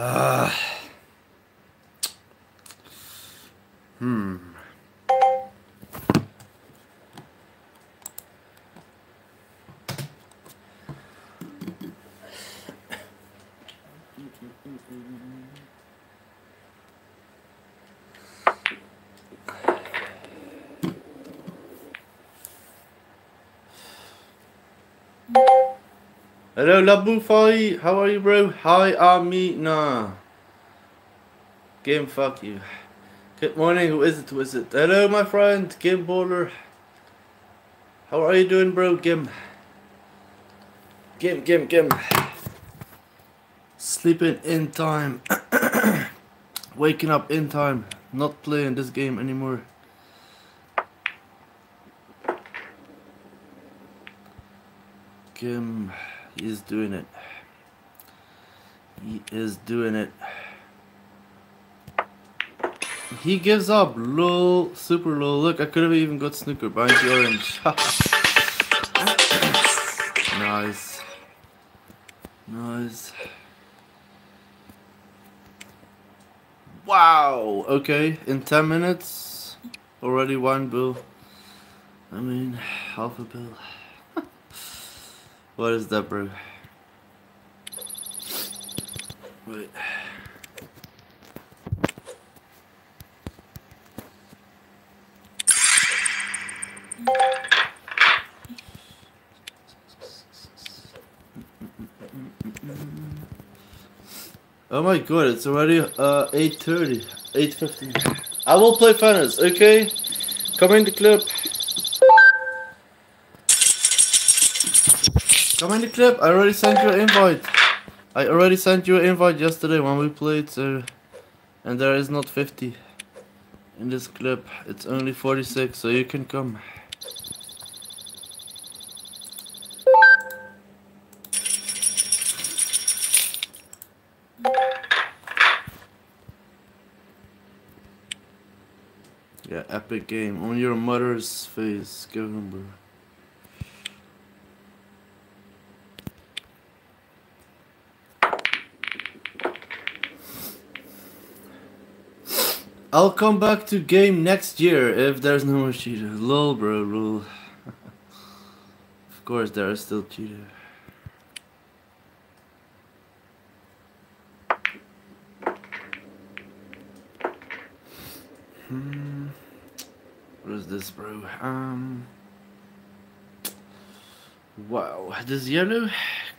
Uh, hmm. Hello, Labufai. How are you, bro? Hi, Amina. Game, fuck you. Good morning. Who is it? Who is it? Hello, my friend. Game Bowler. How are you doing, bro? Gim. Gim, Gim, Gim. Sleeping in time. Waking up in time. Not playing this game anymore. Gim. He is doing it. He is doing it. He gives up. Low, super low. Look, I could have even got snooker behind the orange. nice. Nice. Wow. Okay, in 10 minutes, already one bill. I mean, half a bill. What is that, bro? Wait. Oh my god, it's already uh 8.30, 8.50. I will play finals, okay? Come in the club. Come in the club. I already sent you an invite. I already sent you an invite yesterday when we played, so and there is not 50 in this clip. It's only 46, so you can come. Yeah, epic game. On your mother's face. Go home. I'll come back to game next year if there's no more cheater. Lol, bro, rule. of course, there are still cheater. Hmm. What is this, bro? Um. Wow, this yellow?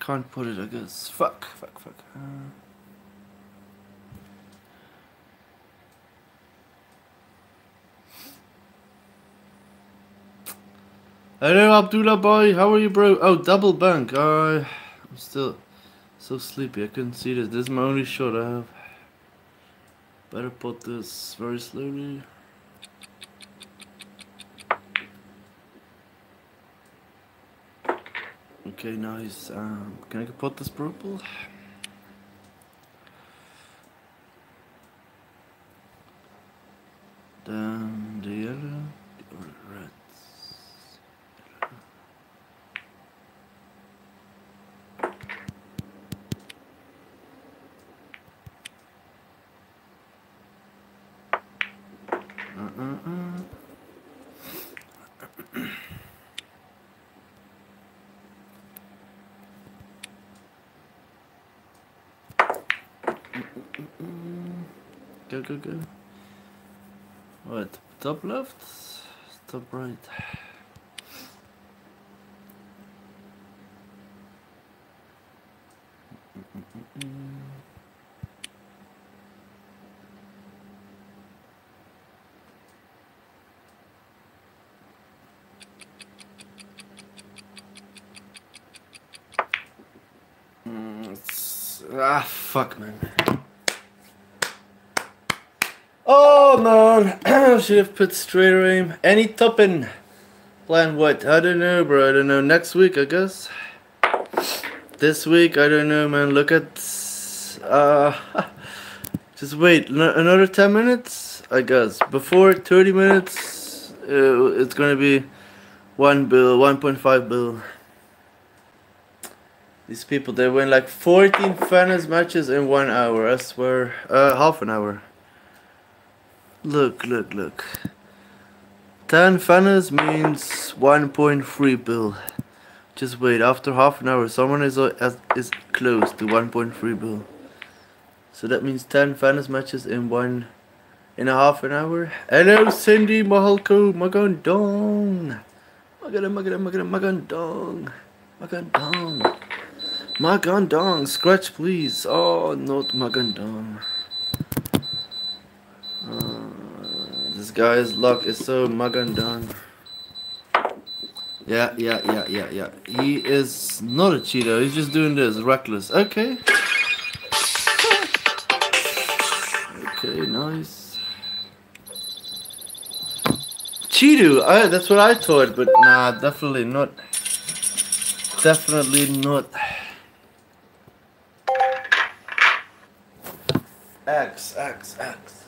Can't put it, I guess. Fuck, fuck, fuck. Uh, Hello, Abdullah boy. How are you, bro? Oh, double bank. Uh, I'm still so sleepy. I couldn't see this. This is my only shot I have. Better put this very slowly. Okay, nice. Um, can I put this purple? Then the yellow, the red. Go. What? Top left? Top right? Mm, it's- ah, fuck, man. Oh man, should have put straighter aim. Any topping? Plan what? I don't know, bro. I don't know. Next week, I guess. This week, I don't know, man. Look at. Uh, just wait. Another 10 minutes, I guess. Before 30 minutes, uh, it's gonna be 1 bill, 1.5 bill. These people, they win like 14 fairness matches in one hour. I swear. Uh, half an hour. Look, look, look. 10 fairness means 1.3 bill. Just wait, after half an hour, someone is, uh, is close to 1.3 bill. So that means 10 fairness matches in one in a half an hour. Hello, Cindy Mahalko Magandong. Magandong, Magandong, Magandong, Magandong. Magandong, scratch please. Oh, not Magandong. Guy's luck is so Magandong. Yeah, yeah, yeah, yeah, yeah. He is not a cheater. He's just doing this reckless. Okay. Okay, nice. Cheeto, I, that's what I thought, but nah, definitely not. Definitely not. X, X, X.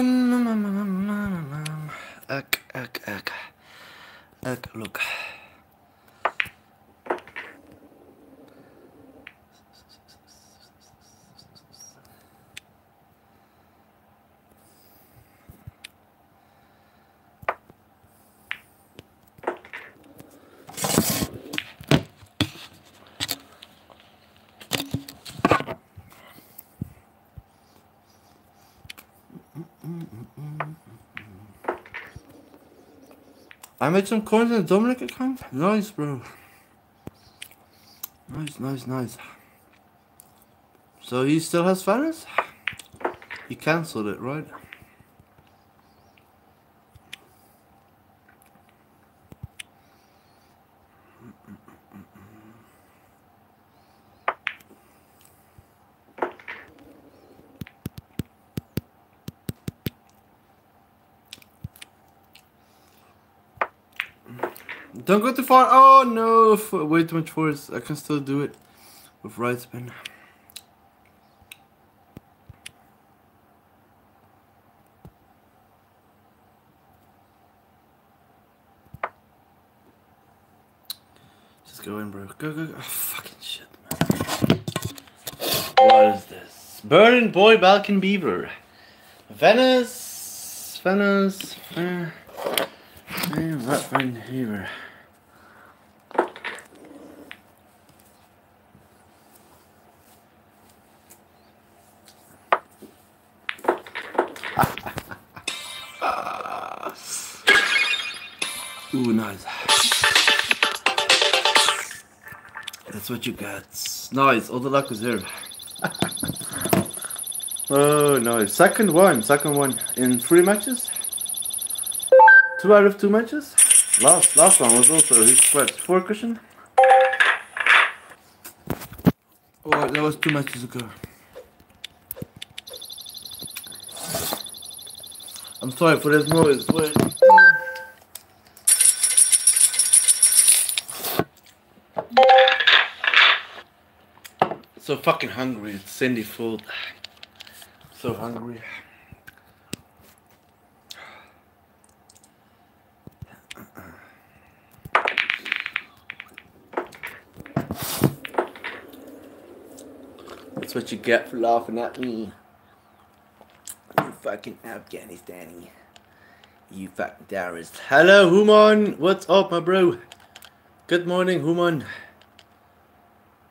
Um, ek, ek, ek. Ek, look. I made some coins in the Dominic account. Nice, bro. Nice, nice, nice. So he still has fans? He cancelled it, right? Don't go too far. Oh no, way too much force. I can still do it with right spin. Just go in, bro. Go, go, go. Oh, fucking shit, man. What is this? Burning Boy Balkan Beaver. Venice. Venice. Uh, what Beaver. what you got. Nice, all the luck is there. oh, nice. Second one, second one. In three matches? Two out of two matches? Last last one was also his sweat. Four cushion? Oh, that was two matches ago. I'm sorry for this noise. Wait. So fucking hungry. It's Cindy food. So hungry. That's what you get for laughing at me. You fucking Afghanistani. You fucking terrorist. Hello, Human. What's up, my bro? Good morning, Human.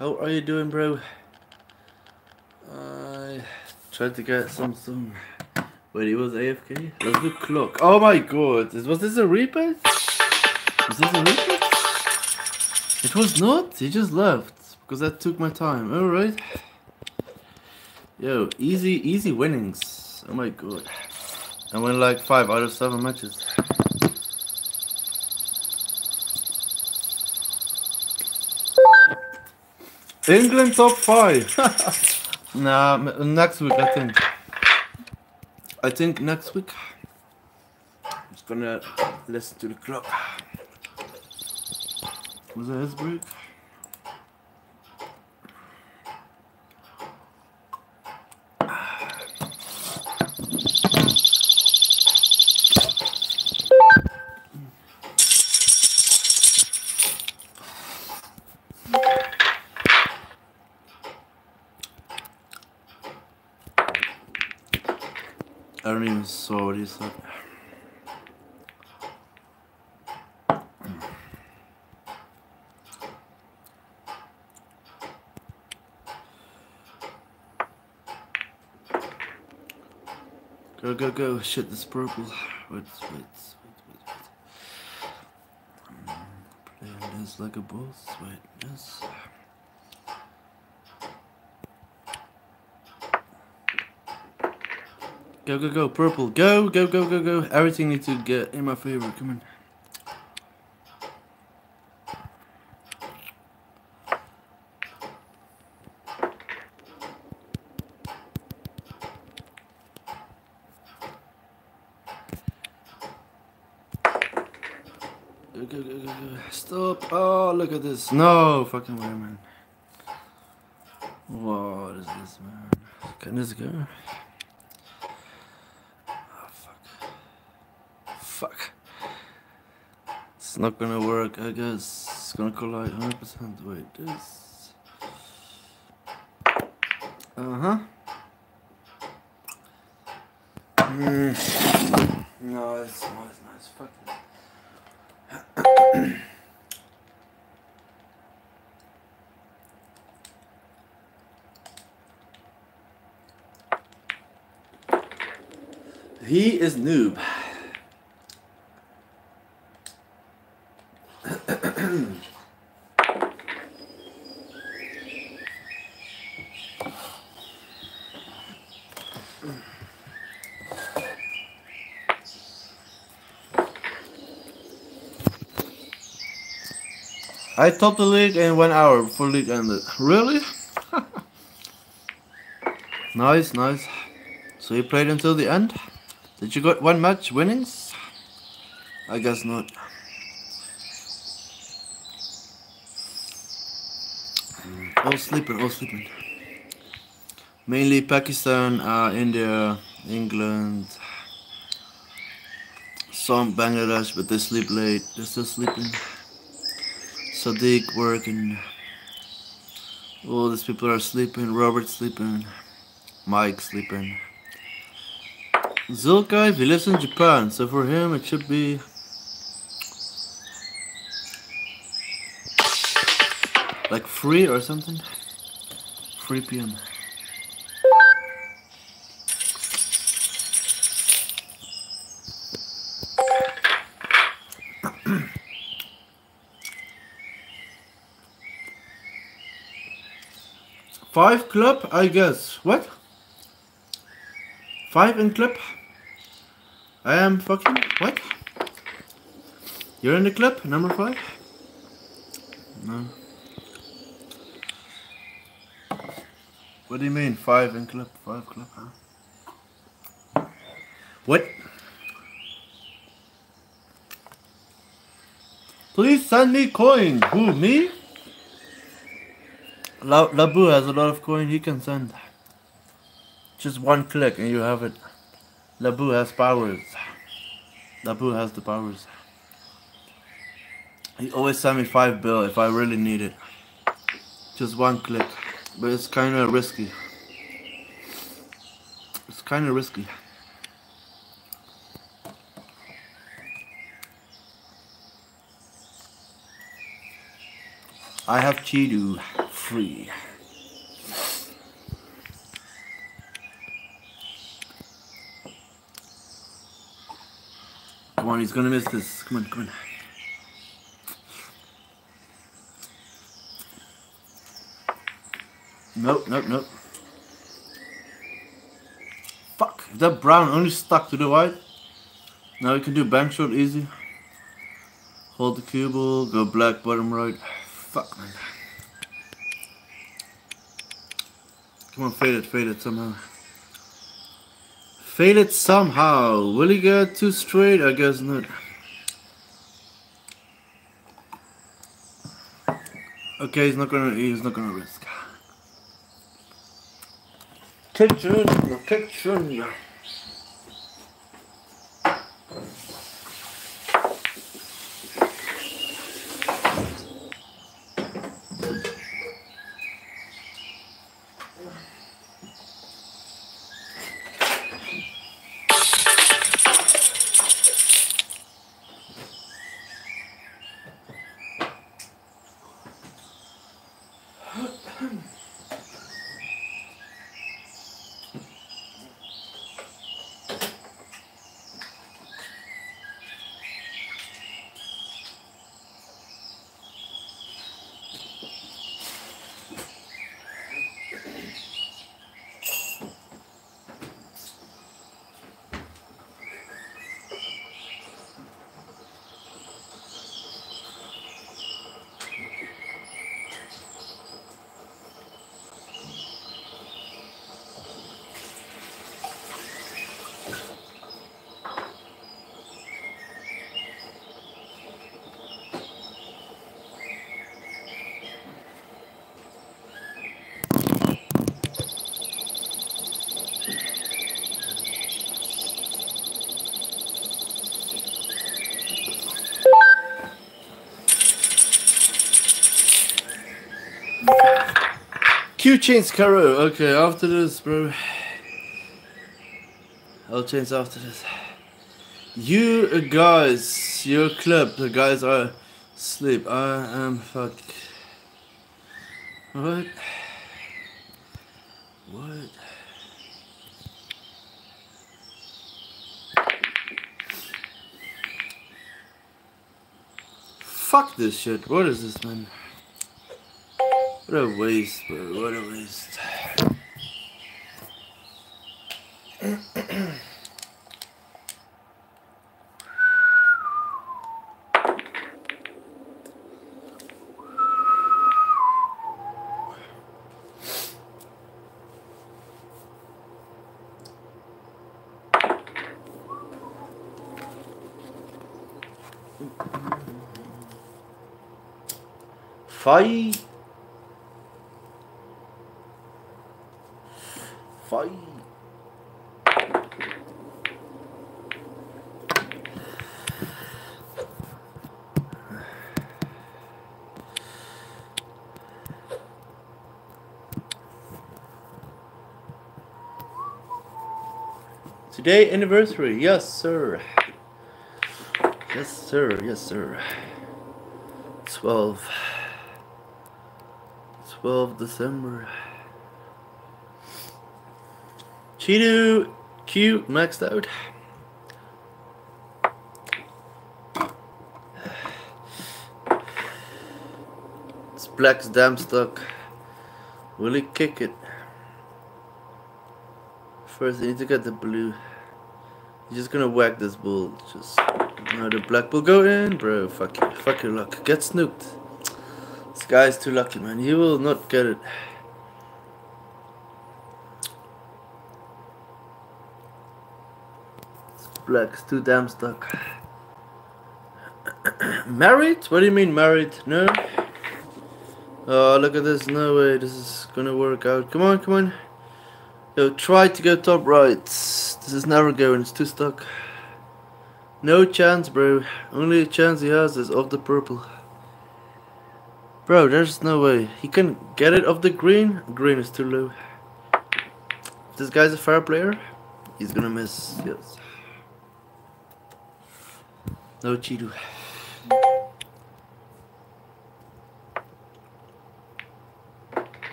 How are you doing, bro? Tried to get some some. Wait, he was AFK. Let's do clock. Oh my god, was this a replay? Was this a replay? It was not. He just left because that took my time. All right. Yo, easy, easy winnings. Oh my god. I win like five out of seven matches. England top five. nah, next week I think. I think next week. I'm just gonna listen to the clock. Was that his break? I don't even what. Go, go, go. Shit, this purple. Wait, wait, wait, wait, wait. Mm, Playing this like a boss. Wait, yes. Go, go, go, purple. Go, go, go, go, go. Everything needs to get in my favor. Come on. Go, go, go, go, go. Stop. Oh, look at this. No fucking way, man. What is this, man? Can this go? Fuck. It's not gonna work, I guess. It's gonna collide 100%. Wait, this. Uh huh. Mm. No, it's nice, nice. Fuck it. he is noob. I topped the league in one hour before league ended. Really? nice, nice. So you played until the end? Did you got one match winnings? I guess not. All sleeping, all sleeping. Mainly Pakistan, uh, India, England, some Bangladesh, but they sleep late. They're still sleeping. Sadiq working. All these people are sleeping. Robert sleeping. Mike sleeping. Zulkai, he lives in Japan, so for him it should be like free or something. 3 p.m. Five club, I guess. What? Five in club? I am fucking... What? You're in the club, number five? No. What do you mean, five in club? Five club, huh? What? Please send me coin. Who, me? La Labu has a lot of coin. He can send. Just one click and you have it. Labu has powers. Labu has the powers. He always send me five bill if I really need it. Just one click. But it's kind of risky. It's kind of risky. I have Chidu free. Come on, he's gonna miss this. Come on, come on. Nope, nope, nope. Fuck, that brown only stuck to the white. Now we can do bank shot easy. Hold the cue ball, go black bottom right. Fuck man. Come on, fade it, fade it somehow. Fade it somehow. Will he get too straight? I guess not. Okay, he's not gonna he's not gonna risk. Kitchen, kitchen. Q chains Caro. Okay, after this, bro. I'll change after this. You guys, your club, the guys are asleep. I am fuck. What? What? Fuck this shit. What is this, man? What a waste, bro. What a waste. Fight. Today anniversary, yes sir. Yes sir, yes sir. 12 12 December. Cheeto cute maxed out. It's Black's damn stuck. Will he kick it? First, I need to get the blue. He's just gonna whack this bull. Just now the black will go in, bro. Fuck you. Fuck your luck. Get snooped. This guy's too lucky, man. He will not get it. Black's too damn stuck. Married? What do you mean married? No? Oh, look at this. No way. This is gonna work out. Come on, come on. Yo, try to go top right. This is never going. It's too stuck. No chance, bro. Only chance he has is of the purple. Bro, there's no way. He can get it off the green. Green is too low. If this guy's a fair player, he's gonna miss. Yes. No Cheeto.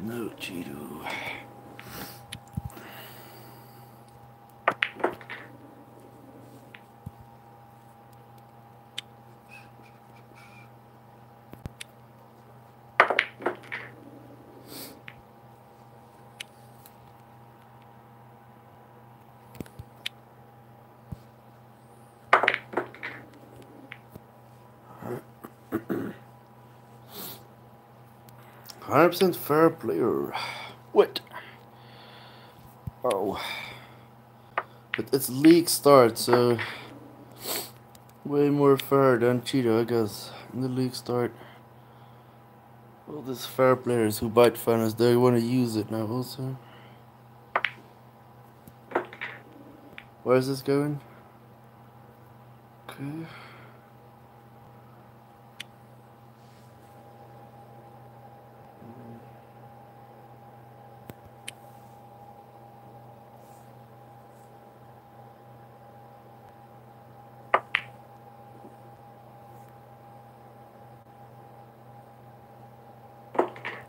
No Cheeto. Hundred percent fair player. What? Oh. But it's league start, so way more fair than Cheeto, I guess. In the league start. All these fair players who bite funnels, they want to use it now also. Where is this going?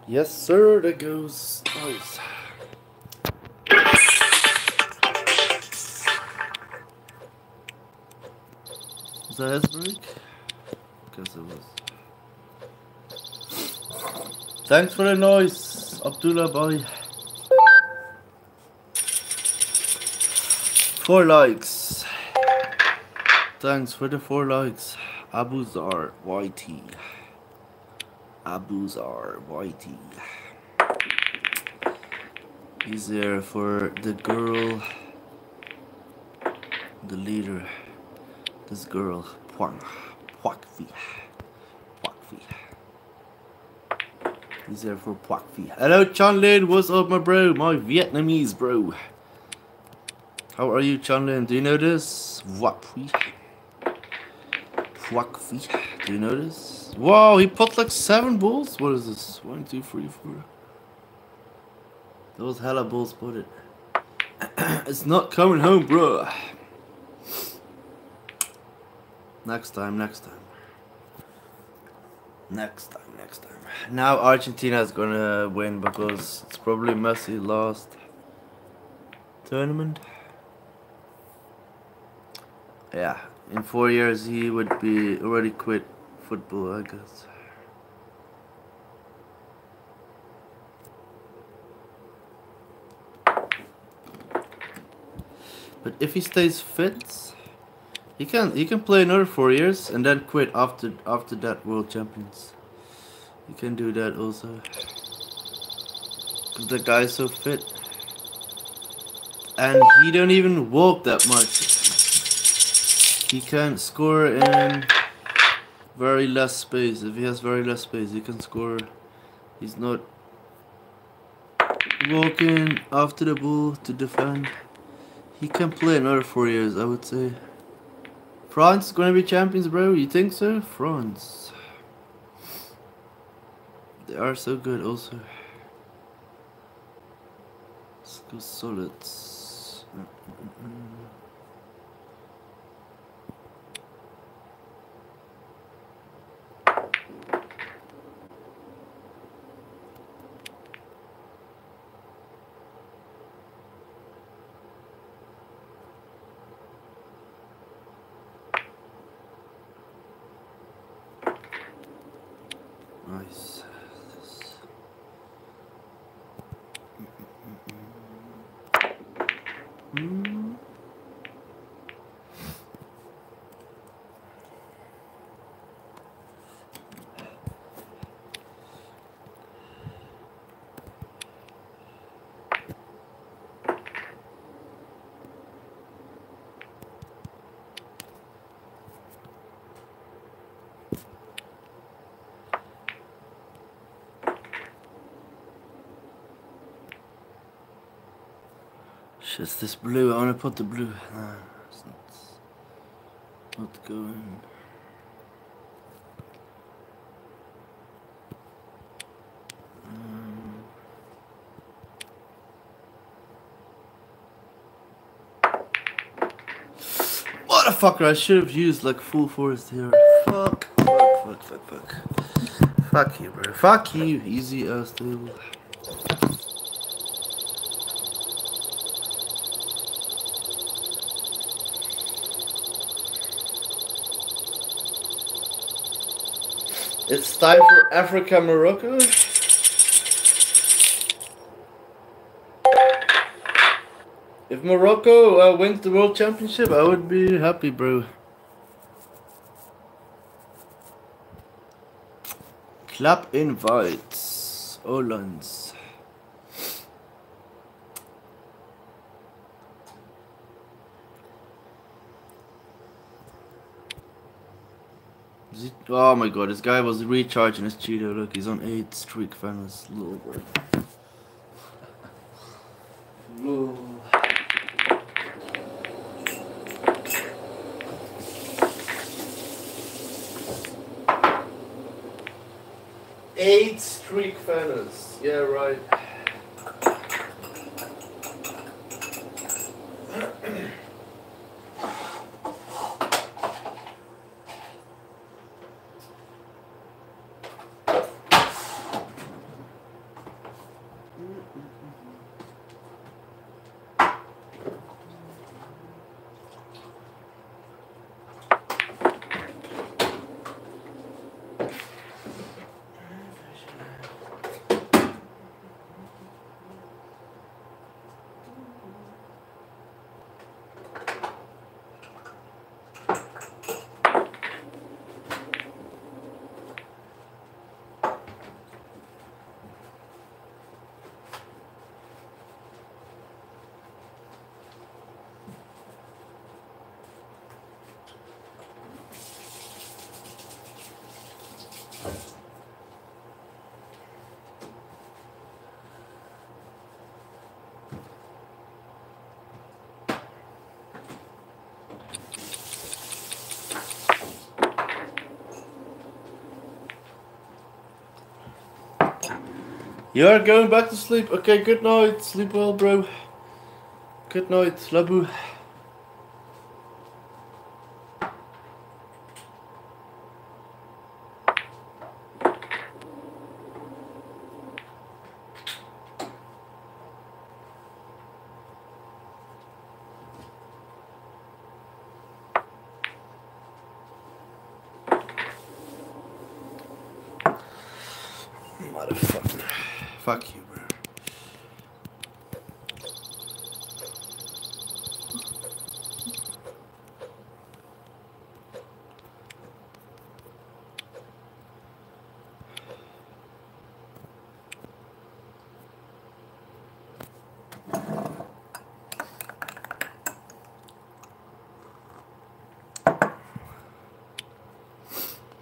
Yes, sir, that goes nice. Is that his break? Guess it was. Thanks for the noise, Abdullah boy. Four likes. Thanks for the four likes. Abuzar YT. Abuzar YT. He's there for the girl, the leader, this girl, Puang, Puakvi, Puakvi. He's there for Puakvi. Hello, Chanlin, what's up, my bro? My Vietnamese bro. How are you, Chanlin? Do you know this? Puakvi. Puakvi. Do you know this? Wow, he put like seven bulls? What is this? One, two, three, four. Those hella bulls put it. it's not coming home, bro. Next time, next time. Next time, next time. Now Argentina is gonna win because it's probably Messi last tournament. Yeah, in four years he would be already quit football, I guess. But if he stays fit, he can he can play another four years and then quit after after that World Champions. He can do that also. The guy's so fit, and he don't even walk that much. He can't score in very less space. If he has very less space, he can score. He's not walking after the ball to defend. He can play another four years, I would say. France is gonna be champions, bro. You think so? France. They are so good, also. Let's go solids. Mm -mm -mm. Shit's this blue. I want to put the blue. Ah, it's not, not going. Um, Motherfucker, I should have used like full force here. Fuck, fuck, fuck, fuck, fuck. Fuck you, bro. Fuck you, easy ass table. It's time for Africa Morocco. If Morocco uh, wins the World Championship, I would be happy, bro. Club invites. Olans. Oh my god, this guy was recharging his Cheeto. Look, he's on 8 streak finals. Little boy. Eight streak finals. Yeah, right. You're going back to sleep. Okay, good night. Sleep well, bro. Good night, Labu. Motherfucker. Fuck you, bro.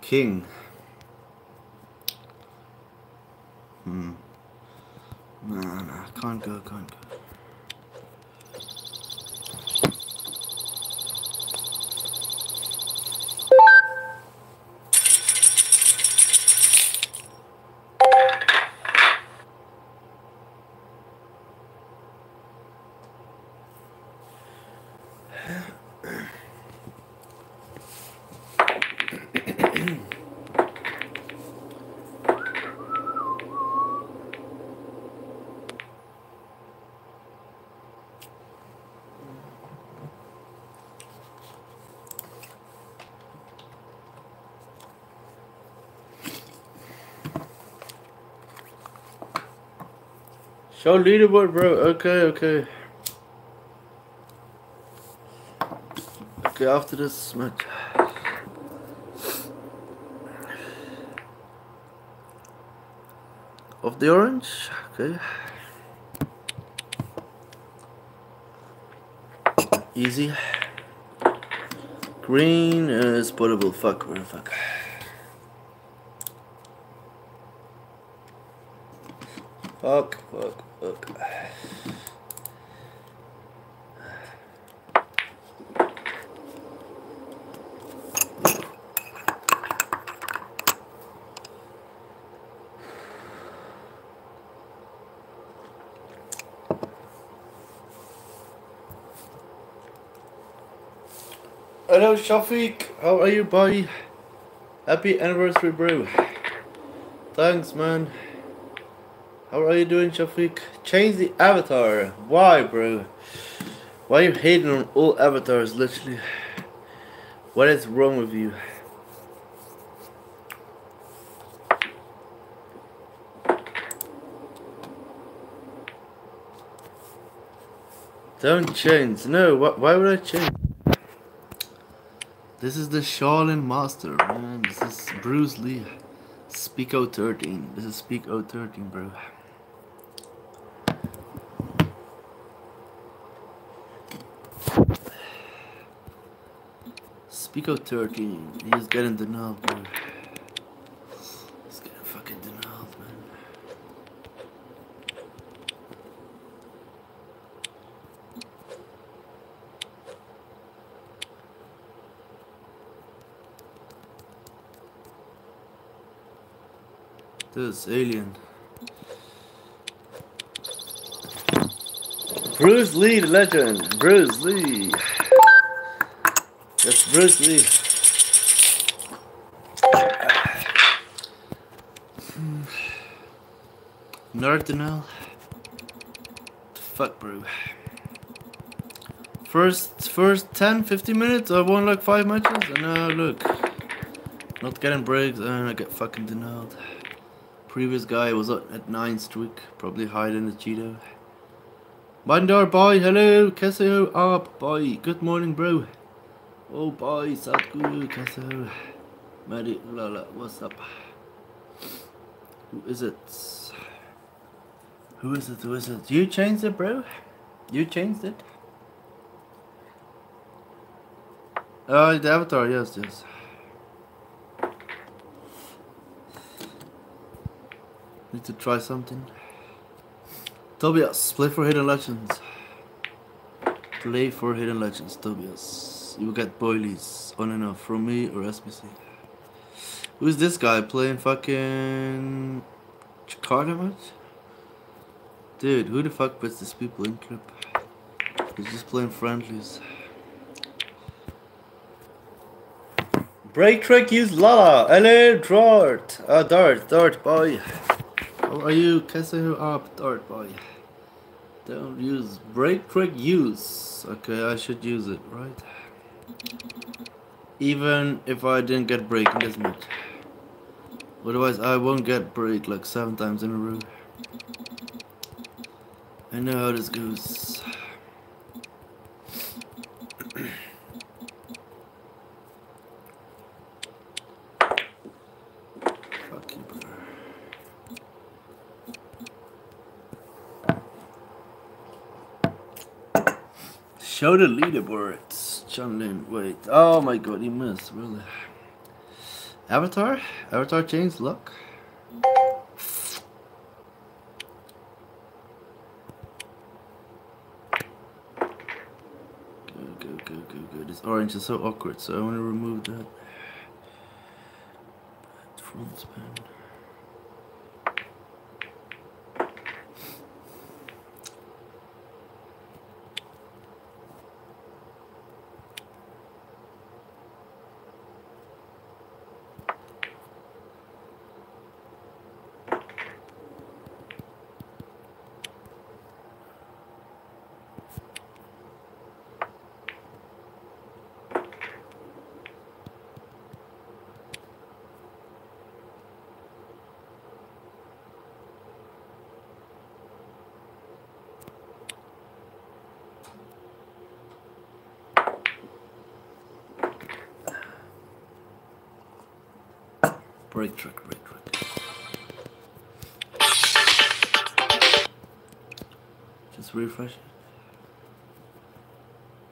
King. Hmm. No, no, can't go, can't go. Show leaderboard, bro. Okay, okay. Okay, after this match. Of the orange, okay. Easy. Green is. Fuck, fuck, fuck. Hello, Shafiq. How are you, boy? Happy anniversary, bro. Thanks, man. How are you doing, Shafiq? Change the avatar. Why, bro? Why you hating on all avatars, literally? What is wrong with you? Don't change. No, wh why would I change? This is the Shaolin Master, man. This is Bruce Lee. Speak 013. This is Speak 013, bro. Speak 013. He's getting the knob, bro. He's getting fucking denied, man. This alien. Bruce Lee, the legend. Bruce Lee. That's Bruce Lee. Nardinal. Fuck, bro. First, first 10, 15 minutes, I won like 5 matches, and now look. Not getting breaks, and I get fucking denied. Previous guy was at 9 streak, probably higher than the Cheeto. Mandar boy, hello, Keseo up boy, good morning bro. Oh boy, Sadhguru, Keseo. Mary, Lala, what's up? Who is it? Who is it? Who is it? You changed it, bro? You changed it? Uh, the avatar, yes, yes. To try something. Tobias, play for Hidden Legends. Play for Hidden Legends, Tobias. You get boilies on and off from me or SBC. Who's this guy playing fucking Jakarta match? Dude, who the fuck puts these people in clip? He's just playing friendlies. Break trick use Lala. Hello, Dart. Uh, Dart, Dart, boy. How are you? Castle up, Dart, boy. Don't use break trick use. Okay, I should use it, right? Even if I didn't get break in this match. Otherwise, I won't get break like seven times in a row. I know how this goes. Fuck you, bro. Show the leaderboards. John Lin, wait. Oh my god, he missed, really. Avatar? Avatar changed look? Go, go, go, go, go. This orange is so awkward, so I want to remove that. Front span. Break trick, break trick. Just refresh it.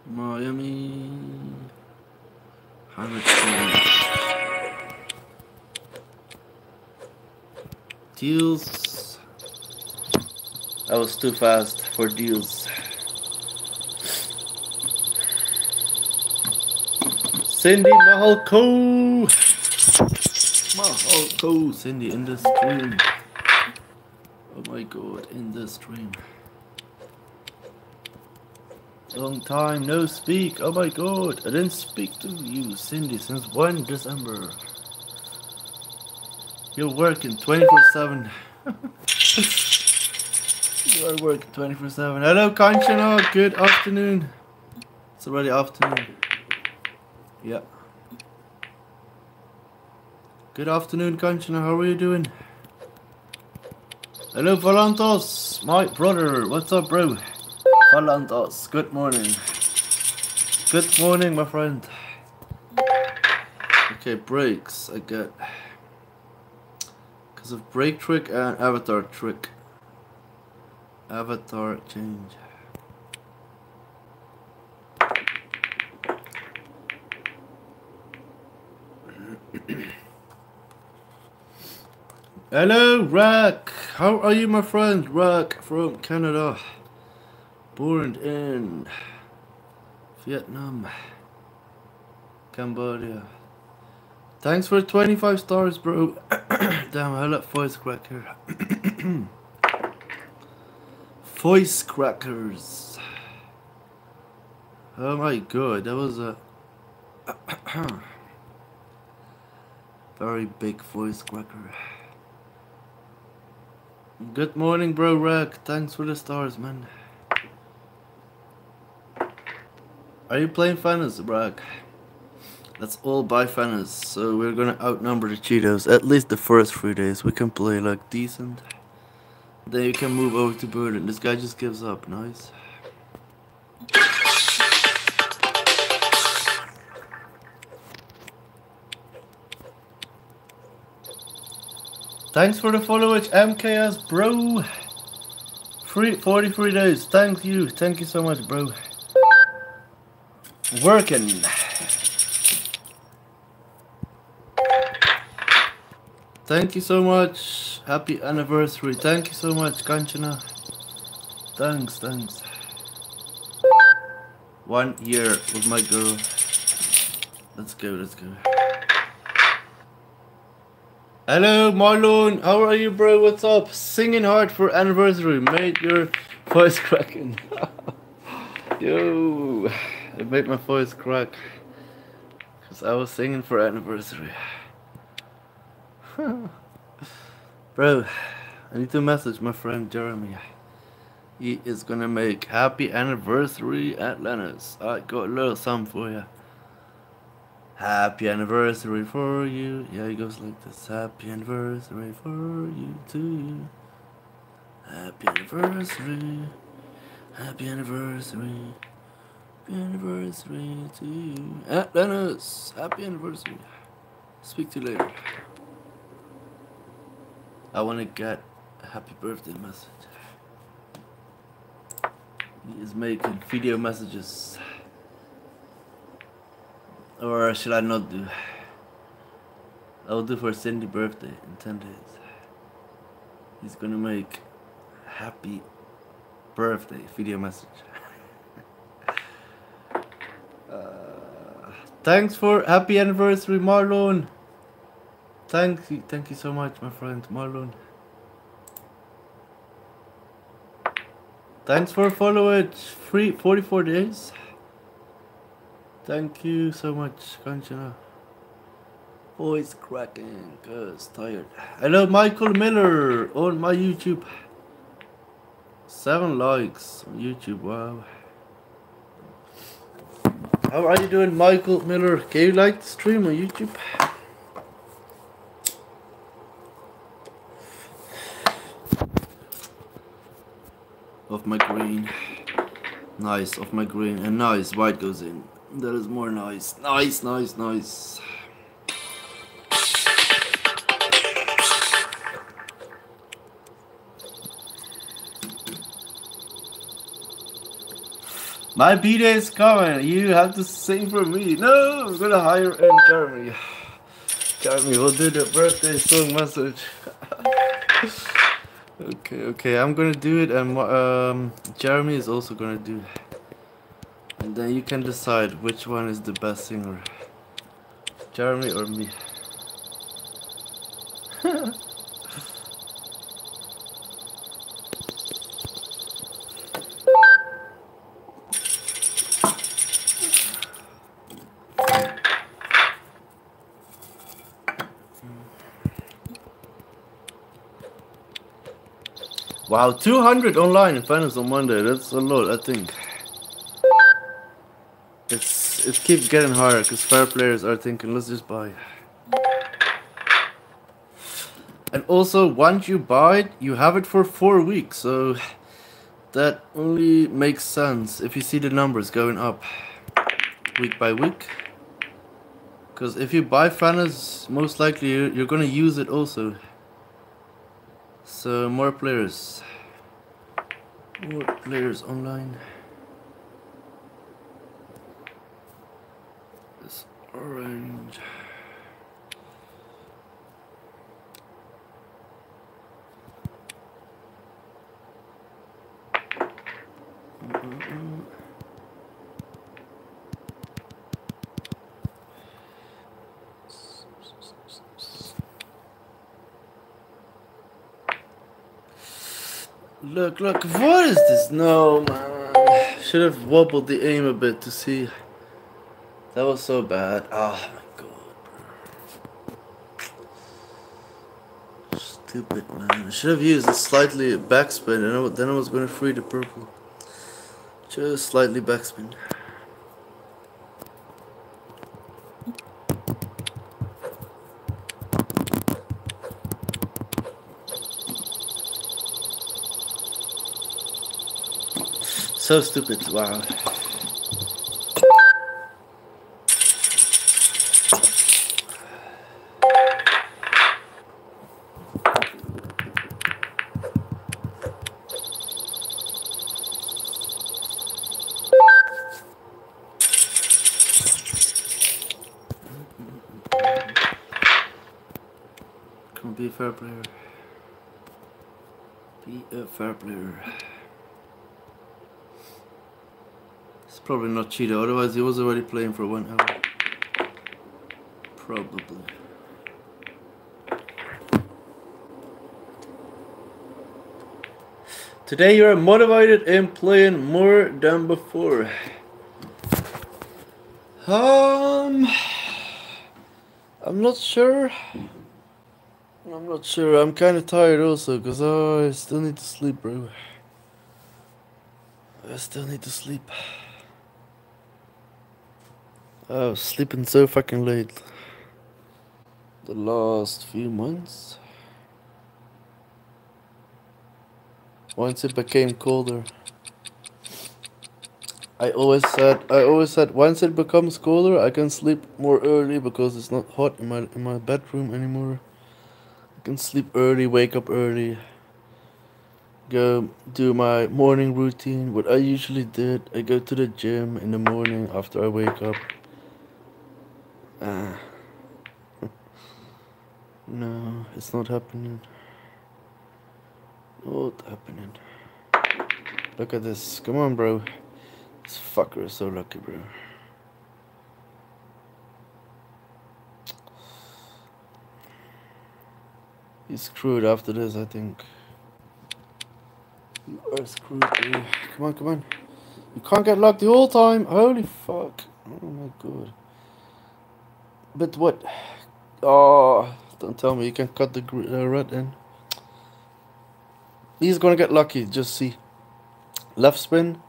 Miami. Hurricane. Deals. That was too fast for deals. Cindy Mahalko. Mahalko. Cindy in the stream. Oh my god, in the stream. Long time no speak. Oh my god, I didn't speak to you, Cindy, since 1 December. You're working 24 7. you are working 24 7. Hello, Kanchana. Good afternoon. It's already afternoon. Yeah. Good afternoon, Kanchana. How are you doing? Hello, Valantos. My brother. What's up, bro? Valantos. Good morning. Good morning, my friend. Okay, breaks. I get. Because of break trick and avatar trick. Avatar change. Hello, Rack. How are you, my friend? Rack from Canada. Born in Vietnam, Cambodia. Thanks for 25 stars, bro. Damn, I let voice crack here. voice crackers. Oh my god, that was a very big voice cracker. Good morning, bro, Rack. Thanks for the stars, man. Are you playing Fantas, Rack? That's all by Fantas, so we're gonna outnumber the Cheetos. At least the first three days. We can play like decent. Then you can move over to Burden. This guy just gives up. Nice. Thanks for the follow, MKS, bro. Free 43 days. Thank you. Thank you so much, bro. Working. Thank you so much. Happy anniversary. Thank you so much, Kanchana. Thanks, thanks. One year with my girl. Let's go, let's go. Hello, Marlon. How are you, bro? What's up? Singing hard for anniversary. Made your voice cracking. Yo, it made my voice crack. Because I was singing for anniversary. Bro, I need to message my friend Jeremy. He is gonna make happy anniversary Atlantis. I got a little something for you. Happy anniversary for you. Yeah, he goes like this. Happy anniversary for you to you. Happy anniversary. Happy anniversary. Happy anniversary to you. Atlantis. Happy anniversary. Speak to you later. I want to get a happy birthday message. He is making video messages. Or should I not do? I'll do for Cindy birthday in 10 days. He's gonna make happy birthday video message. uh, thanks for happy anniversary Marlon. Thank you, thank you so much, my friend Marlon. Thanks for following. Free 44 days. Thank you so much, Kanchana. Voice cracking, cause tired. Hello, Michael Miller on my YouTube. Seven likes on YouTube, wow. How are you doing, Michael Miller? Can you like the stream on YouTube? Of my green. Nice, of my green. And nice, white goes in. That is more nice. Nice, nice, nice. My B-Day is coming. You have to sing for me. No, I'm gonna hire in Jeremy. Jeremy will do the birthday song message. okay, okay, I'm gonna do it, and um, Jeremy is also gonna do it. And then you can decide which one is the best singer. Jeremy or me. Wow, 200 online in finals on Monday. That's a lot, I think. It keeps getting harder because fair players are thinking, let's just buy. And also, once you buy it, you have it for four weeks. So that only makes sense if you see the numbers going up week by week. Because if you buy Fanas, most likely you're, you're gonna use it also. So more players. More players online. This orange. Look, look, what is this? No, man. Should have wobbled the aim a bit to see. That was so bad. Oh my god. Stupid, man. I should have used a slightly backspin and then I was going to free the purple. Just slightly backspin. So stupid, wow. Fair player. Be a fair player. It's probably not cheated, otherwise he was already playing for one hour. Probably. Today you are motivated and playing more than before. Um, I'm not sure. I'm not sure. I'm kind of tired also because oh, I still need to sleep, bro. I still need to sleep. I was sleeping so fucking late. The last few months. Once it became colder. I always said I always said once it becomes colder I can sleep more early because it's not hot in my in my bedroom anymore. Can sleep early, wake up early. Go do my morning routine. What I usually did, I go to the gym in the morning after I wake up. Uh, no, it's not happening. Not happening. Look at this. Come on, bro. This fucker is so lucky, bro. He's screwed after this, I think. You are screwed, bro. Come on, come on. You can't get luck the whole time. Holy fuck. Oh my god. But what? Oh, don't tell me you can cut the uh, red in. He's gonna get lucky. Just see. Left spin.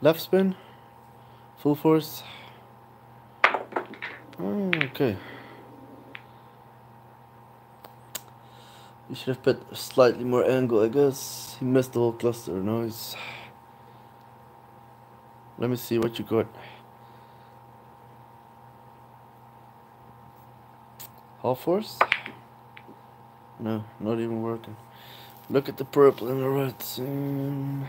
Left spin. Full force. Okay. You should have put slightly more angle, I guess. He missed the whole cluster noise. Let me see what you got. Half force? No, not even working. Look at the purple and the red. Um,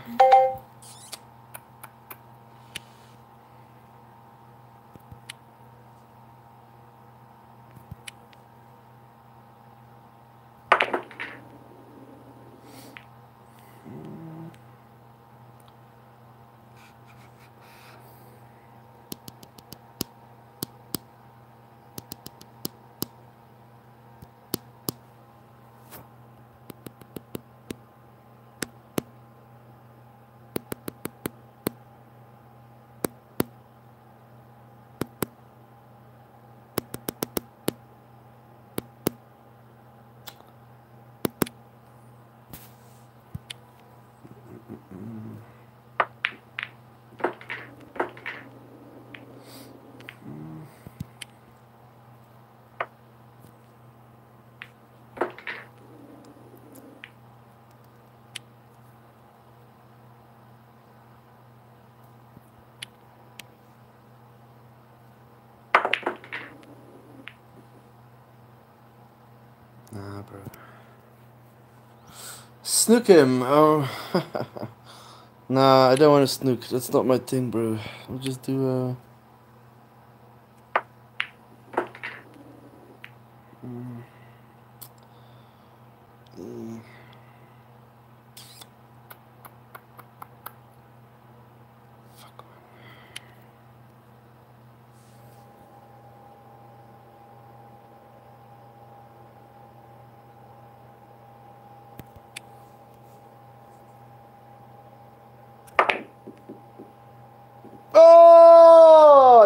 Snook him. Oh. nah, I don't want to snook. That's not my thing, bro. I'll just do uh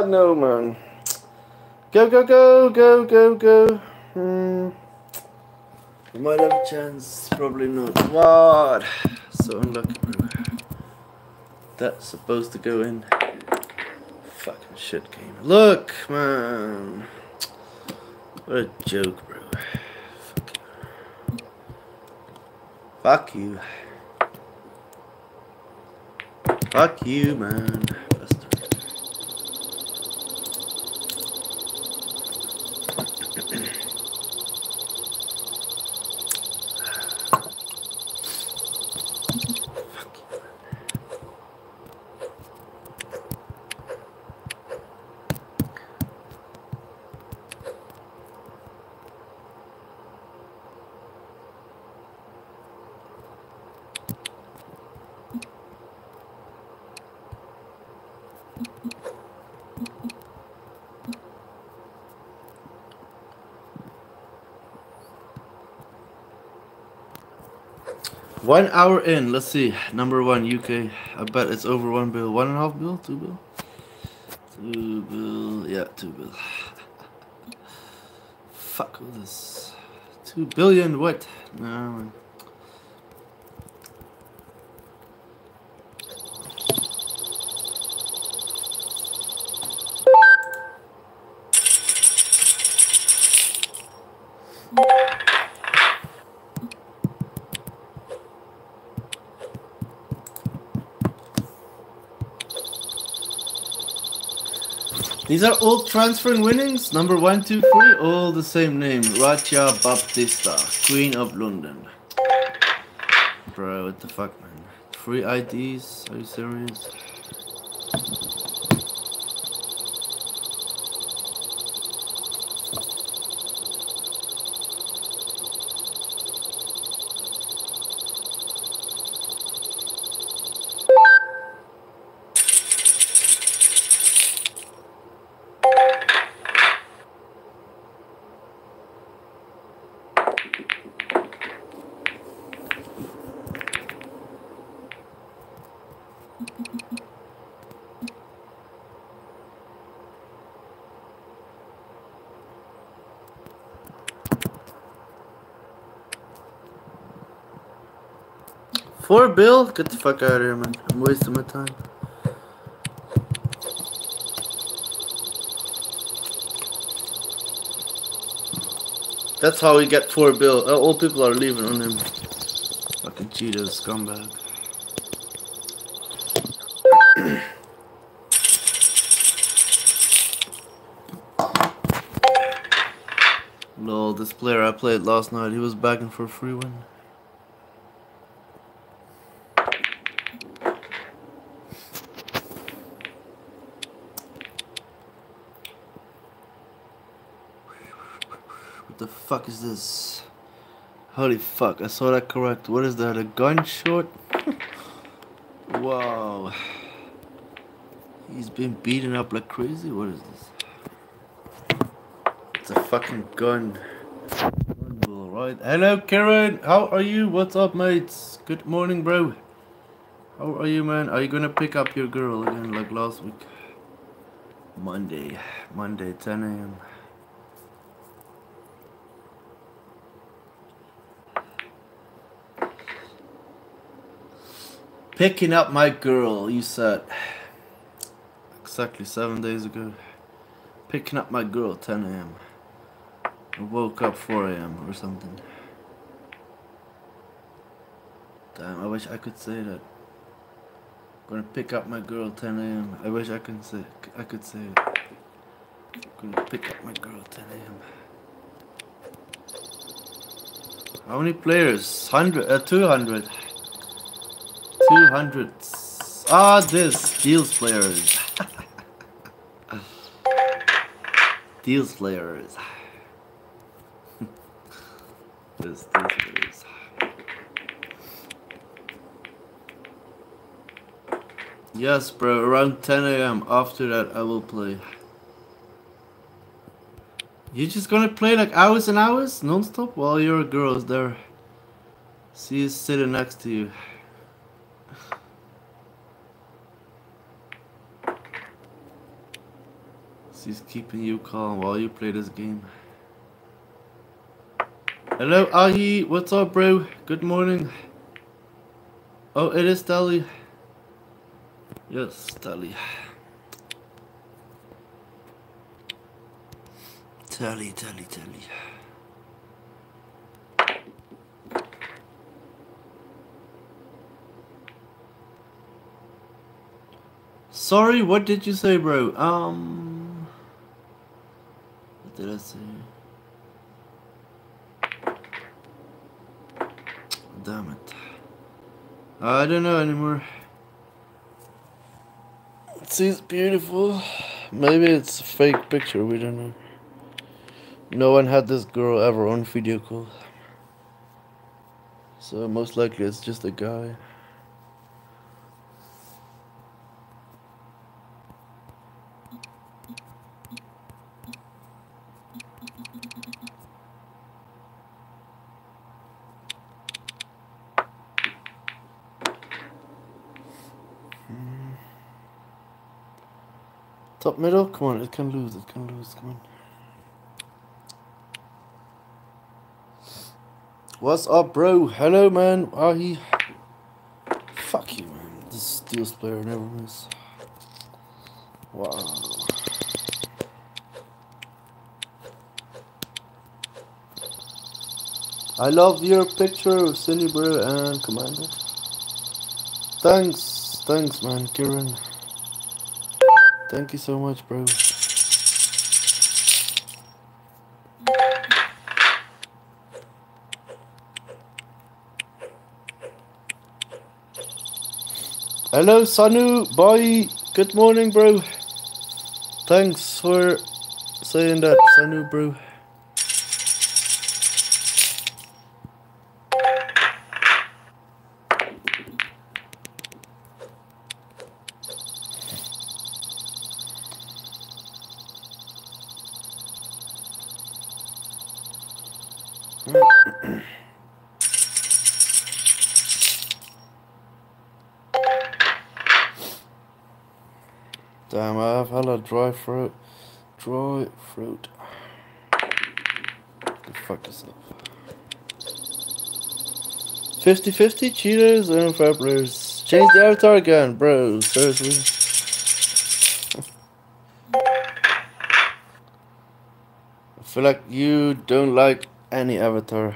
no, man. Go, go, go, go, go, go. Hmm. We might have a chance. Probably not. What? So unlucky. That's supposed to go in. Fucking shit game. Look, man. What a joke, bro. Fuck you. Fuck you, man. One hour in, let's see. Number one, UK. I bet it's over one bill. One and a half bill? Two bill? Two bill. Yeah, two bill. Fuck all this. Two billion what? No. These are all transfer winnings. Number one, two, three, all the same name. Raja Baptista, Queen of London. Bro, what the fuck, man? Free IDs? Are you serious? Four bill? Get the fuck out of here, man. I'm wasting my time. That's how we get four bill. Uh, all people are leaving on him. Fucking cheetah scumbag. Lol, this player I played last night, he was begging for a free win. Fuck is this? Holy fuck, I saw that correct. What is that, a gun short? wow. He's been beaten up like crazy? What is this? It's a fucking gun. All right. Hello, Karen. How are you? What's up, mates? Good morning, bro. How are you, man? Are you gonna pick up your girl again like last week? Monday. Monday, 10 a.m. Picking up my girl, you said. Exactly seven days ago. Picking up my girl 10 a.m. I woke up 4 a.m. or something. Damn, I wish I could say that. I'm Gonna pick up my girl 10 a.m. I wish I could say I could say it. Gonna pick up my girl 10 a.m. How many players? 100, uh, 200. 200. Ah, this. Deals players. Deals players. this, deals players. Yes, bro. Around 10 a.m. After that, I will play. You're just gonna play like hours and hours, non-stop, while your girl is there. She's sitting next to you. She's keeping you calm while you play this game. Hello, Ahi. What's up, bro? Good morning. Oh, it is Tally. Yes, Tally. Tally, tally, tally. Sorry, what did you say, bro? Um, what did I say? Damn it. I don't know anymore. She's beautiful. Maybe it's a fake picture, we don't know. No one had this girl ever on video call. So most likely it's just a guy. Top middle? Come on, it can lose, it can lose, come on. What's up, bro? Hello, man. Oh, he. Fuck you, man. This Steel's player never miss. Wow. I love your picture, Cindy, bro, and Commander. Thanks, thanks, man, Kieran. Thank you so much, bro. Hello, Sanu, boy. Good morning, bro. Thanks for saying that, Sanu, bro. Damn, I have hella dry fruit. Dry fruit. Fuck yourself. 50-50 cheaters and fappers. Change the avatar again, bro. Seriously. I feel like you don't like any avatar.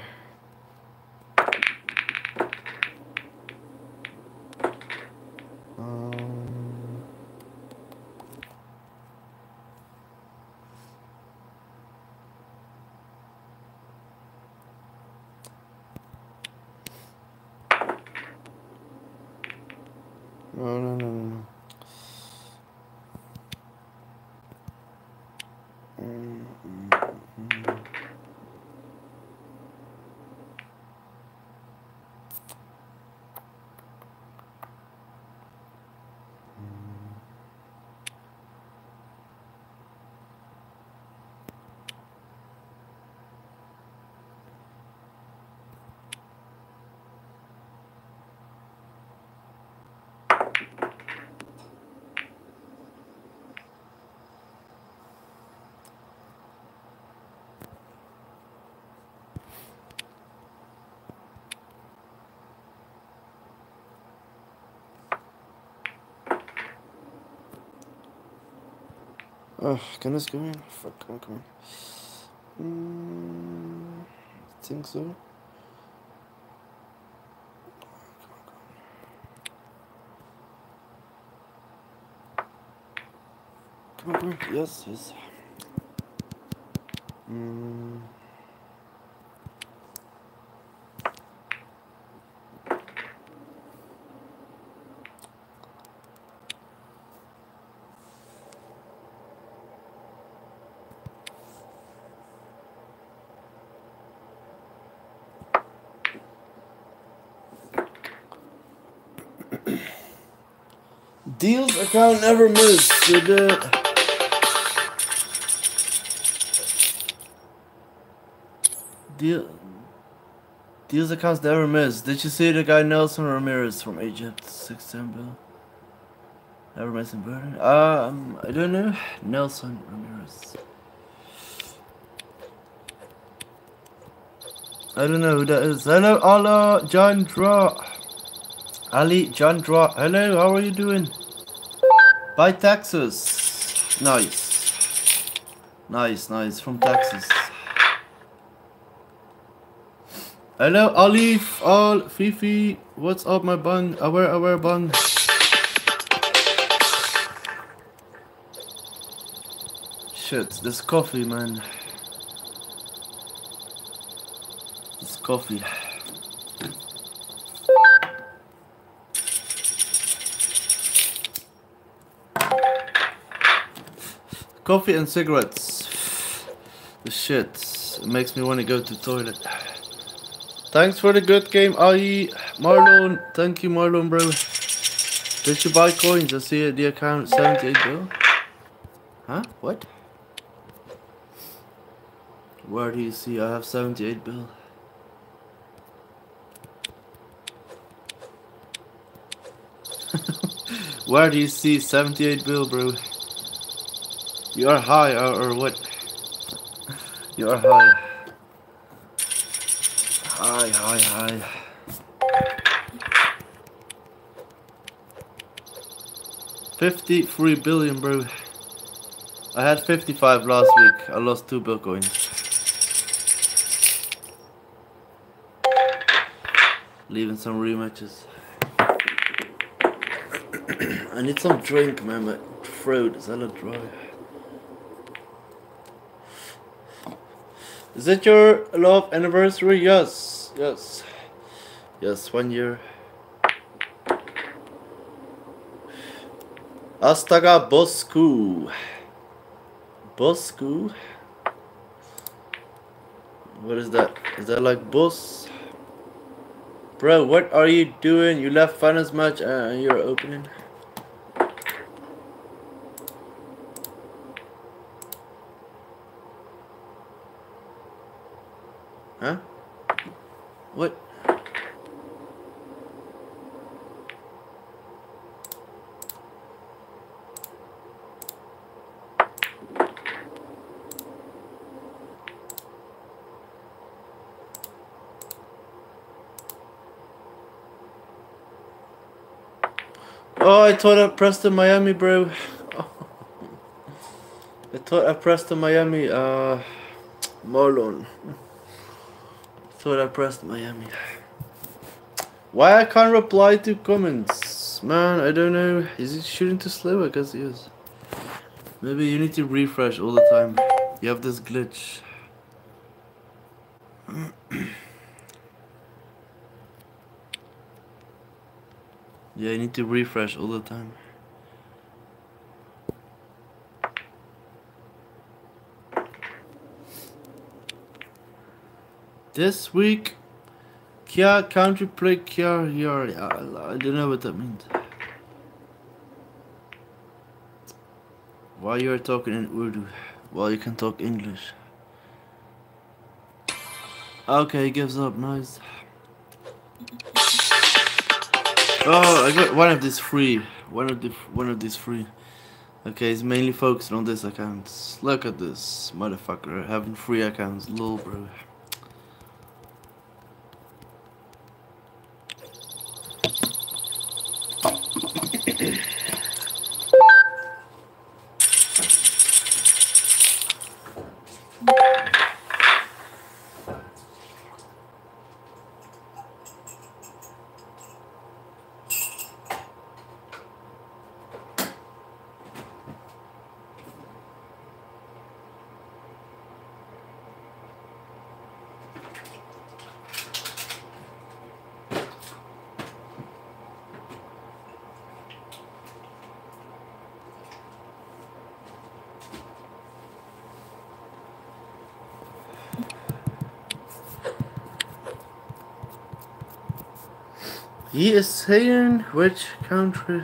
Oh, can this go in? Fuck, come on, come on. Mm, think so. Come on. Yes, yes. Mm. Account never it? Deal. Deals accounts never miss. Did you see the guy Nelson Ramirez from Egypt? Six ten bill. Never missing burden. Um, I don't know. Nelson Ramirez. I don't know who that is. Hello, Allah, John. Ali, John. Hello, how are you doing? By Texas. Nice. Nice, nice. From Texas. Hello, Olive, Al, Fifi. What's up, my bun? Aware, aware, bun. Shit, this coffee, man. This coffee. Coffee and cigarettes. The shit. It makes me want to go to toilet. Thanks for the good game, IE. Marlon, thank you, Marlon, bro. Did you buy coins? I see the account 78 bill. Huh? What? Where do you see I have 78 bill? Where do you see 78 bill, bro? You are high or, or what? You are high. High, high, high. Fifty-three billion, bro. I had fifty-five last week. I lost two bitcoins. Leaving some rematches. I need some drink, man. My throat is hella dry. Is it your love anniversary? Yes, yes, yes. One year. Astaga Bosku. Bosku. What is that? Is that like boss? Bro, what are you doing? You left finance match and you're opening. Huh? What? Oh, I thought I pressed the Miami, bro. I thought I pressed the Miami, uh, Marlon. Thought I pressed Miami. Why I can't reply to comments? Man, I don't know. Is it shooting too slow? I guess he is. Maybe you need to refresh all the time. You have this glitch. yeah, you need to refresh all the time. This week, Kia country play Kia here. I don't know what that means. Why you are talking in Urdu? Well, you can talk English. Okay, he gives up. Nice. Oh, I got one of these free. One of the one of these free. Okay, he's mainly focused on this account. Look at this motherfucker having free accounts, lol, bro. He is saying which country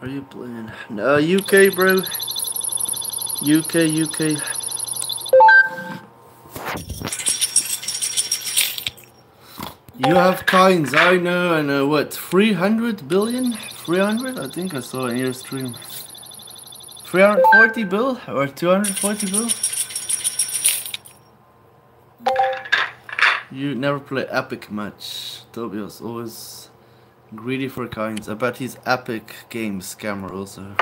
are you playing? No, UK, bro. UK, UK. You have coins, I know, I know. What, 300 billion? 300? I think I saw in your stream. 340 bill? Or 240 bill? You never play epic much. Tobias always greedy for coins. I bet he's epic game scammer also.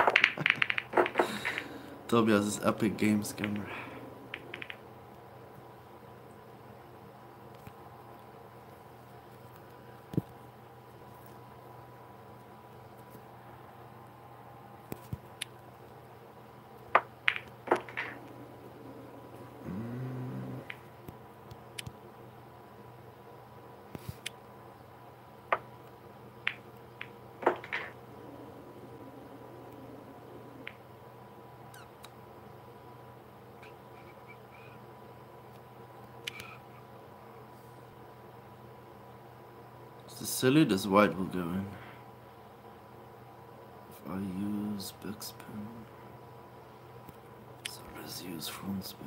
Tobias is epic game scammer. The silly this white will go in. If I use backspin. So let's use front spin.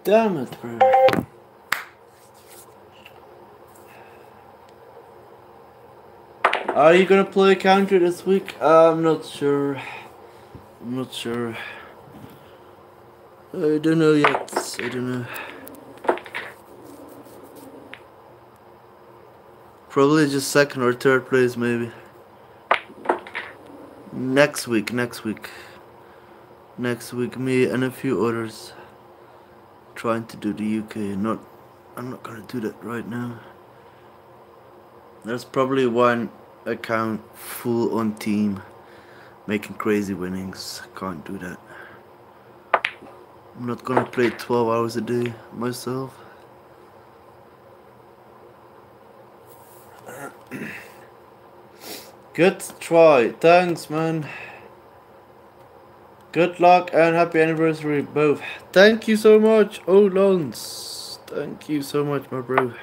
Damn it, bro. Are you gonna play counter this week? Uh, I'm not sure. I'm not sure. I don't know yet. I don't know. Probably just second or third place, maybe. Next week, next week. Next week, me and a few others trying to do the UK. Not, I'm not gonna do that right now. There's probably one account full on team making crazy winnings. Can't do that. I'm not gonna play 12 hours a day myself. Good try. Thanks, man. Good luck and happy anniversary, both. Thank you so much, Olons. Thank you so much, my bro.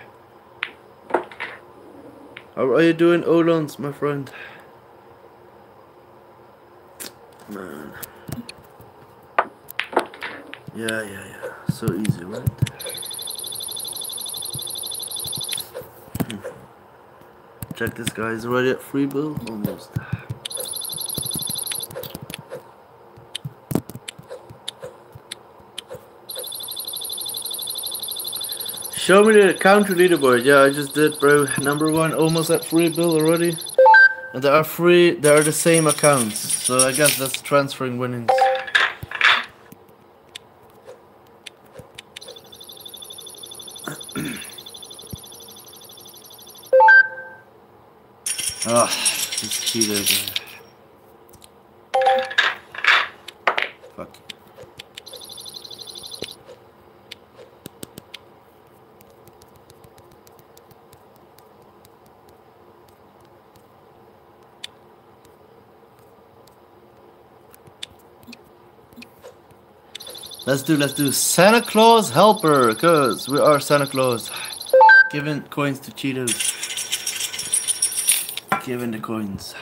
How are you doing, Olons, my friend? Man. Yeah, yeah, yeah. So easy, right? Hmm. Check this guy, is already at free bill? Almost. Show me the counter leaderboard. Yeah, I just did, bro. Number one, almost at free bill already. And there are three, there are the same accounts. So I guess that's transferring winnings. Ah, this cheater. guy. Fuck. Let's do, let's do Santa Claus helper, cause we are Santa Claus. Giving coins to Cheetos. Giving the coins.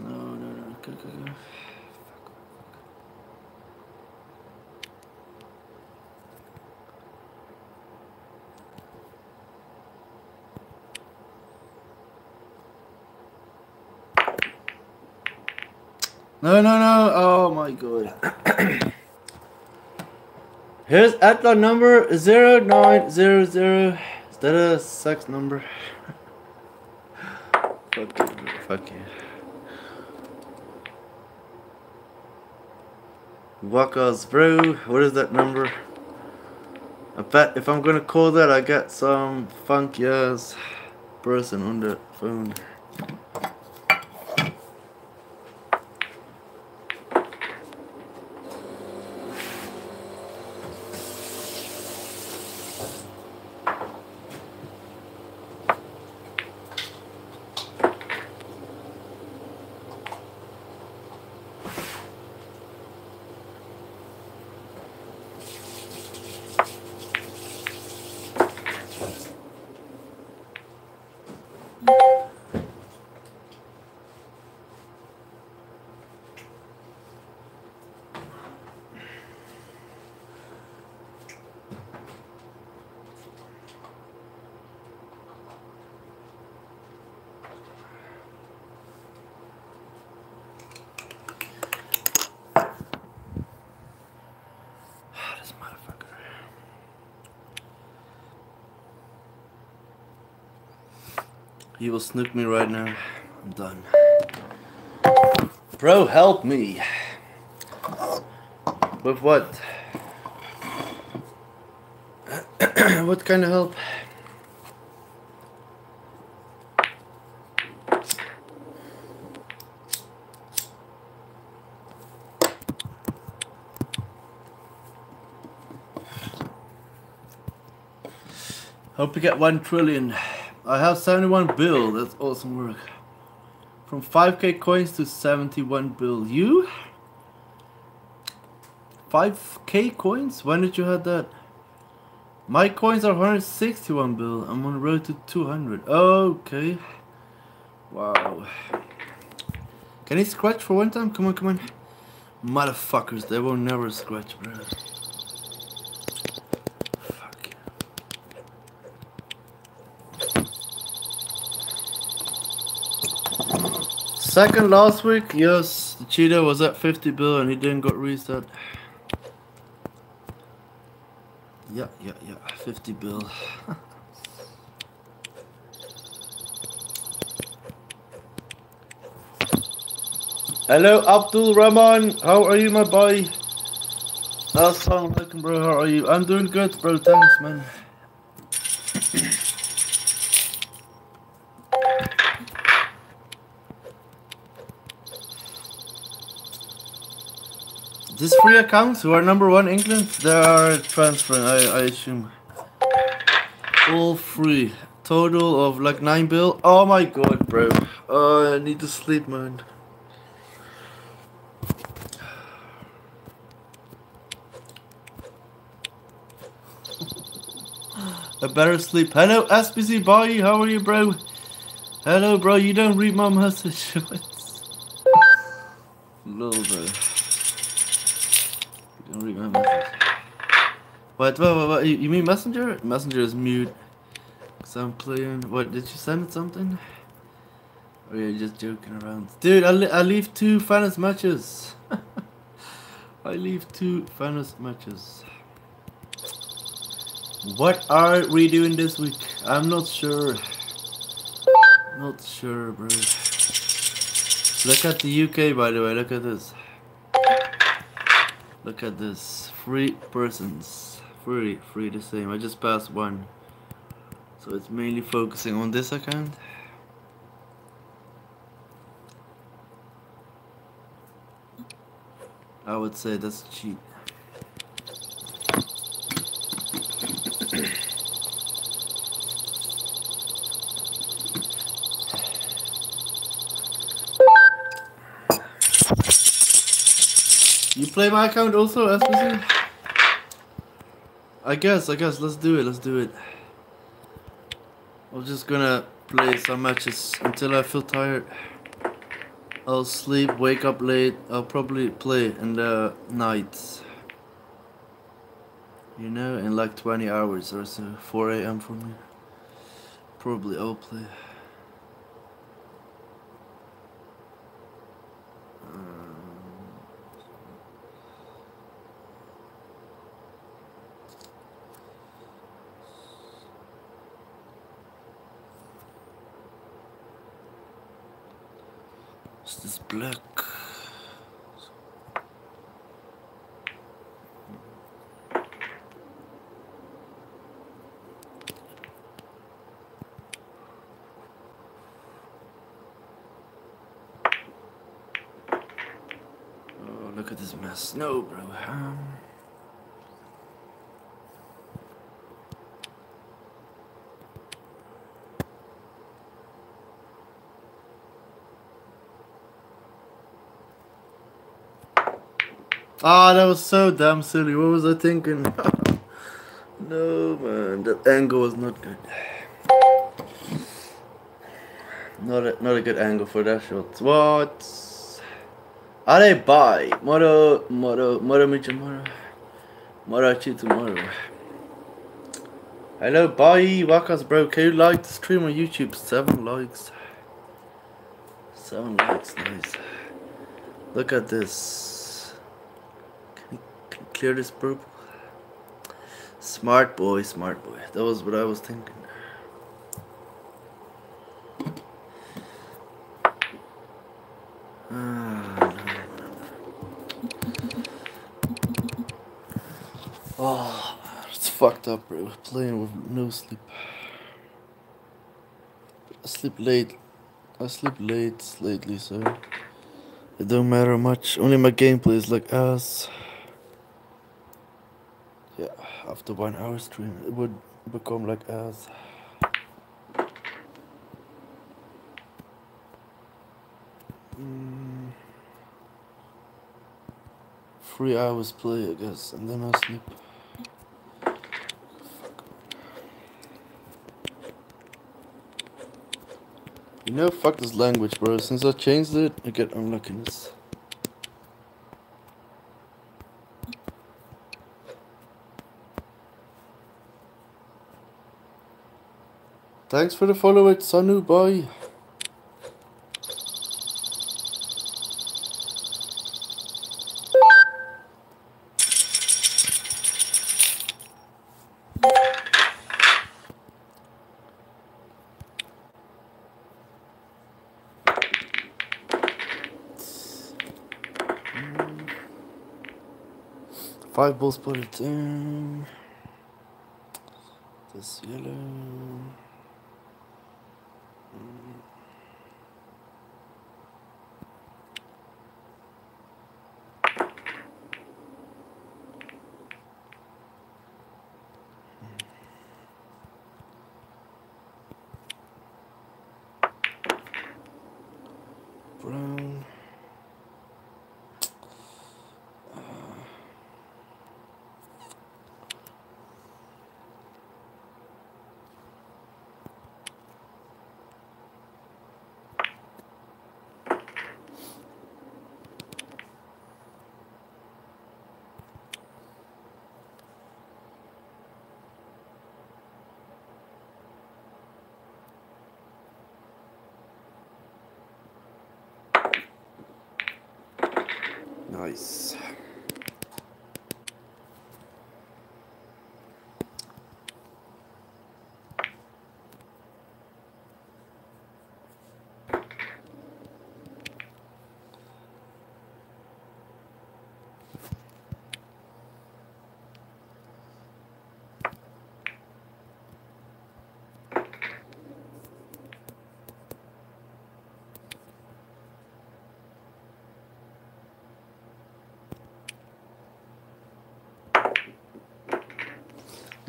No, no, no. Go, go, go. No, no, no. Oh my god. Here's at the number 0900. Is that a sex number? fuck you. Fuck you. Walkers, bro. What is that number? I bet if I'm gonna call that, I get some funky ass person on the phone. this motherfucker. He will snook me right now. I'm done. Bro, help me. With what? what kind of help? Hope you get 1 trillion. I have 71 bill. That's awesome work. From 5k coins to 71 bill. You? 5k coins? When did you have that? My coins are 161 bill. I'm on road to 200. Okay. Wow. Can he scratch for one time? Come on, come on. Motherfuckers, they will never scratch, bro. Fuck. Second last week, yes, the cheetah was at 50 bill and he didn't got reset. Yeah, yeah, yeah, 50 bill. Hello, Abdul Rahman. How are you, my boy? Assalamu alaikum, bro. How are you? I'm doing good, bro. Thanks, man. These three accounts who are number one England, they are transferring, I, I assume. All three. Total of like nine bill. Oh my god, bro. Oh, I need to sleep, man. I better sleep. Hello, SBC boy. How are you, bro? Hello, bro. You don't read my message. Lol, bro. You don't read my message. What? What? What? what? You, mean Messenger? Messenger is mute. Cause I'm playing. What? Did you send something? Or are you just joking around? Dude, I, I leave two finance matches. I leave two finance matches. What are we doing this week? I'm not sure. Not sure, bro. Look at the UK, by the way. Look at this. Look at this. Three persons. Three, three the same. I just passed one. So it's mainly focusing on this account. I would say that's cheap. You play my account also, SPC? I guess, I guess. Let's do it, let's do it. I'm just gonna play some matches until I feel tired. I'll sleep, wake up late. I'll probably play in the night. You know, in like 20 hours or so. 4 a.m. for me. Probably I'll play. Uh, this black? Oh, look at this mess. No, bro. Ah, oh, that was so damn silly. What was I thinking? no, man. That angle was not good. Not a, not a good angle for that shot. What? Are they bye? Moro, Moro, Moro Moro. Moro tomorrow. Hello, bye, Wakas, bro. Can you like the stream on YouTube? Seven likes. Seven likes, nice. Look at this clear this purple. Smart boy, smart boy. That was what I was thinking. Ah, oh, it's fucked up, bro. Playing with no sleep. I sleep late. I sleep late lately, so it don't matter much. Only my gameplay is like ass after one hour stream it would become like as mm, three hours play I guess and then I sleep. You know fuck this language bro. Since I changed it I get unluckiness Thanks for the follow it, Sanu, bye. Five balls put it in. This yellow. Nice.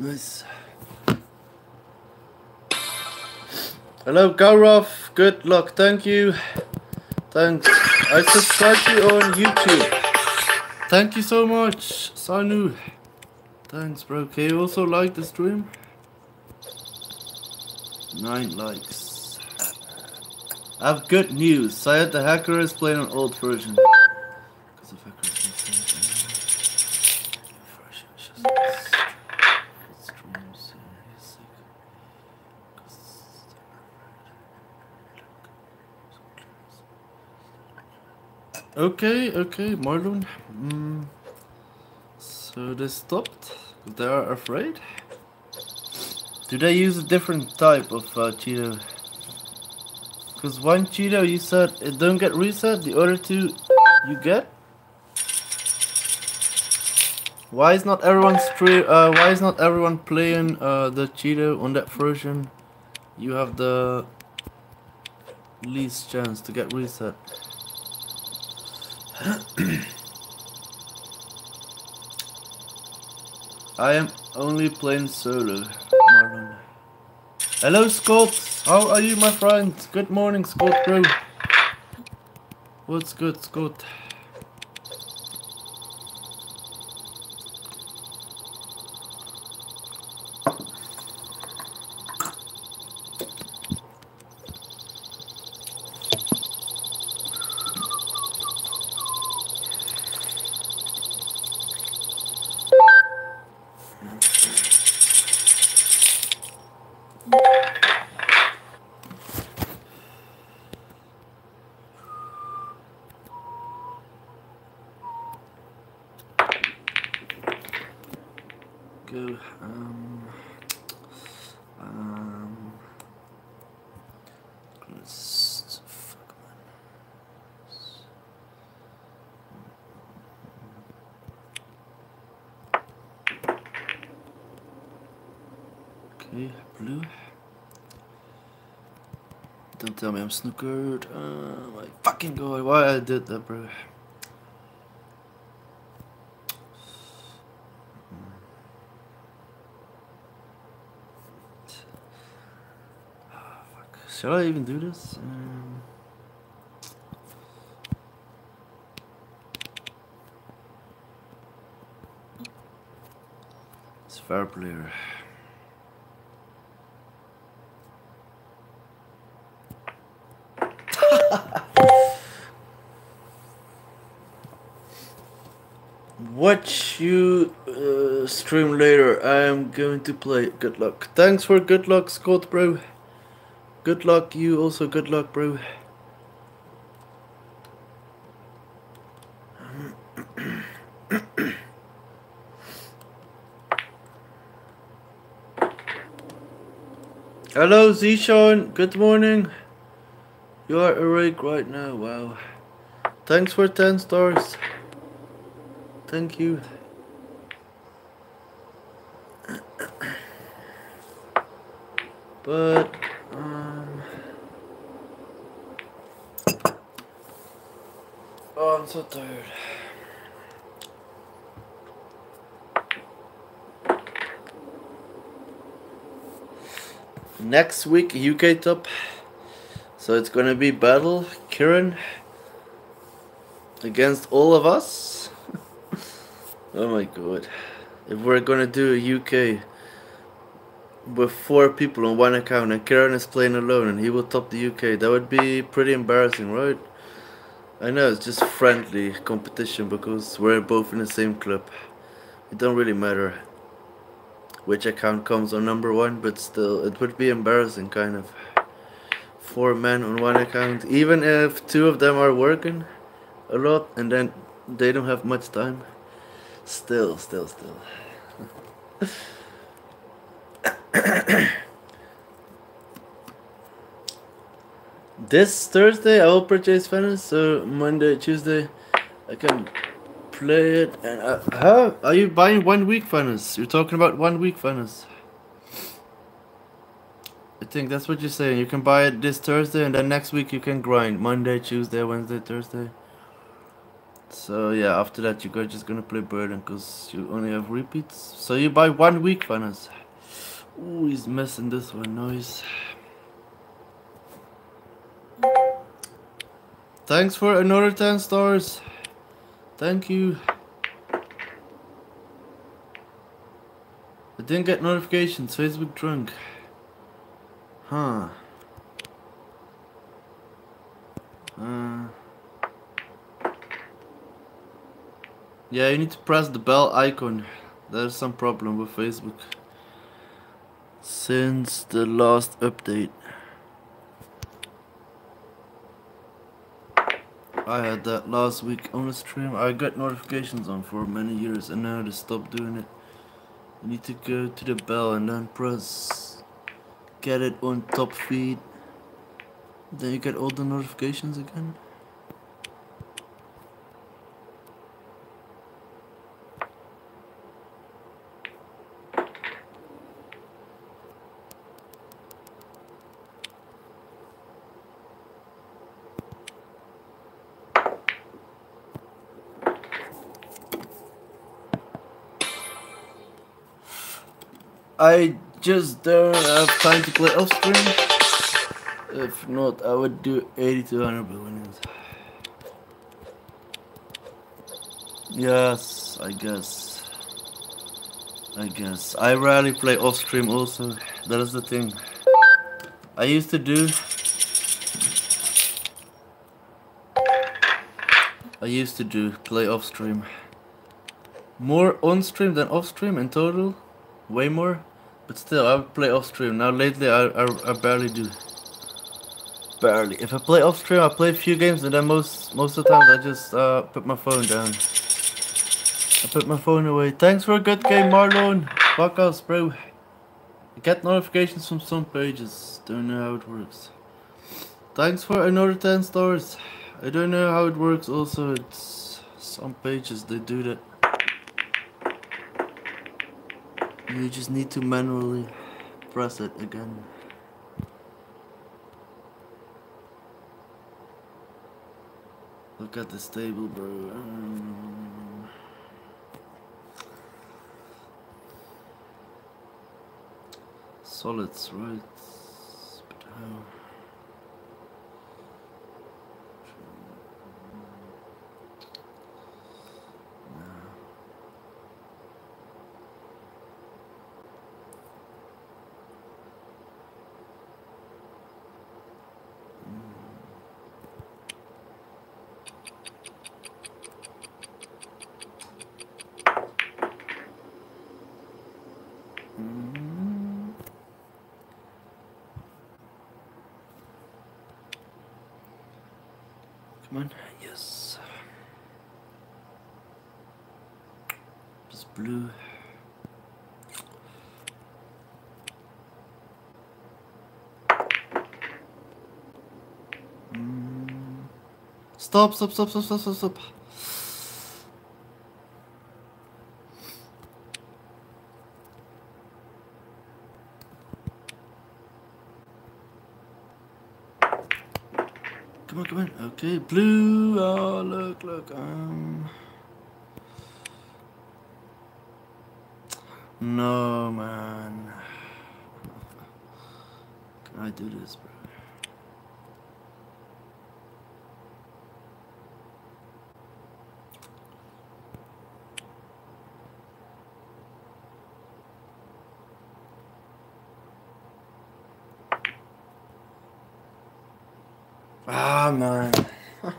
Nice. Hello, Gaurav. Good luck. Thank you. Thanks. I subscribe you on YouTube. Thank you so much, Sanu. Thanks, bro. Can you also like the stream? Nine likes. I have good news. Syed the hacker is playing an old version. Okay, okay, Marlon. Mm. So they stopped. They are afraid. Do they use a different type of uh, Cheeto? Because one Cheeto you said it don't get reset, the other two you get? Why is not everyone stream? Uh, why is not everyone playing uh, the Cheeto on that version? You have the least chance to get reset. I am only playing solo. Hello, Scott. How are you, my friend? Good morning, Scott, bro. What's good, Scott? tell me I'm snookered. Oh my fucking god, why I did that, bro. Shall I even do this? Um, it's fair player. Watch you uh, stream later. I am going to play. Good luck. Thanks for good luck, Scott, bro. Good luck. You also good luck, bro. Hello, Zishan. Good morning. You are awake right now. Wow. Thanks for 10 stars. Thank you. But, um... Oh, I'm so tired. Next week, UK Top. So it's gonna be battle Kieran against all of us. Oh my god. If we're gonna do a UK with four people on one account and Karen is playing alone and he will top the UK, that would be pretty embarrassing, right? I know it's just friendly competition because we're both in the same club. It don't really matter which account comes on number one, but still, it would be embarrassing, kind of four men on one account even if two of them are working a lot and then they don't have much time still still still. This Thursday I will purchase Venice so Monday Tuesday I can play it. And uh, how are you buying one week Venice you're talking about one week Venice I think that's what you're saying. You can buy it this Thursday, and then next week you can grind. Monday, Tuesday, Wednesday, Thursday. So yeah, after that you guys just gonna play Burden because you only have repeats. So you buy one week, Finance. Ooh, he's missing this one. Noise. Thanks for another 10 stars. Thank you. I didn't get notifications. Facebook drunk. Huh. Uh. Yeah, you need to press the bell icon. There's some problem with Facebook. Since the last update. I had that last week on the stream. I got notifications on for many years and now they stopped doing it. You need to go to the bell and then press get it on top feed. Then you get all the notifications again. I just don't have time to play off stream. If not, I would do 80 to 100 billions. Yes, I guess. I guess. I rarely play off stream also. That is the thing. I used to do. I used to do play off stream. More on stream than off stream in total. Way more. But still, I play off stream. Now lately, I, I, I barely do. Barely. If I play off stream, I play a few games, and then most most of the times I just uh, put my phone down. I put my phone away. Thanks for a good game, Marlon. Fuck us, bro. Get notifications from some pages. Don't know how it works. Thanks for another 10 stars. I don't know how it works also. It's some pages they do that. You just need to manually press it again. Look at this table, bro. Um, solids, right? But how? Come on, yes. Just blue. Mm. Stop, stop, stop, stop, stop, stop, stop. Come on, come on. Okay, blue. Oh, look, look. Um. No, man. Can I do this, bro? Ah, man.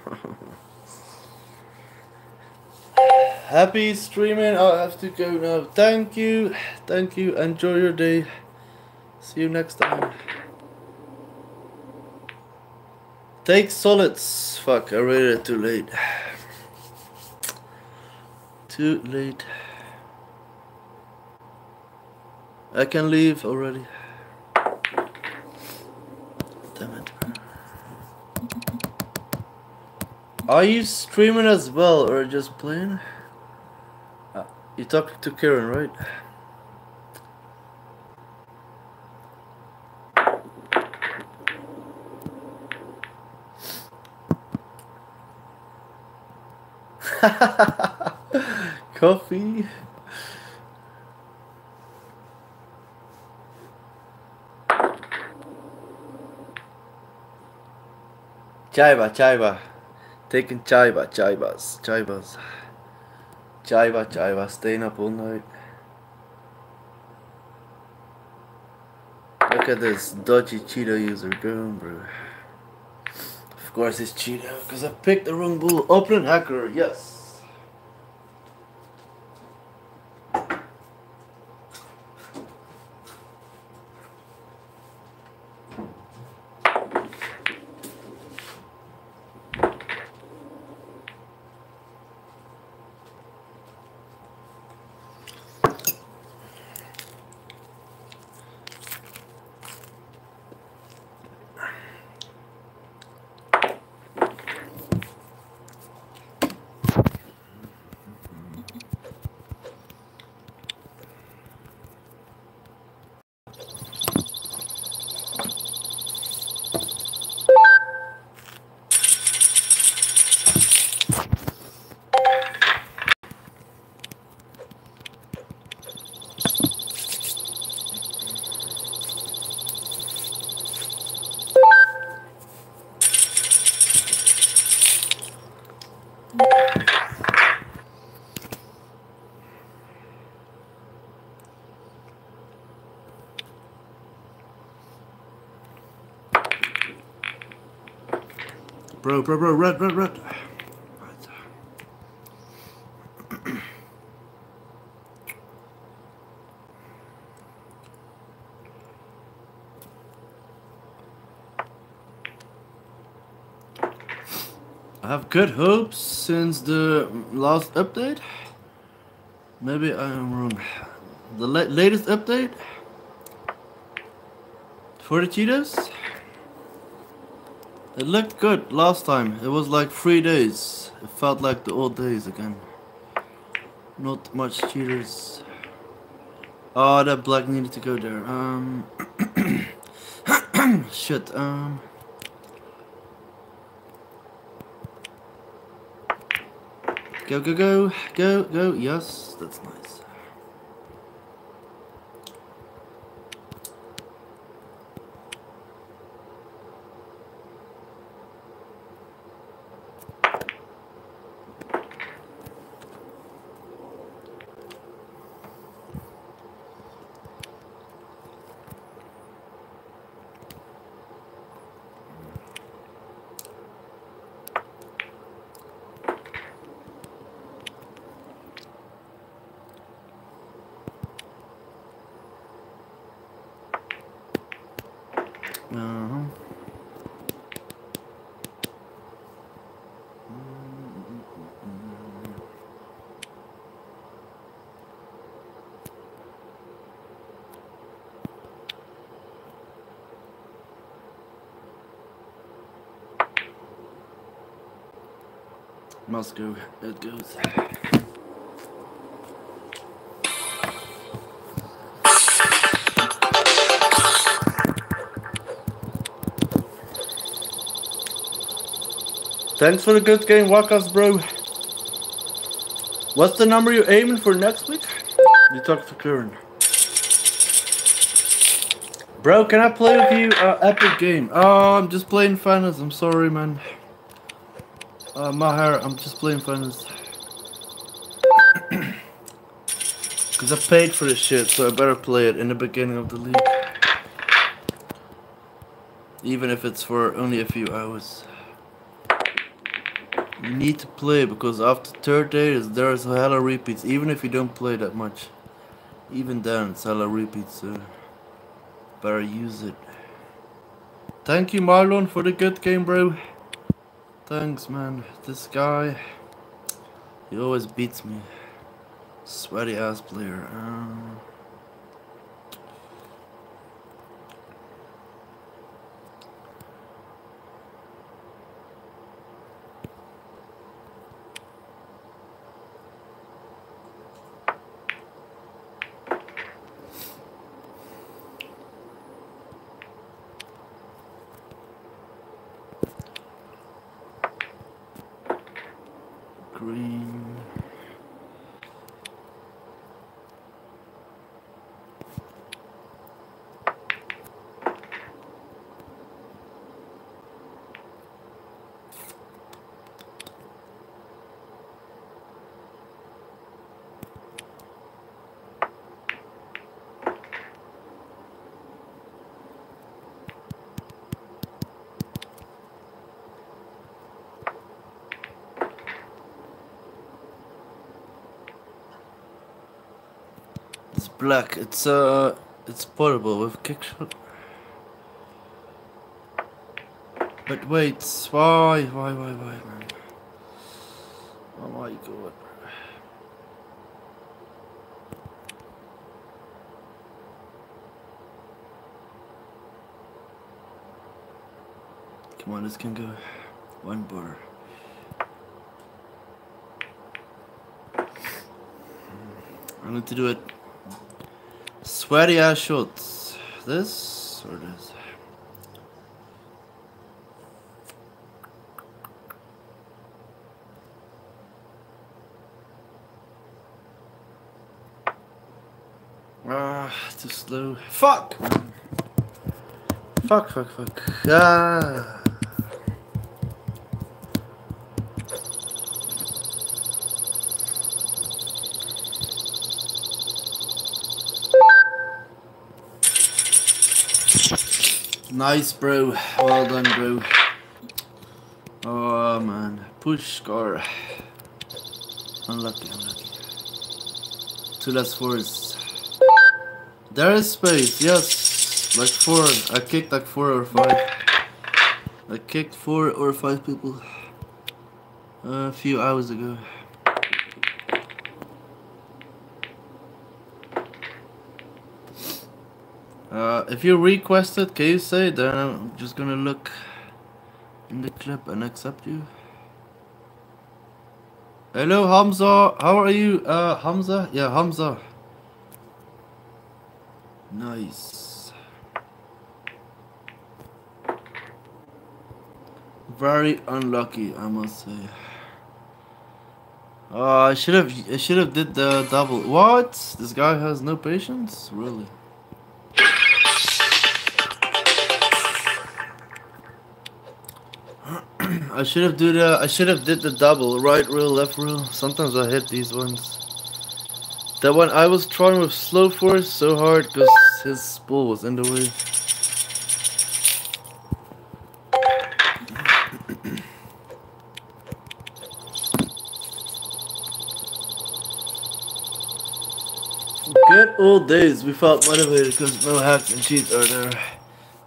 Happy streaming. I have to go now. Thank you. Thank you. Enjoy your day. See you next time. Take solids. Fuck, I read it too late. Too late. I can leave already. Damn it. Are you streaming as well or just playing? Uh, you talked to Karen, right? Coffee. Chai ba, chai ba. Taking chaiba, chaibas, chaibas. Chaiba, chaiba, staying up all night. Look at this dodgy Cheeto user going, bro. Of course it's Cheeto, because I picked the wrong bull. Open hacker, yes. Bro, bro, bro, red, red, red. I have good hopes since the last update. Maybe I am wrong. The la latest update for the Cheetos. It looked good last time. It was like three days. It felt like the old days again. Not much cheaters. Oh, that black needed to go there. Um, shit. Um. Go, go, go, go, go. Yes, that's nice. Must go. It goes. Thanks for the good game, Wakas, bro. What's the number you're aiming for next week? You talk to Karen. Bro, can I play with you uh, Epic Game? Oh, I'm just playing finals. I'm sorry, man. Uh, Maher, I'm just playing finals. Because I paid for this shit, so I better play it in the beginning of the league. Even if it's for only a few hours. You need to play because after third day there's hella repeats even if you don't play that much. Even then it's hella repeats so better use it. Thank you Marlon for the good game bro. Thanks man. This guy he always beats me. Sweaty ass player. Uh, black. It's uh, it's portable with kick shot. But wait, why, why, why, why, man? Oh my god. Come on, this can go one border. I need to do it sweaty ass shots. This or this? Ah, too slow. Fuck! Fuck, fuck, fuck. Ah. Nice, bro. Well done, bro. Oh, man. Push score. Unlucky, unlucky. Two less fours. There is space, yes. Like four. I kicked like four or five. I kicked four or five people uh, a few hours ago. Uh, if you request it, can you say then I'm just gonna look in the clip and accept you. Hello Hamza, how are you? Uh, Hamza? Yeah, Hamza. Nice. Very unlucky, I must say. Uh, I should have, I should have did the double. What? This guy has no patience? Really? I should have do the uh, I should have did the double right reel left reel. Sometimes I hit these ones. That one I was trying with slow force so hard because his spool was in the way. Good old days, we felt motivated because no hacks and cheats are there.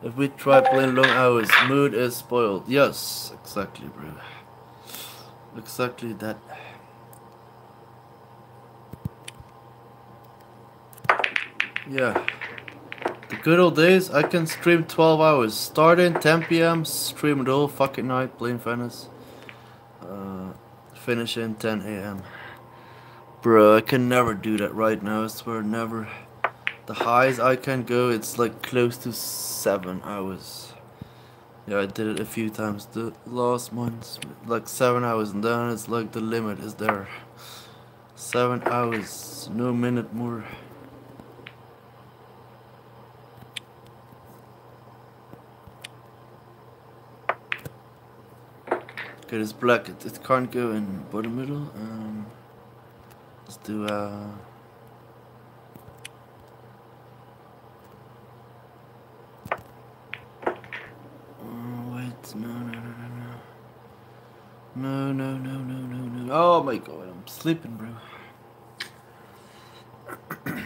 If we try playing long hours, mood is spoiled. Yes, exactly, bro. Exactly that. Yeah. The good old days, I can stream 12 hours. Starting 10 p.m., stream the whole fucking night playing Venice. Uh, finishing 10 a.m. Bro, I can never do that right now, I swear, never. The highest I can go, it's like close to 7 hours. Yeah, I did it a few times the last months, like 7 hours, and then it's like the limit is there. 7 hours, no minute more. Okay, it's black. It, it can't go in bottom middle. Um, let's do uh. That's no, no, no, no, no. No, no, no, no, no, no. Oh my god, I'm slipping, bro.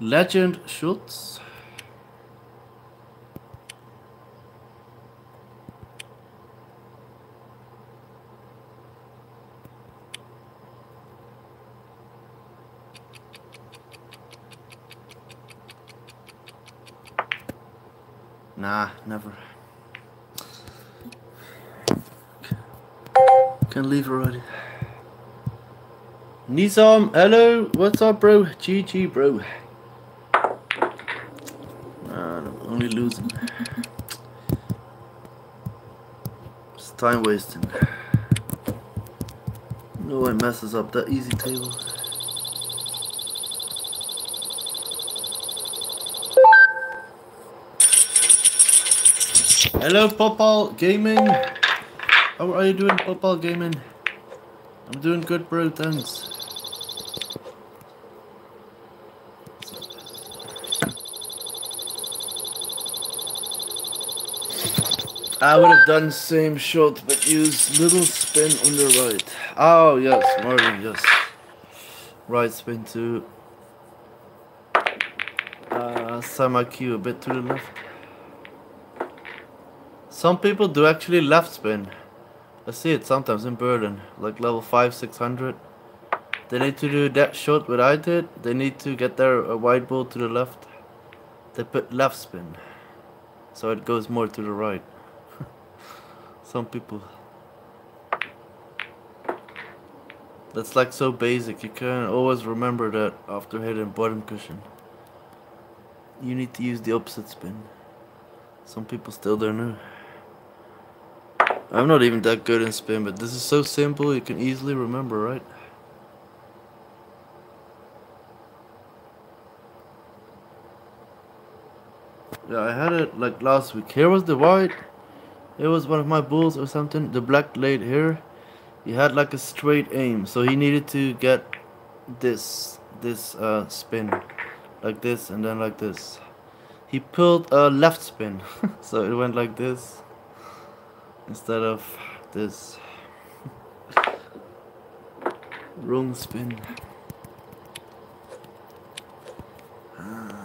Legend shoots. Nah, never. Can leave already. Nizam, hello, what's up, bro? GG, bro. I'm only losing. It's time wasting. No one messes up that easy table. Hello, Popal Gaming. How are you doing, Popal Gaming? I'm doing good, bro. Thanks. I would have done same shot, but use little spin on the right. Oh yes, Marvin, yes. right spin to uh, Q a bit to the left. Some people do actually left spin. I see it sometimes in Berlin, like level 5, 600. They need to do that shot what I did. They need to get their uh, white ball to the left. They put left spin. So it goes more to the right. Some people. That's like so basic. You can always remember that after hitting bottom cushion. You need to use the opposite spin. Some people still don't know. I'm not even that good in spin, but this is so simple you can easily remember, right? Yeah, I had it like last week. Here was the white. It was one of my bulls or something. The black laid here. He had like a straight aim, so he needed to get this this uh, spin, like this and then like this. He pulled a left spin, so it went like this instead of this wrong spin. Ah,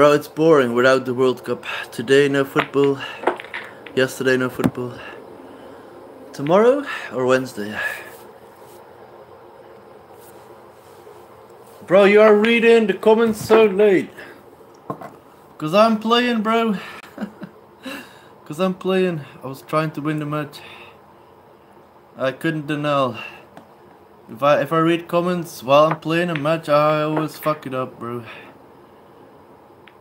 Bro, it's boring without the World Cup. Today no football. Yesterday no football. Tomorrow or Wednesday? Bro, you are reading the comments so late. Cause I'm playing, bro. Cause I'm playing. I was trying to win the match. I couldn't deny. If I if I read comments while I'm playing a match, I always fuck it up, bro.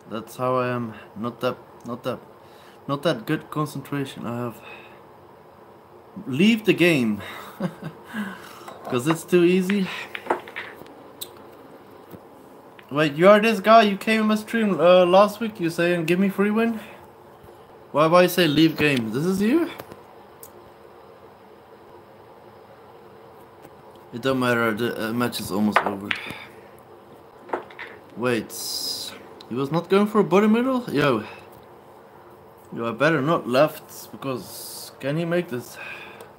That's how I am. Not that, not that, not that good concentration I have. Leave the game. Because it's too easy. Wait, you are this guy? You came in my stream uh, last week, you saying give me free win? Why why you say leave game? This is you? It don't matter, the uh, match is almost over. Wait. He was not going for a body middle? Yo. Yo, I better not left, because can he make this?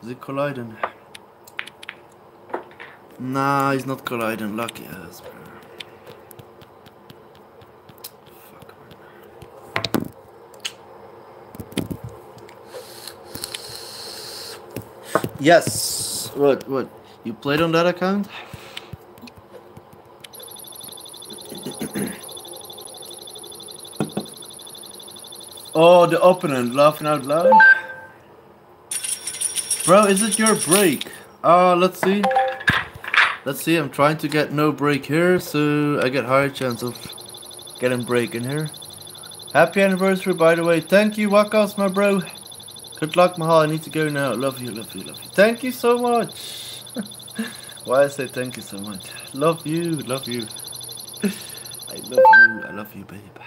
Is he colliding? Nah, he's not colliding. Lucky ass, bro. Yes. What? What? You played on that account? Oh, the opponent laughing out loud. Bro, is it your break? Uh, let's see. Let's see, I'm trying to get no break here, so I get higher chance of getting break in here. Happy anniversary, by the way. Thank you, Wakas, my bro. Good luck, Mahal. I need to go now. Love you, love you, love you. Thank you so much. Why I say thank you so much. Love you, love you. I love you, I love you, babe.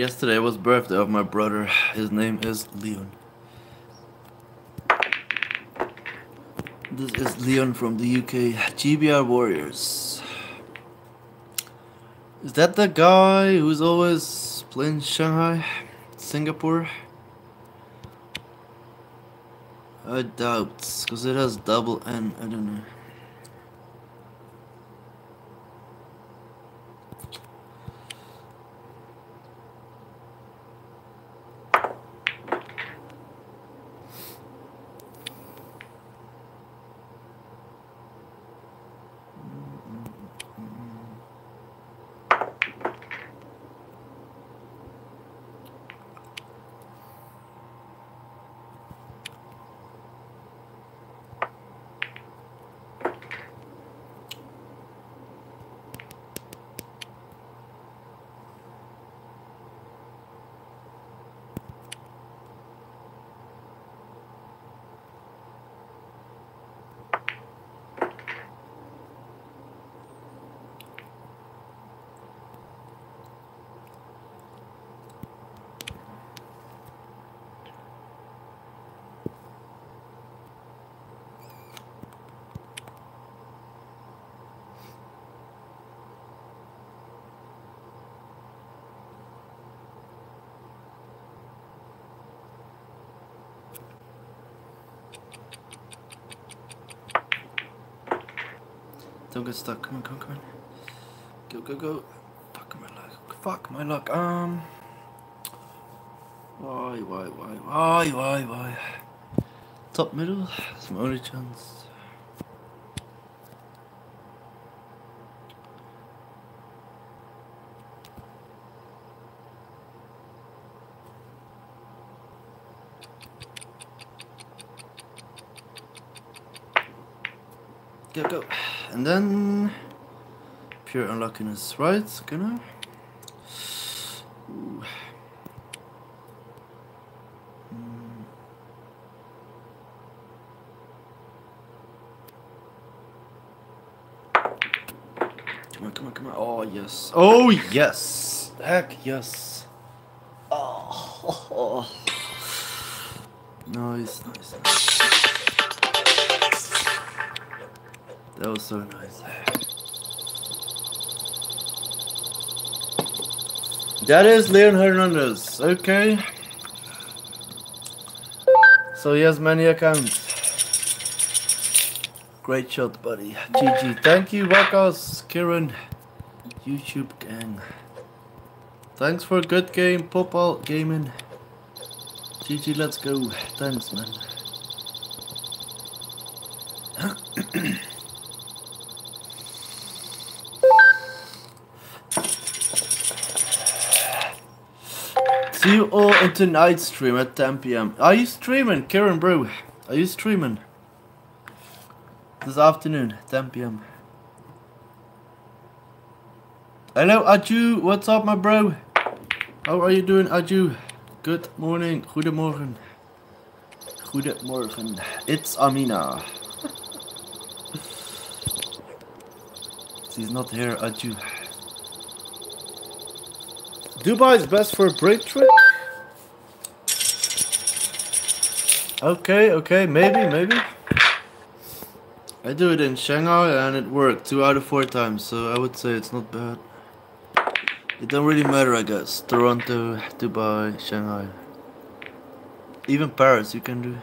Yesterday was birthday of my brother. His name is Leon. This is Leon from the UK. GBR Warriors. Is that the guy who's always playing Shanghai? Singapore? I doubt, because it has double N, I don't know. Get stuck. Come on, come on, come on. Go, go, go. Fuck my luck. Fuck my luck. Um. Why, why, why, why, why, why? Top middle. My only chance. Go, go. And then... Pure unluckiness, right? Gonna... Come on, come on, come on. Oh, yes. Oh, yes. Heck, yes. So nice. That is Leon Hernandez. Okay. So he has many accounts. Great shot, buddy. GG. Thank you, Wakas, Kieran, YouTube gang. Thanks for a good game, Popal Gaming. GG, let's go. Thanks, man. In tonight's stream at 10 p.m. Are you streaming, Karen Brew? Are you streaming? This afternoon, 10 p.m. Hello, Aju. What's up, my bro? How are you doing, Aju? Good morning. Goedemorgen. Goedemorgen. It's Amina. She's not here, Aju. Dubai is best for a break trip? Okay, okay, maybe, maybe. I do it in Shanghai and it worked two out of four times, so I would say it's not bad. It don't really matter, I guess. Toronto, Dubai, Shanghai. Even Paris you can do.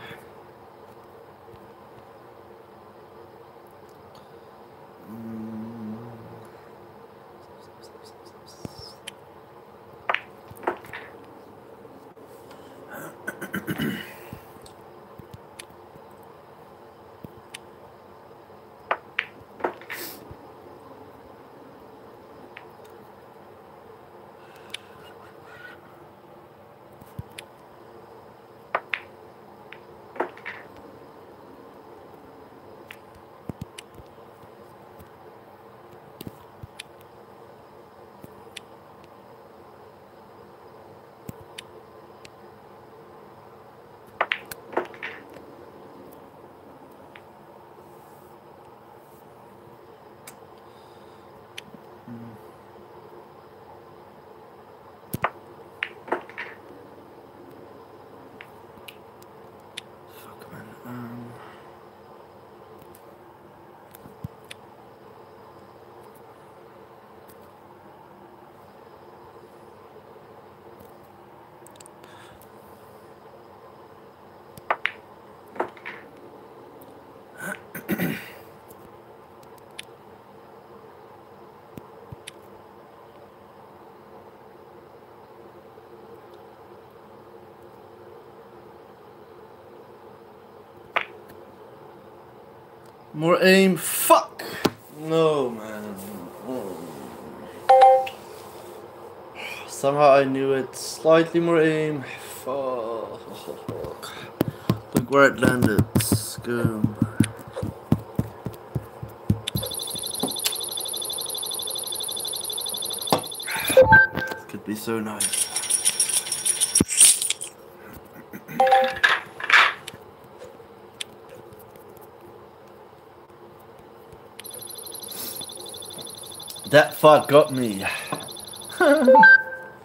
Fuck, man. Um, More aim. Fuck. No, man. Somehow I knew it. Slightly more aim. Fuck. Look where it landed. Scum. This could be so nice. Fuck got me. Do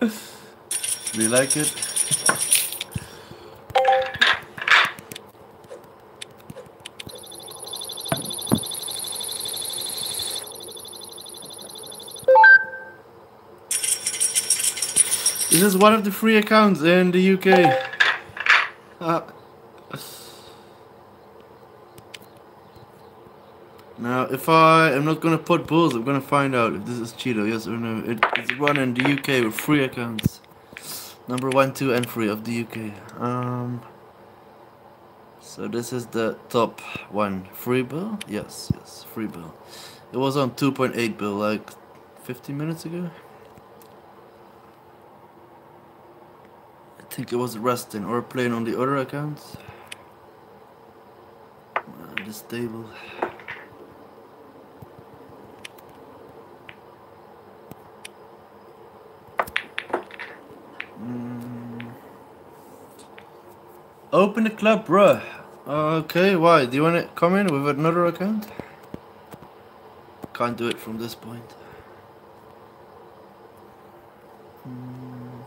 you like it? This is one of the free accounts in the UK. Uh, Now, if I am not gonna put bulls, I'm gonna find out if this is Cheeto, yes or no. It, it's run in the UK with free accounts. Number one, two, and three of the UK. Um. So this is the top one. Free bill? Yes, yes, free bill. It was on 2.8 bill like 15 minutes ago. I think it was resting or playing on the other accounts. Uh, this table. Open the club, bro. Okay, why? Do you want to come in with another account? Can't do it from this point. Mm.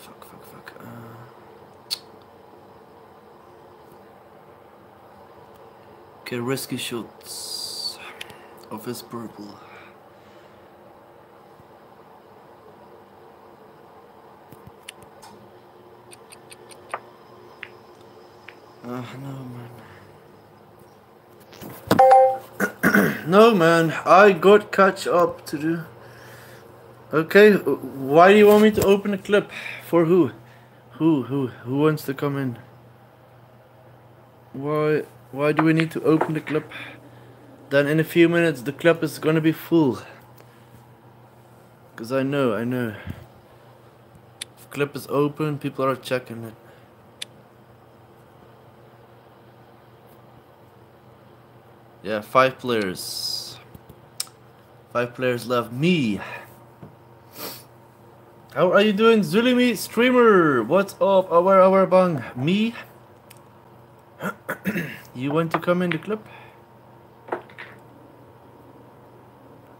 Fuck, fuck, fuck. Uh. Okay, risky shots. Office purple. Uh, no, man. no, man. I got catch up to do. Okay, why do you want me to open a clip? For who? Who, who, who wants to come in? Why, why do we need to open the clip? Then in a few minutes the clip is gonna be full. Cause I know, I know. If clip is open, people are checking it. Yeah, five players. Five players left. Me. How are you doing, Zulimi streamer? What's up, our our bang? Me. you want to come in the club?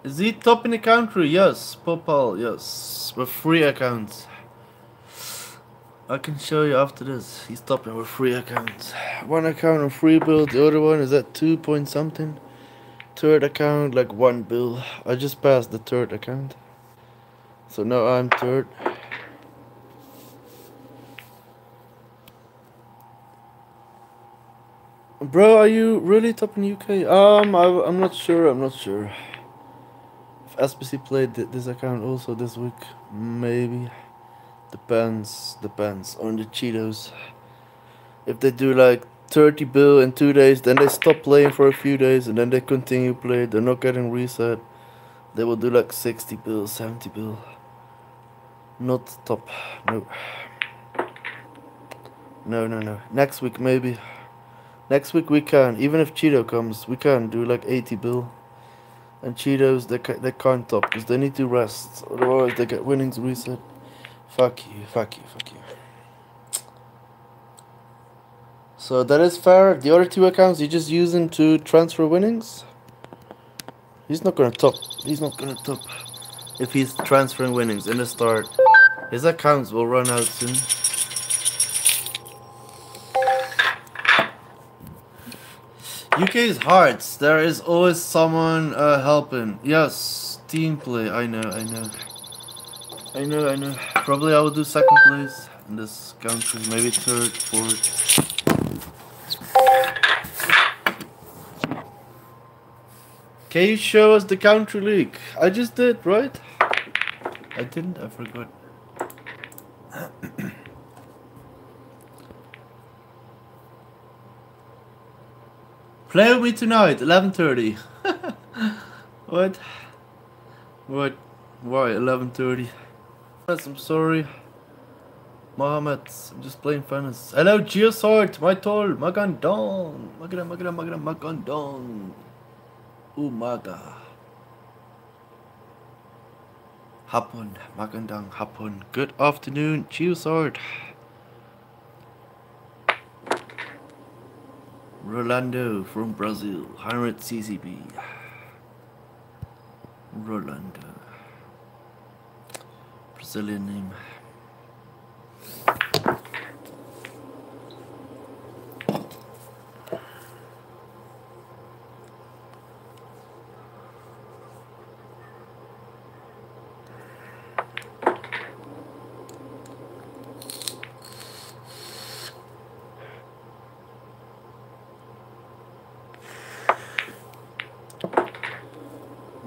Is he top in the country? Yes, Popal, yes. With free accounts. I can show you after this. He's topping with free accounts. One account on free build, the other one is at two point something. Third account like one bill. I just passed the third account. So now I'm third. Bro, are you really top in UK? Um, I, I'm not sure, I'm not sure. If SBC played this account also this week, maybe. Depends, depends on the Cheetos. If they do like 30 bill in two days, then they stop playing for a few days and then they continue play. They're not getting reset. They will do like 60 bill, 70 bill. Not top, no. No, no, no. Next week maybe. Next week we can. Even if Cheeto comes, we can do like 80 bill. And Cheetos, they, they can't top because they need to rest. Otherwise they get winnings reset. Fuck you, fuck you, fuck you. So that is fair. The other two accounts you just using to transfer winnings? He's not gonna top. He's not gonna top. If he's transferring winnings in the start, his accounts will run out soon. UK is hard. There is always someone uh, helping. Yes, team play. I know, I know. I know, I know. Probably I will do second place in this country, maybe third, fourth. Can you show us the country league? I just did, right? I didn't, I forgot. Play with me tonight, 11.30. what? What? Why 11.30? I'm sorry. Mohammed, I'm just playing finance. Hello, Geosort, my toll, Magandon, Magandon, Magandon, Magandon, Magandon. Umaga. Hapon, Magandang, Hapon. Good afternoon, Geosort. Rolando from Brazil, 100 CCB. Rolando silly name.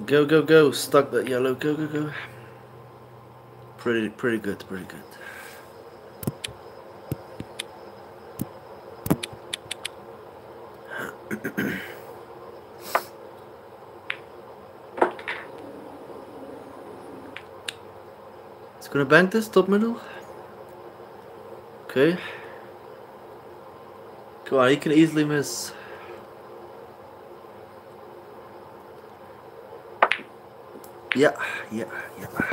Go, go, go. Stuck that yellow. Go, go, go. Pretty, pretty good, pretty good. it's gonna bank this top middle. Okay. Come on, he can easily miss. Yeah, yeah, yeah.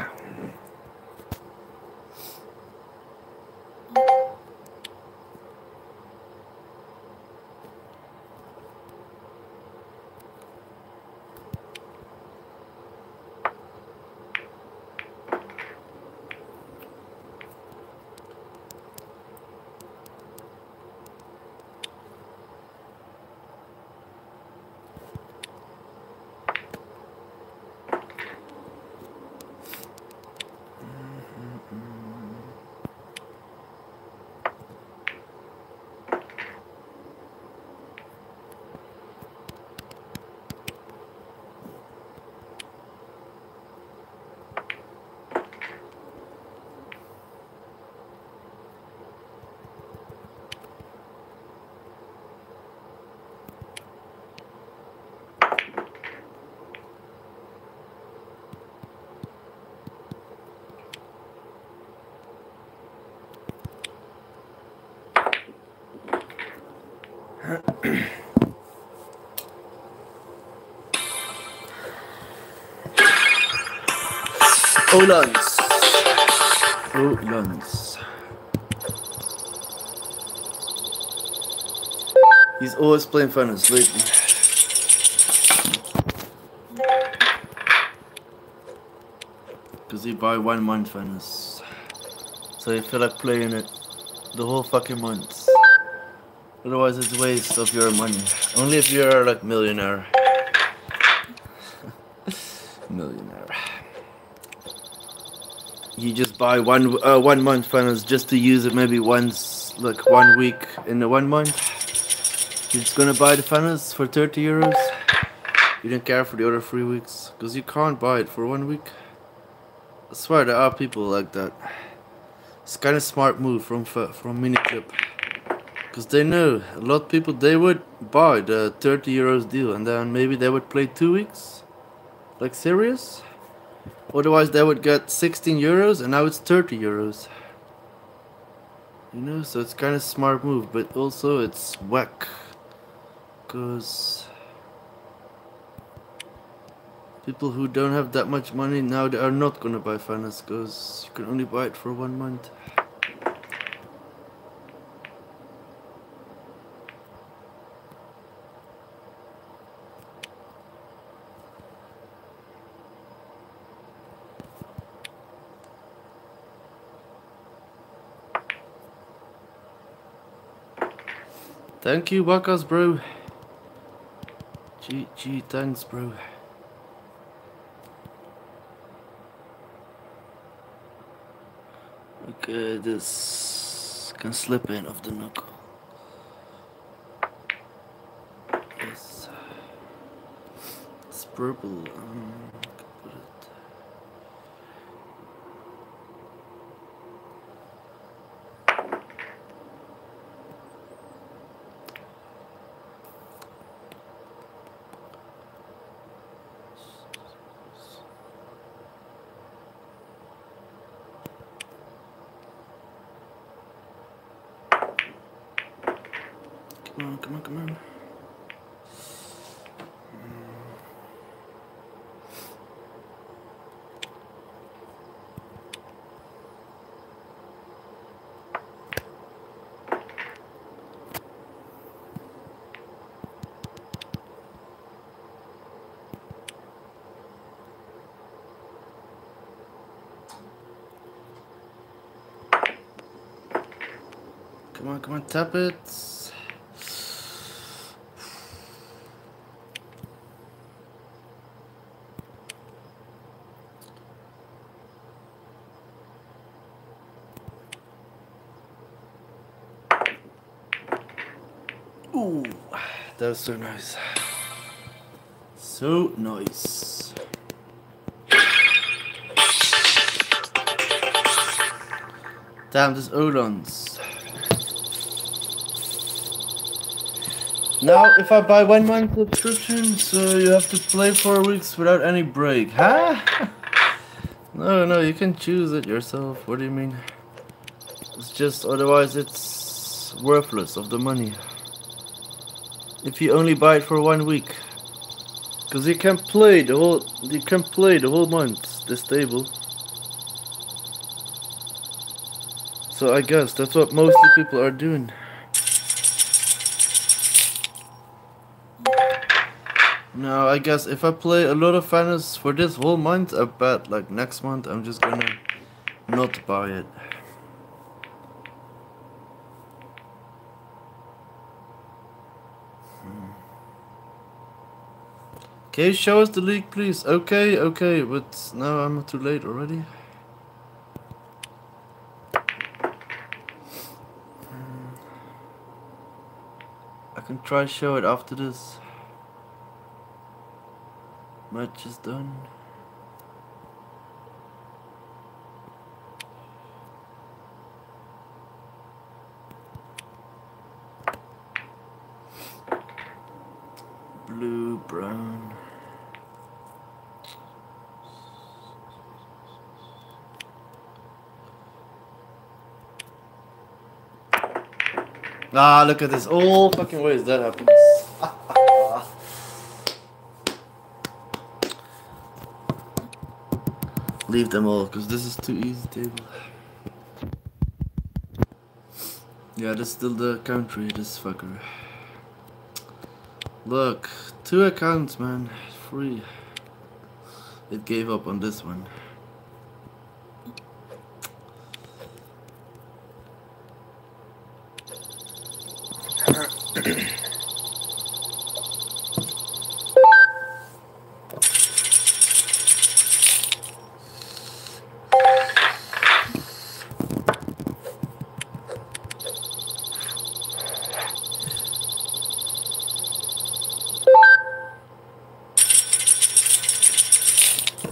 Olans. Olans. He's always playing funnels lately. Because he buy one month funnels. So you feel like playing it the whole fucking month. Otherwise it's waste of your money. Only if you're like millionaire. You just buy one uh, one month funnels just to use it maybe once, like one week in the one month. You're just gonna buy the funnels for 30 euros. You don't care for the other three weeks because you can't buy it for one week. I swear there are people like that. It's kind of smart move from from Miniclip. Because they know a lot of people they would buy the 30 euros deal and then maybe they would play two weeks. Like serious? Otherwise they would get 16 euros and now it's 30 euros. You know, so it's kind of smart move, but also it's whack. Because people who don't have that much money now they are not gonna buy finance because you can only buy it for one month. Thank you, Wakas, bro. Gee, gee, thanks, bro. Okay, this can slip in off the knuckle. Yes. It's purple. Um, Come on, come on, tap it. Ooh, that was so nice. So nice. Damn, this Odon's. Now, if I buy one month subscription, so you have to play four weeks without any break. Huh? no, no, you can choose it yourself. What do you mean? It's just, otherwise it's worthless of the money. If you only buy it for one week. Because you can play the whole, you can play the whole month, this table. So I guess that's what mostly people are doing. Now, I guess if I play a lot of Fantasy for this whole month, I bet like next month I'm just gonna not buy it. Okay, show us the leak, please. Okay, okay, but now I'm too late already. Hmm. I can try show it after this. Match is done. Blue, brown. Ah, look at this. All fucking ways that happens. Leave them all, because this is too easy table. Yeah, this is still the country, this fucker. Look, two accounts, man. Free. It gave up on this one.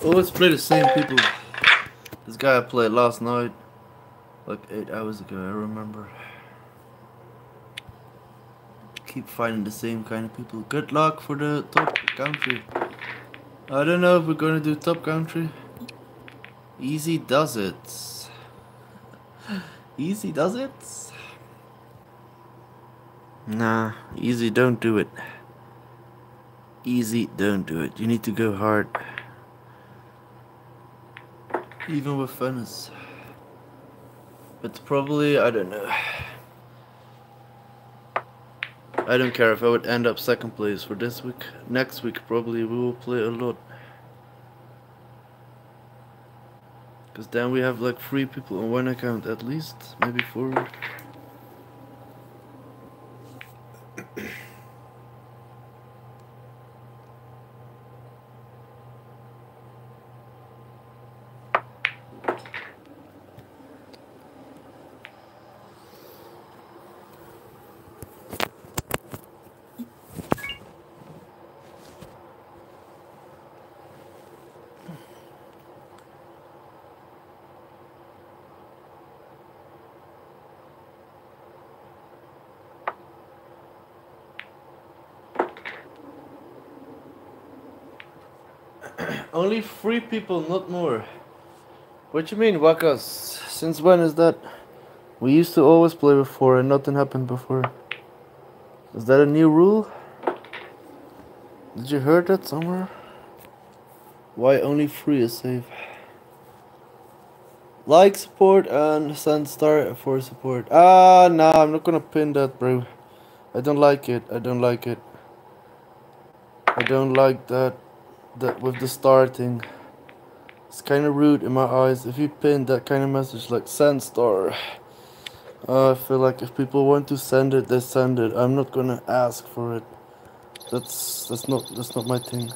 Always play the same people. This guy I played last night, like eight hours ago, I remember. Keep finding the same kind of people. Good luck for the top country. I don't know if we're gonna do top country. Easy does it. Easy does it? Nah, easy don't do it. Easy don't do it. You need to go hard. Even with funness. But probably, I don't know. I don't care if I would end up second place for this week. Next week probably we will play a lot. Because then we have like three people on one account at least. Maybe four. Only three people, not more. What you mean, Wakas? Since when is that? We used to always play before and nothing happened before. Is that a new rule? Did you hear that somewhere? Why only three is safe? Like support and send star for support. Ah, nah, I'm not gonna pin that, bro. I don't like it. I don't like it. I don't like that that with the starting. It's kind of rude in my eyes if you pin that kind of message like send star. Uh, I feel like if people want to send it, they send it. I'm not gonna ask for it. That's that's not that's not my thing.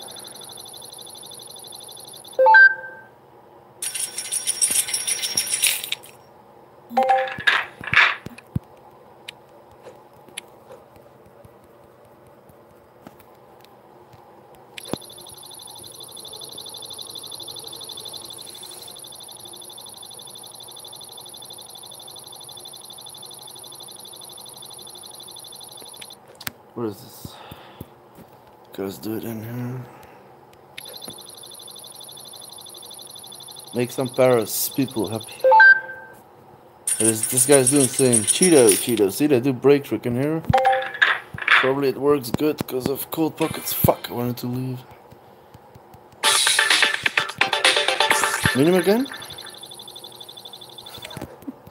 Make some Paris people happy. This, this guy's doing the same. Cheeto, Cheeto. See, do break trick in here. Probably it works good because of cold pockets. Fuck, I wanted to leave. Him again?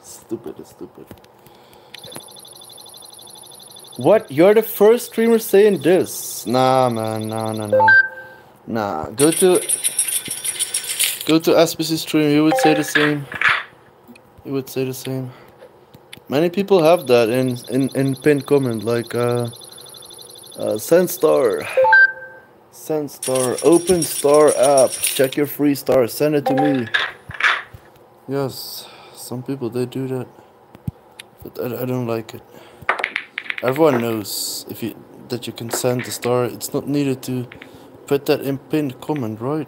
stupid, stupid. What? You're the first streamer saying this? Nah, man, nah, nah, nah. Nah, go to... Go to SBC stream, he would say the same. He would say the same. Many people have that in, in, in pinned comment, like, uh... Uh, Sandstar. Sandstar. Open Star app. Check your free star. Send it to me. Yes. Some people, they do that. But I, I don't like it. Everyone knows if you that you can send the star. It's not needed to put that in pinned comment, right?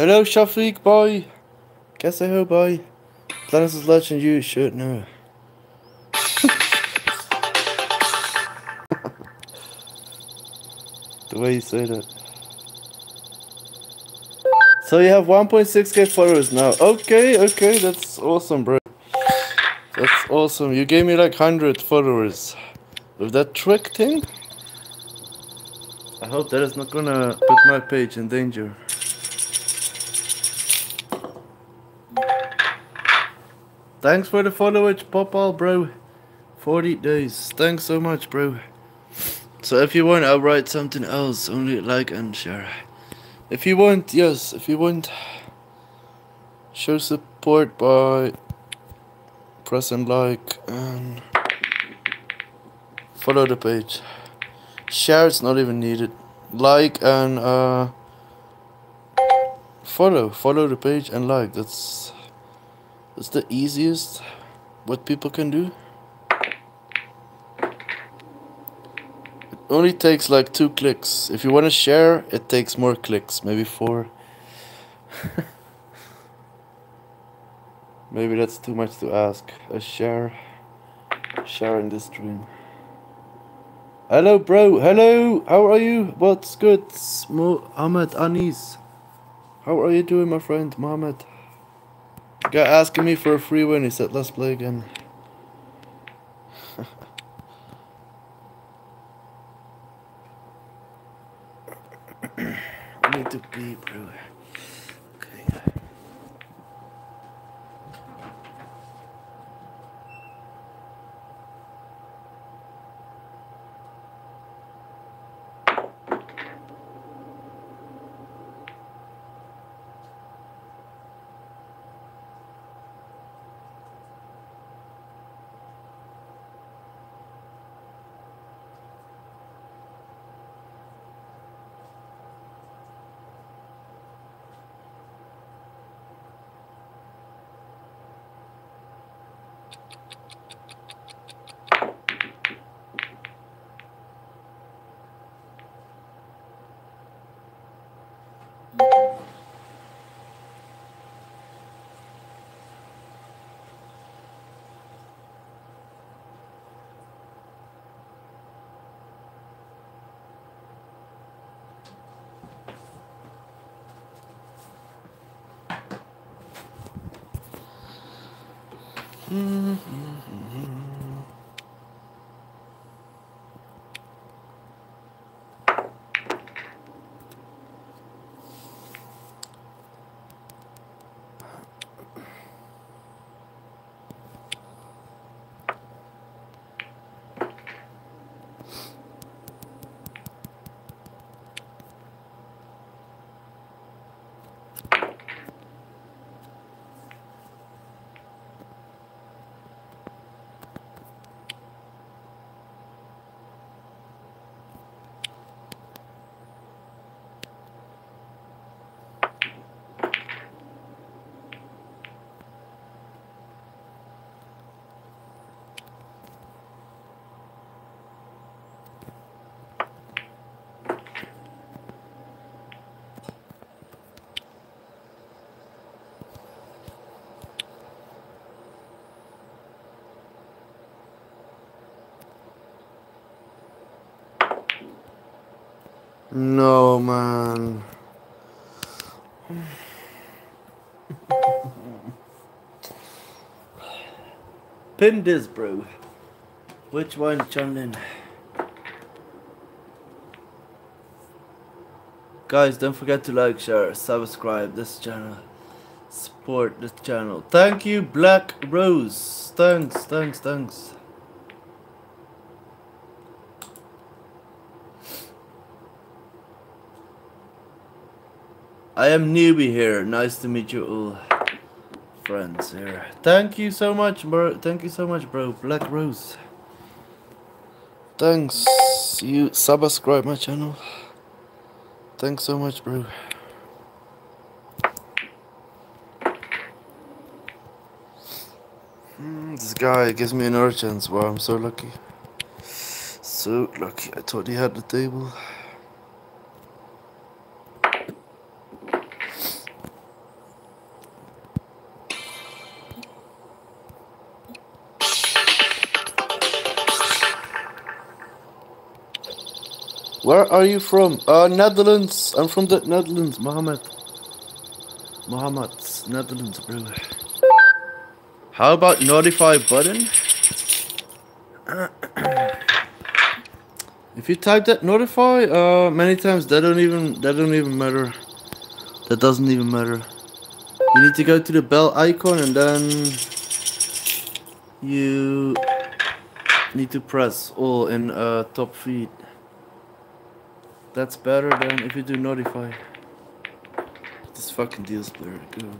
Hello, Shafiq boy. Guess I hope boy. Planets is legend you should know. the way you say that. So you have 1.6k followers now. Okay, okay, that's awesome, bro. That's awesome. You gave me like 100 followers. With that trick thing? I hope that is not gonna put my page in danger. Thanks for the follow, followage, Popal, bro. 40 days. Thanks so much, bro. So if you want, I'll write something else. Only like and share. If you want, yes. If you want, show support by pressing like and follow the page. Share is not even needed. Like and uh, follow. Follow the page and like. That's that's the easiest what people can do. It only takes like two clicks. If you want to share, it takes more clicks, maybe four. maybe that's too much to ask. A share, sharing this stream. Hello, bro. Hello. How are you? What's good? Mohammed Anis. How are you doing, my friend, Mohammed? Guy asking me for a free win. He said, let's play again. I need to pee, bro. No, man. Pin this, bro. Which one, Chunlin? Guys, don't forget to like, share, subscribe this channel. Support this channel. Thank you, Black Rose. Thanks, thanks, thanks. I am newbie here. Nice to meet you all. Friends here. Thank you so much, bro. Thank you so much, bro. Black Rose. Thanks. You subscribe my channel. Thanks so much, bro. Mm, this guy gives me another chance. Wow, I'm so lucky. So lucky. I thought he had the table. Where are you from? Uh, Netherlands. I'm from the Netherlands, Mohammed. Mohammed, Netherlands, brother. How about notify button? if you type that notify, uh, many times that don't even that don't even matter. That doesn't even matter. You need to go to the bell icon and then you need to press all in uh, top feed. That's better than if you do notify. This fucking deal splitter, go.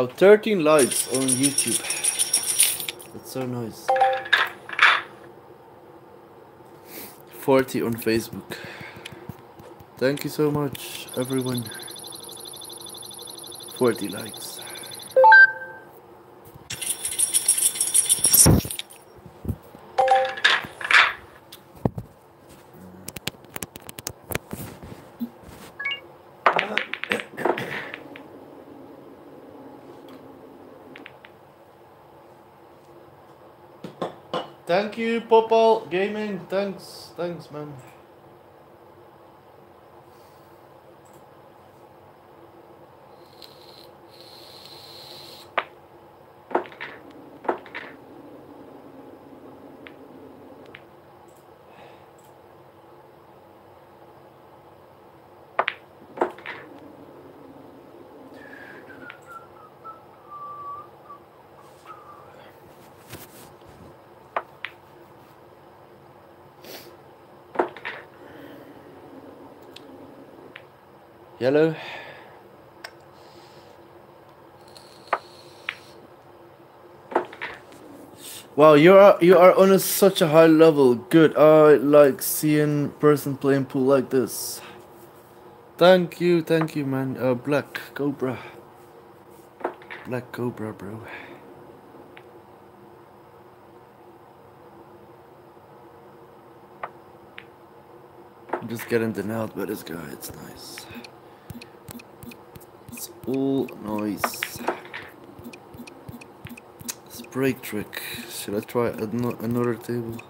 Wow, 13 likes on YouTube. That's so nice. 40 on Facebook. Thank you so much, everyone. 40 likes. Thank you, Popal Gaming. Thanks, thanks, man. Yellow. Wow, you are you are on a, such a high level. Good. I like seeing person playing pool like this. Thank you, thank you, man. Uh, Black Cobra. Black Cobra, bro. I'm just getting denied by this guy. It's nice. Nice. It's break trick. Should I try another table?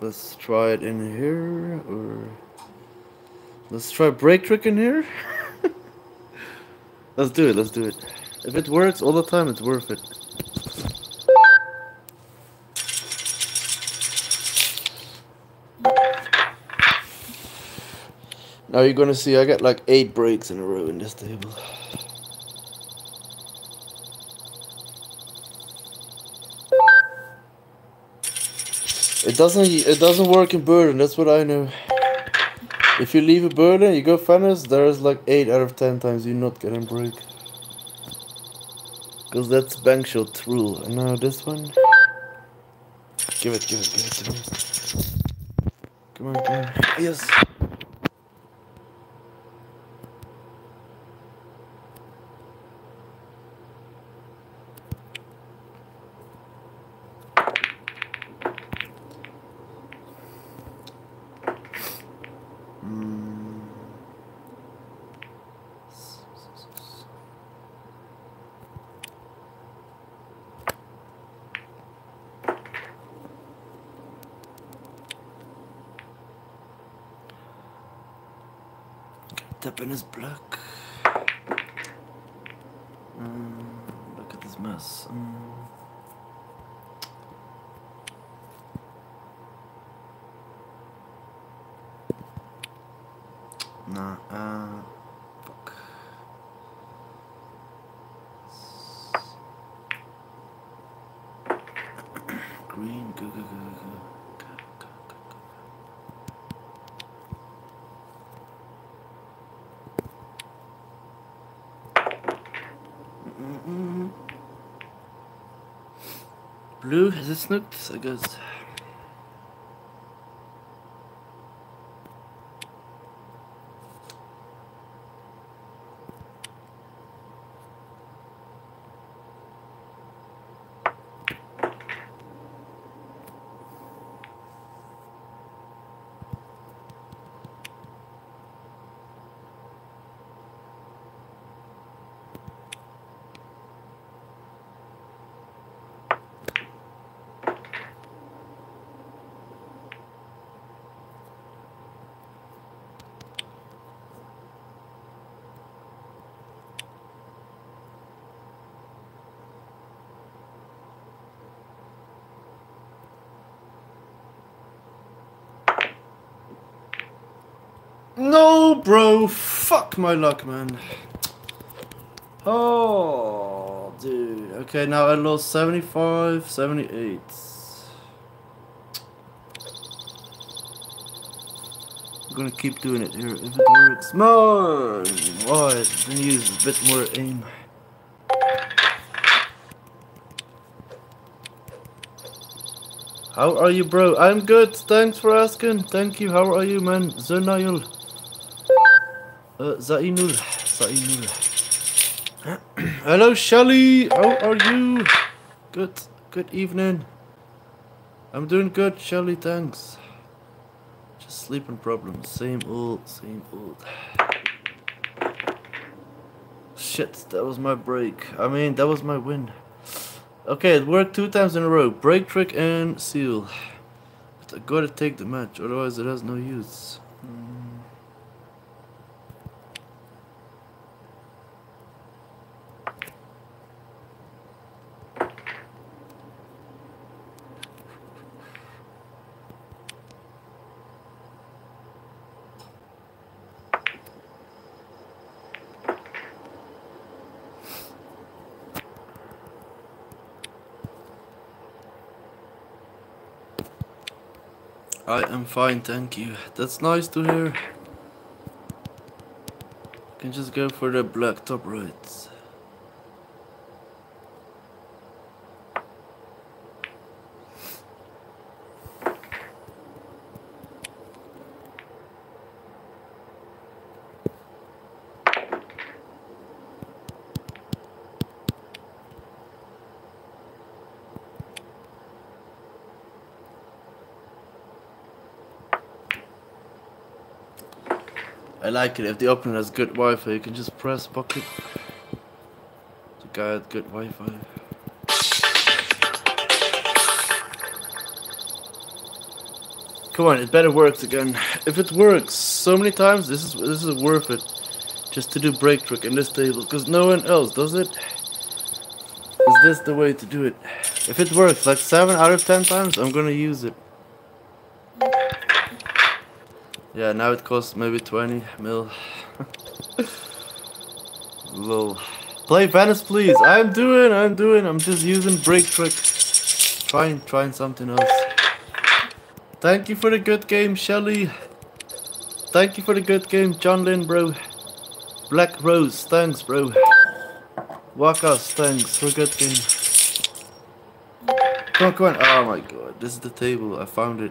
Let's try it in here, or let's try break trick in here. let's do it. Let's do it. If it works all the time, it's worth it. Now you're gonna see I got like eight breaks in a row in this table. It doesn't it doesn't work in Berlin, that's what I know. If you leave a Berlin, you go finish, there's like 8 out of 10 times you're not getting break. Because that's bank shot rule. And now this one. Give it, give it, give it, give it. Come on, come on. Yes. In his block. Mm, look at this mess. Mm. Nah, uh, fuck. Green, go, go, go, go. Blue, is it snooked? I guess. Bro. Fuck my luck, man. Oh, dude. Okay, now I lost 75, 78. I'm gonna keep doing it here. If it works. Man! Then use a bit more aim. How are you, bro? I'm good. Thanks for asking. Thank you. How are you, man? Zernayul. Uh, Zainul. Zainul. Hello, Shelly. How are you? Good. Good evening. I'm doing good, Shelly. Thanks. Just sleeping problems. Same old, same old. Shit, that was my break. I mean, that was my win. Okay, it worked two times in a row. Break, trick, and seal. But I gotta take the match, otherwise it has no use. Fine, thank you. That's nice to hear. Can just go for the black top rights. Like it if the opener has good Wi-Fi. You can just press bucket. Guy has good Wi-Fi. Come on, it better works again. If it works so many times, this is this is worth it. Just to do break trick in this table, because no one else does it. Is this the way to do it? If it works like 7 out of 10 times, I'm gonna use it. Yeah, now it costs maybe 20 mil. Lol. Play Venice, please. I'm doing, I'm doing. I'm just using break trick. Trying, trying something else. Thank you for the good game, Shelly. Thank you for the good game, John Lynn, bro. Black Rose, thanks, bro. Wakas, thanks for good game. Come on, come on. Oh my god, this is the table. I found it.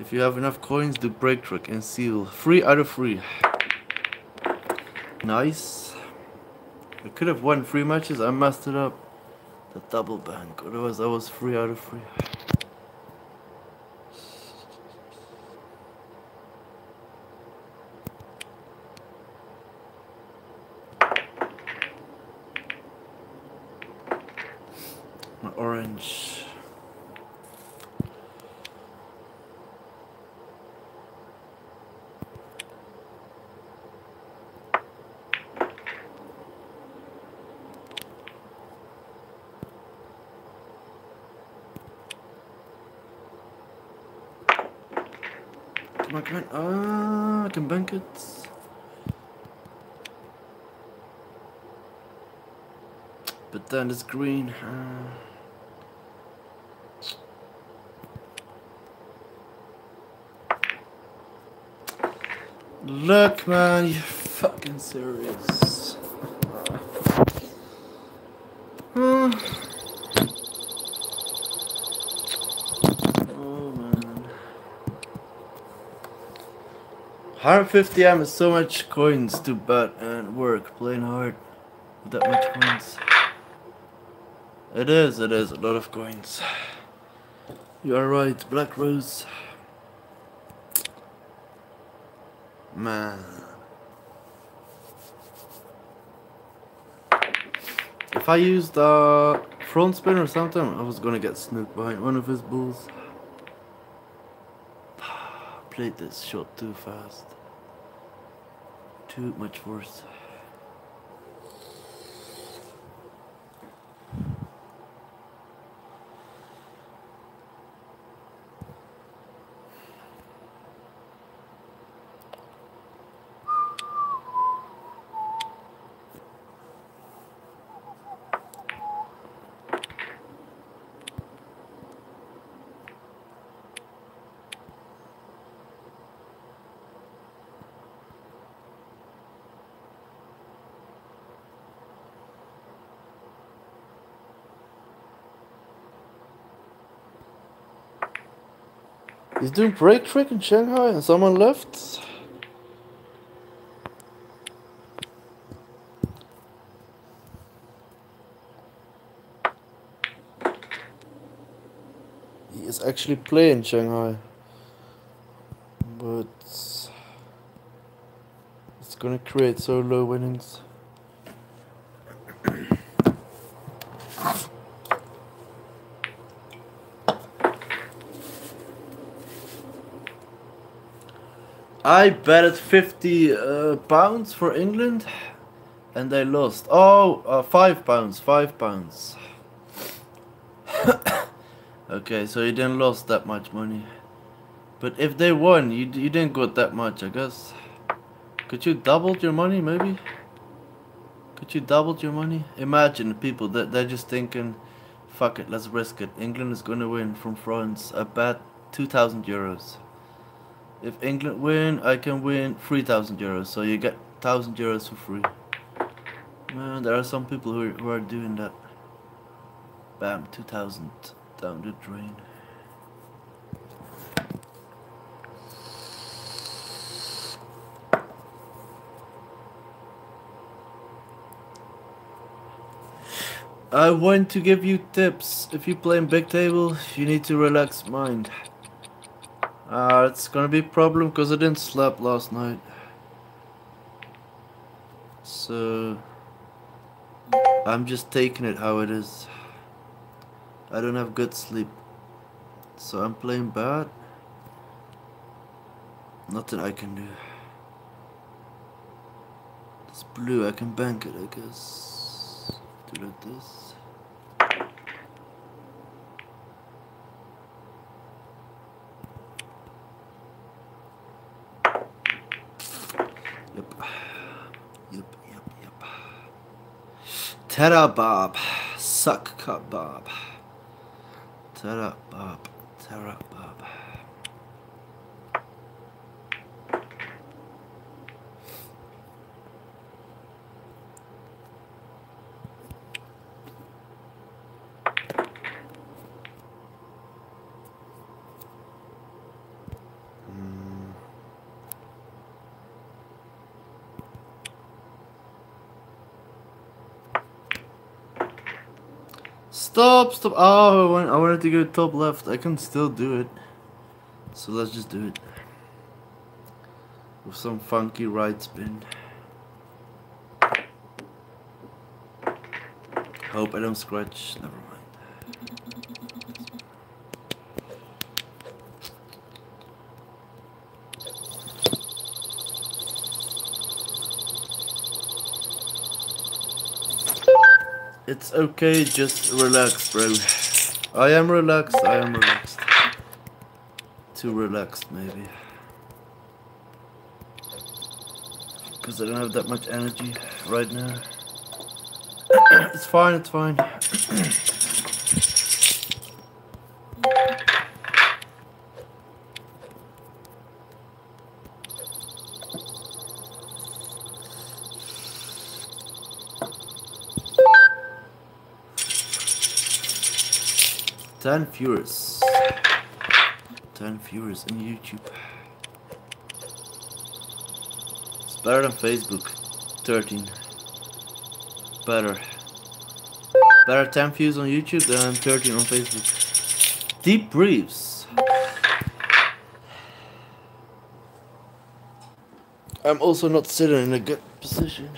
If you have enough coins, do break trick and seal. Three out of three. Nice. I could have won three matches. I messed it up. The double bank. Otherwise, I was three out of three. My orange. Come on, come on. Ah, I can bank it. Green. Ah. Look, man, you fucking serious. Hmm. Oh man. 150 M is so much coins to bet and work playing hard with that much coins. It is, it is a lot of coins. You are right, Black Rose. Man. If I used uh, front spin or something, I was gonna get snooked behind one of his bulls. Played this shot too fast. Too much force. He's doing break trick in Shanghai and someone left. He is actually playing Shanghai. But it's gonna create so low winnings. I betted 50 uh, pounds for England and they lost. Oh, uh, 5 pounds, 5 pounds. okay, so you didn't lost that much money. But if they won, you, you didn't got that much, I guess. Could you doubled your money, maybe? Could you doubled your money? Imagine the people that they're just thinking, fuck it, let's risk it. England is gonna win from France. I bet 2,000 euros. If England win, I can win 3,000 euros. So you get 1,000 euros for free. Man, there are some people who are, who are doing that. Bam, 2,000 down the drain. I want to give you tips. If you play in big table, you need to relax mind. Uh, it's gonna be a problem because I didn't sleep last night. So I'm just taking it how it is. I don't have good sleep. So I'm playing bad. Nothing I can do. It's blue, I can bank it I guess. Do like this. Tera Bob. Suck cup Bob. Tera Bob. Tera Bob. Stop, stop. Oh, I, want, I wanted to go top left. I can still do it. So let's just do it. With some funky right spin. Hope I don't scratch. Never mind. It's okay, just relax, bro. I am relaxed, I am relaxed. Too relaxed, maybe. Because I don't have that much energy right now. it's fine, it's fine. 10 viewers. 10 viewers on YouTube. It's better than Facebook. 13. Better. Better 10 views on YouTube than 13 on Facebook. Deep briefs. I'm also not sitting in a good position.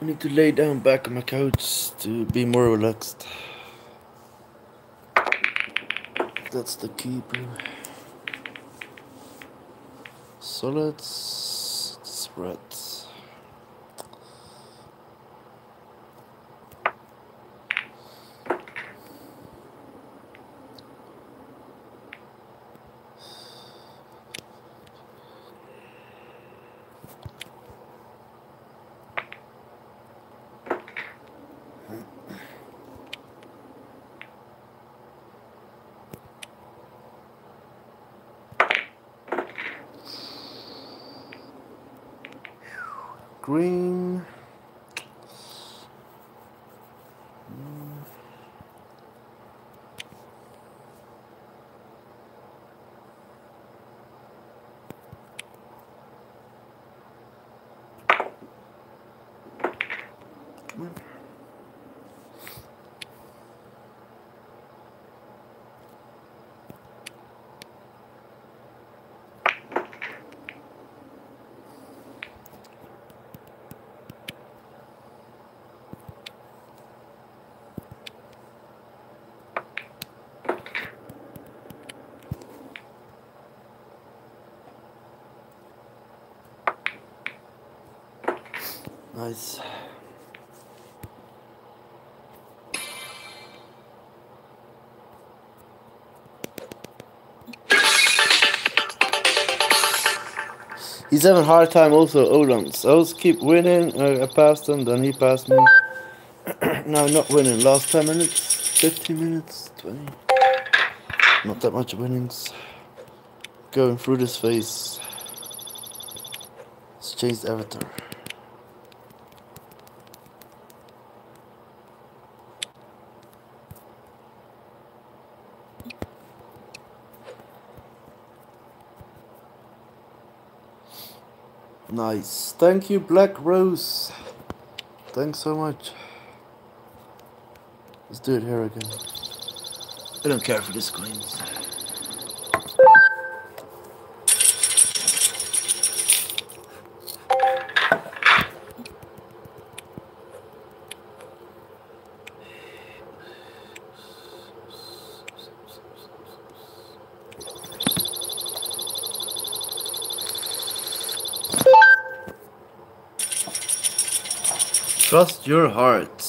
I need to lay down back on my couch to be more relaxed that's the keeper. So let's spread. green. Nice. He's having a hard time also, Olans. I was keep winning, I passed him, then he passed me. now not winning, last 10 minutes, 15 minutes, 20. Not that much winnings. Going through this phase. Let's change the avatar. Nice. Thank you, Black Rose. Thanks so much. Let's do it here again. I don't care for the screens. Trust your hearts.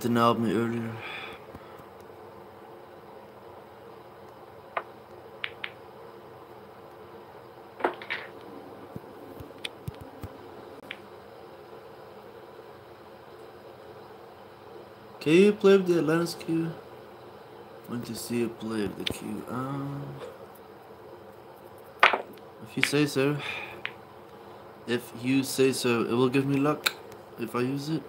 Guy denied me earlier. Can you play with the Atlantis cue? Want to see you play with the cue? Um, if you say so. If you say so, it will give me luck if I use it.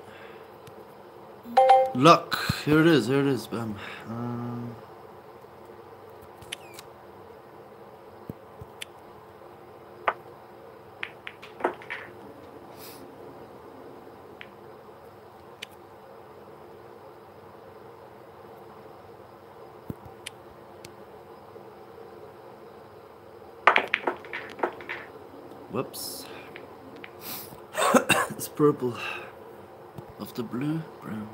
Luck. Here it is. Here it is. Bam. Um, whoops. it's purple. Of the blue, brown.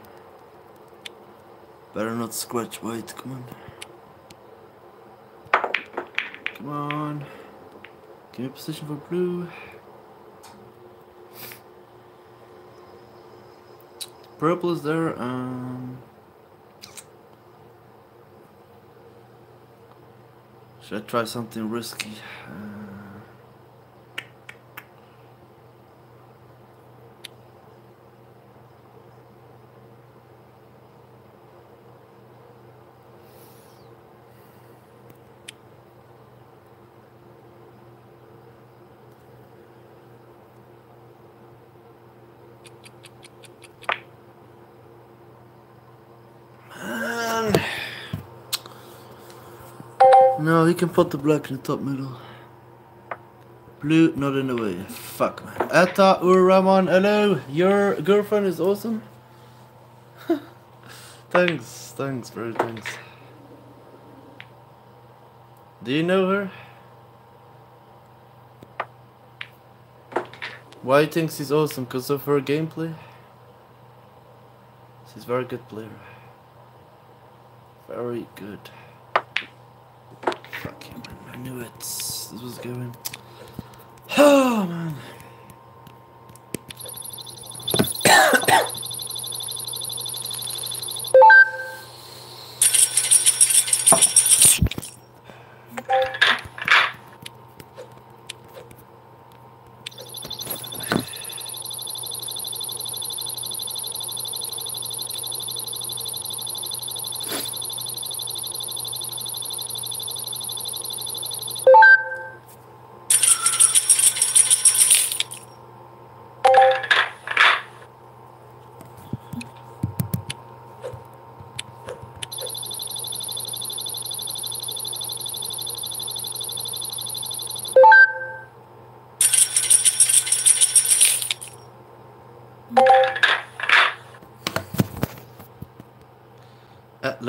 Better not scratch white, come on. Come on. Give me a position for blue. Purple is there, um... Should I try something risky? Uh, Man. No, he can put the black in the top middle. Blue, not in the way. Fuck, man. Etta Uraman, hello. Your girlfriend is awesome. thanks, thanks, bro, thanks. Do you know her? Why he thinks she's awesome? Because of her gameplay? She's very good player. Very good. Fuck you, man. I knew it. This was going. Oh, man.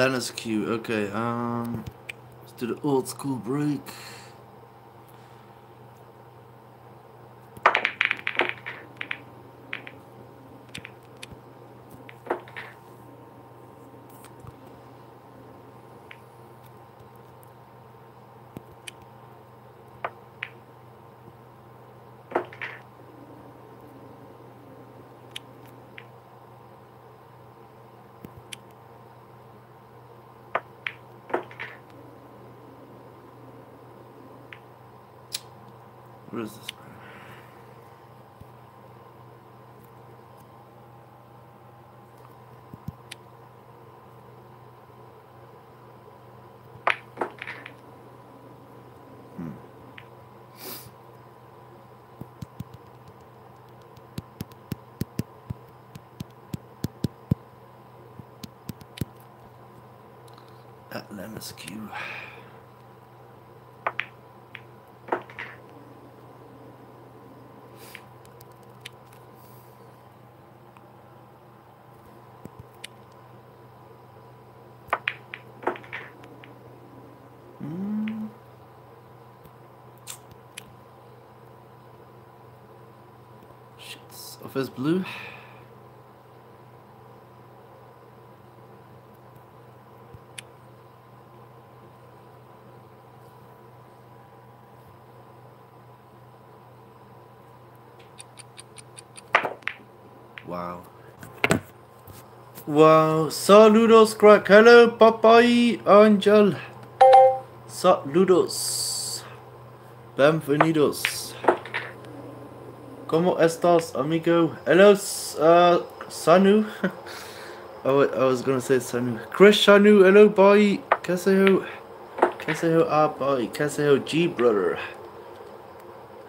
Atlantis Q. Okay, um, let's do the old school break. What is this? Hmm. Atlantis Q. Hmm. Shit. Office blue. Wow. Wow. Saludos, crack. Hello, papai, angel. Saludos. Bienvenidos. ¿Cómo estás, amigo? Hello, uh, Sanu. oh, I was gonna say Sanu. Chris Sanu, hello, bye. Kaseho. Oh? Oh, Kaseho, ah, bye. Kaseho, oh, G, brother.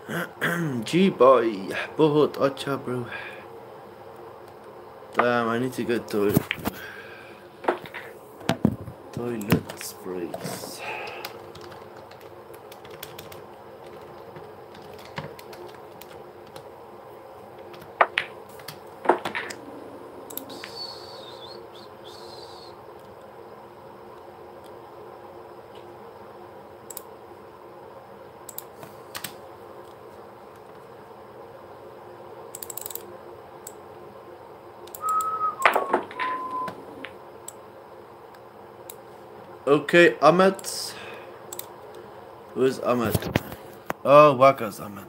G, bye. Bohot, acha, bro. Go toilet. Toilet Okay, Ahmed. Who is Ahmed? Oh, Waqas Ahmed.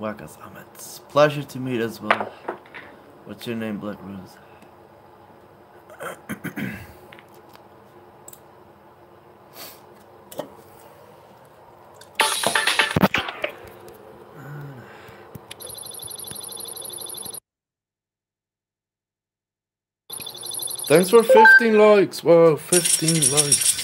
Waqas Ahmed. Pleasure to meet as well. What's your name, Black Rose? Thanks for 15 likes. Wow, 15 likes.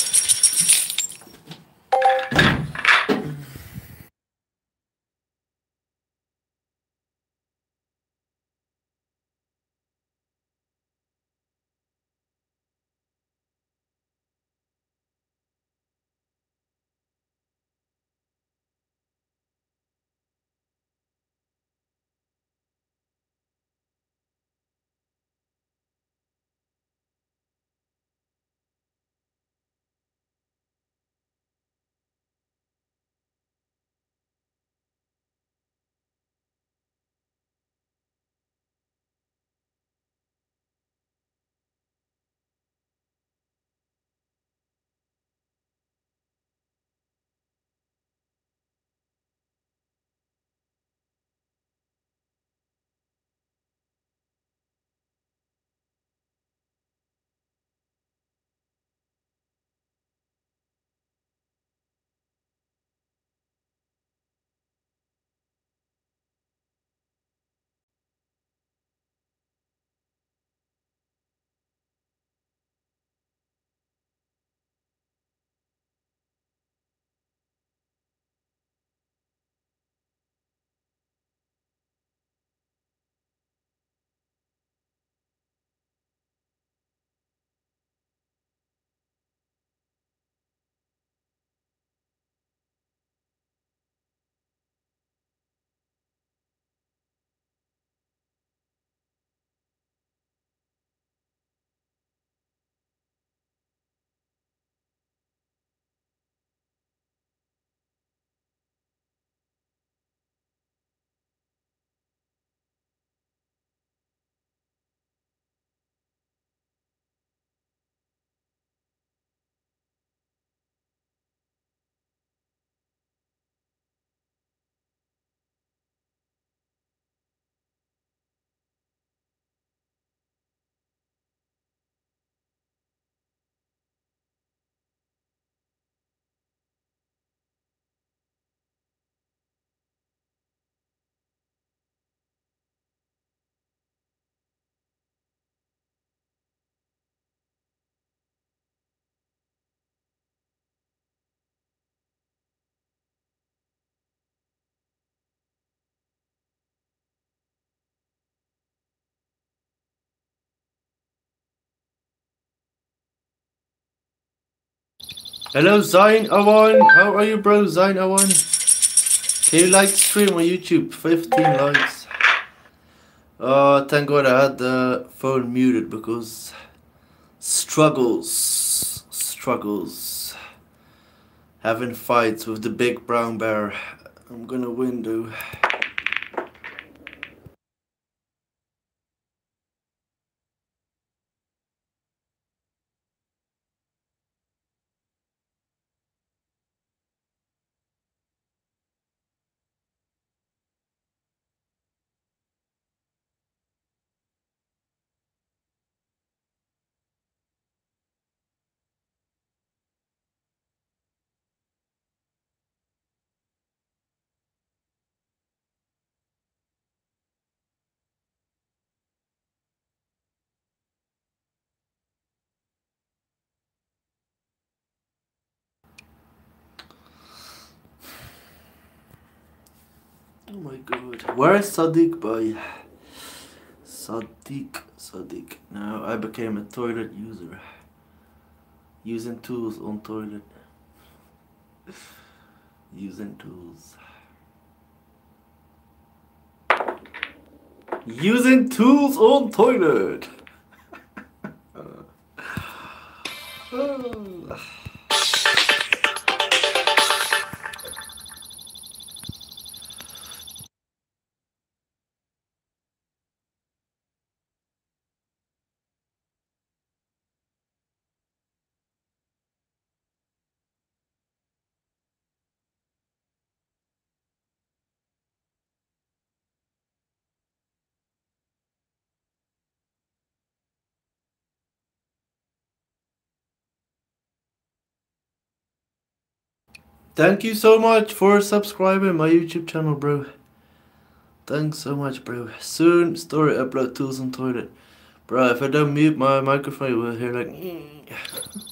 Hello, Zain Awan. How are you, bro? Zain Awan. Can you like stream on YouTube? 15 likes. Oh, thank God I had the phone muted because struggles, struggles. Having fights with the big brown bear. I'm gonna win, though. Oh my god. Where is Sadiq boy? Sadiq, Sadiq. Now I became a toilet user. Using tools on toilet. Using tools. Using tools on toilet. Oh. Thank you so much for subscribing my YouTube channel, bro. Thanks so much, bro. Soon, story upload tools and toilet. Bro, if I don't mute my microphone, you will hear like...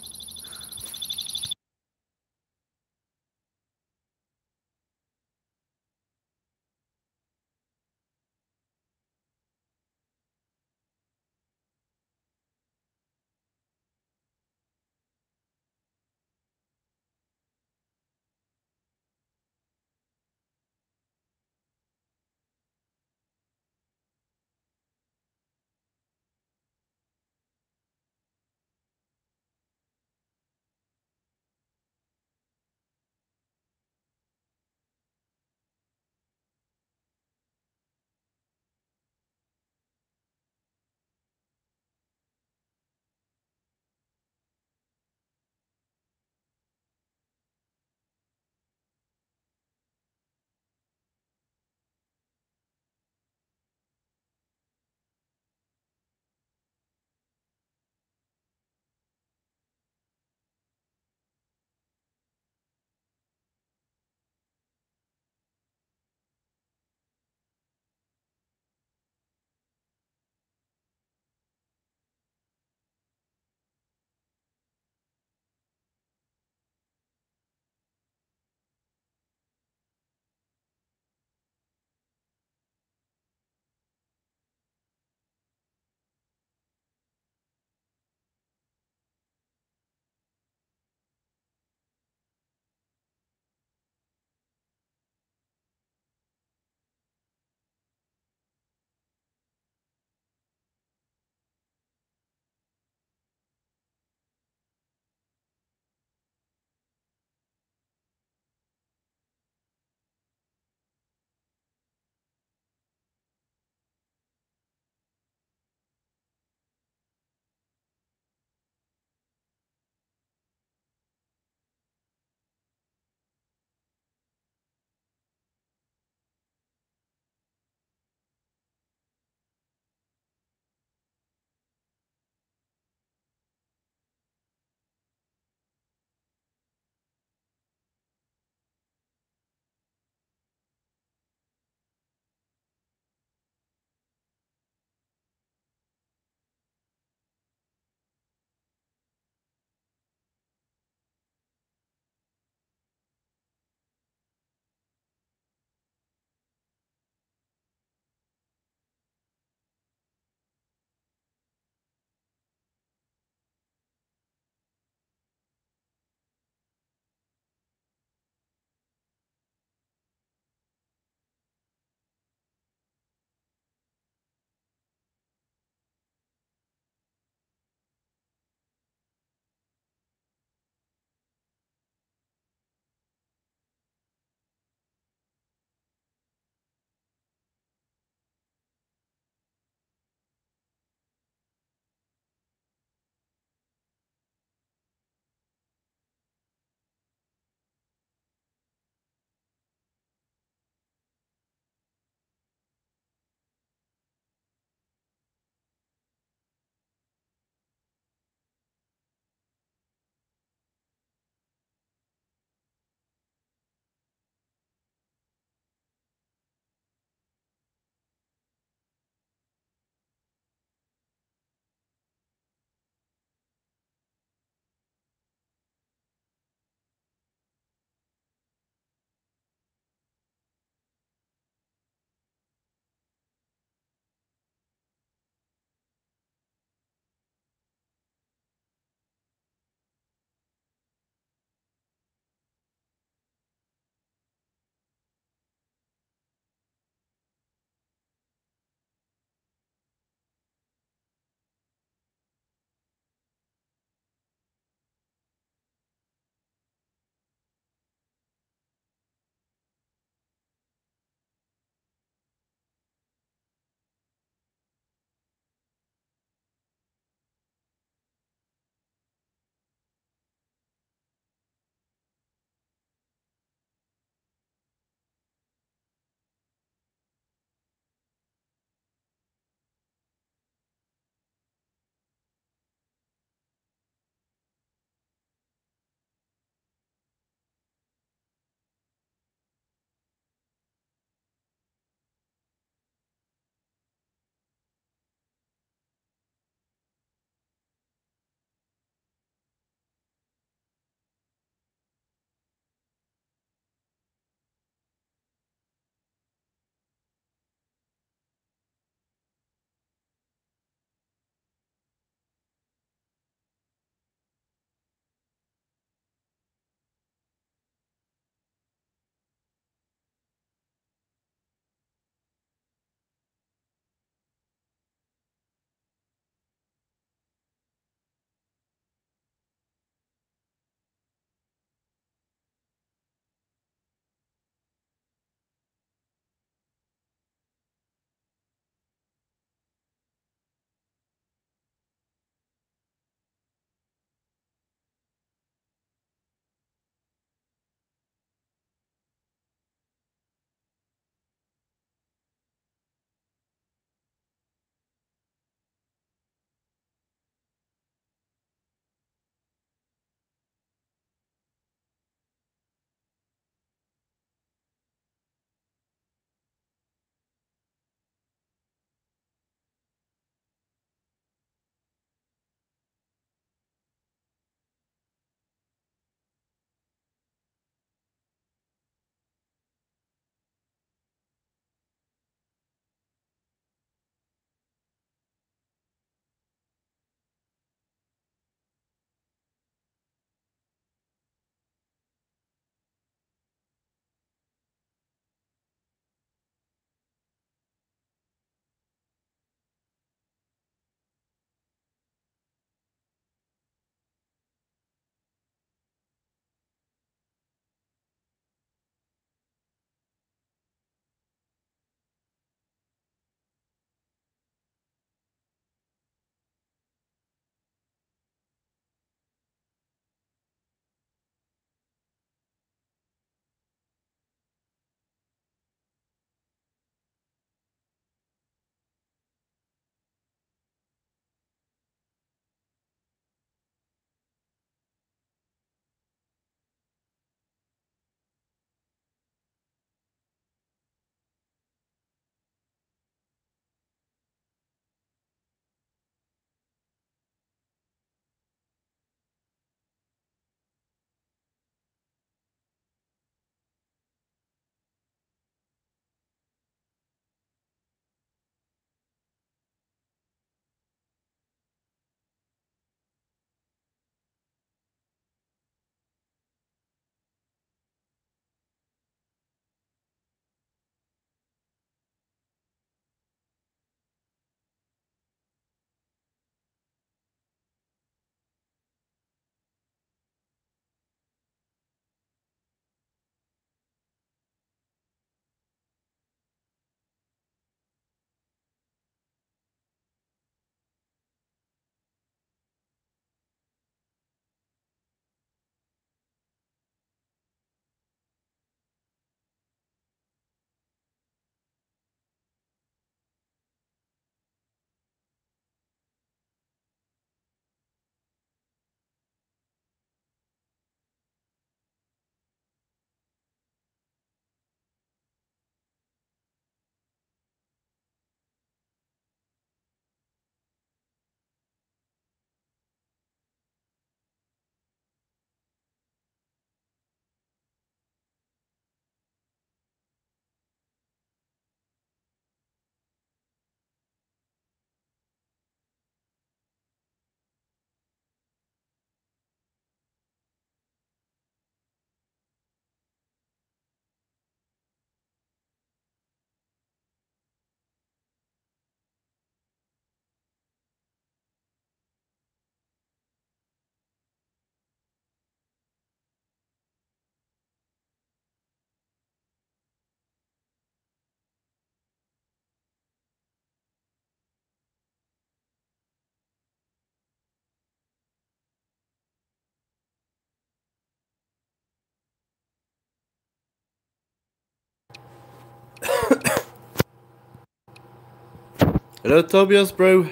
Hello, Tobias, bro.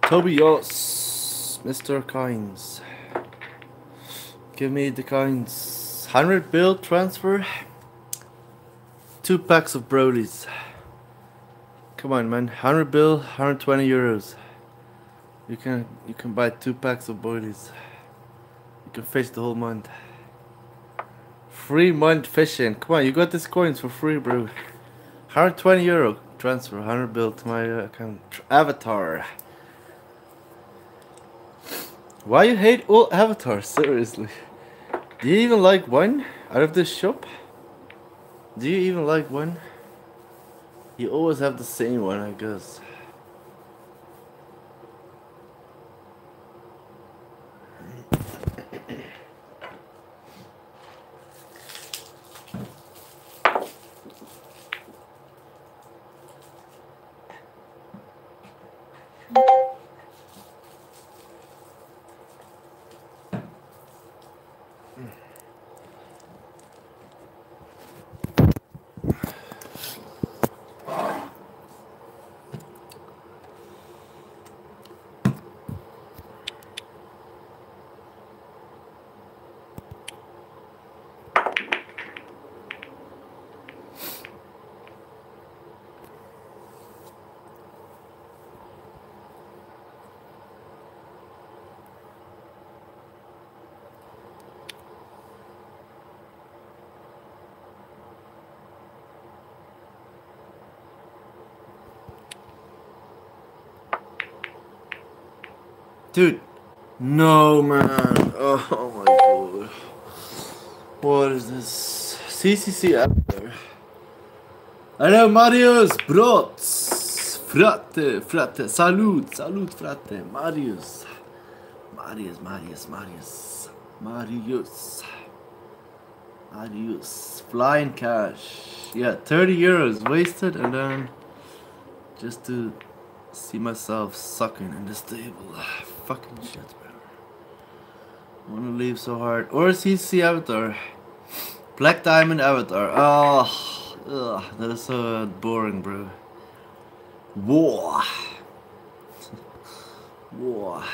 Tobias, Mr. Coins. Give me the coins. 100 bill transfer. Two packs of Brodies. Come on, man. 100 bill, 120 euros. You can you can buy two packs of Brodies. You can fish the whole month. Free month fishing. Come on, you got these coins for free, bro. 120 euro transfer, 100 bill to my uh, account. Avatar. Why you hate all avatars? Seriously. Do you even like one out of this shop? Do you even like one? You always have the same one, I guess. Dude, no man. Oh, oh my god. What is this? CCC there. Hello Marius, brots. Frate, frate. Salute, salute frate. Marius. Marius, Marius, Marius. Marius. Marius. Flying cash. Yeah, 30 euros wasted and then just to see myself sucking in this table fucking shit. I wanna leave so hard. Or CC Avatar. Black Diamond Avatar. Oh, ugh, that is so boring, bro. War. War.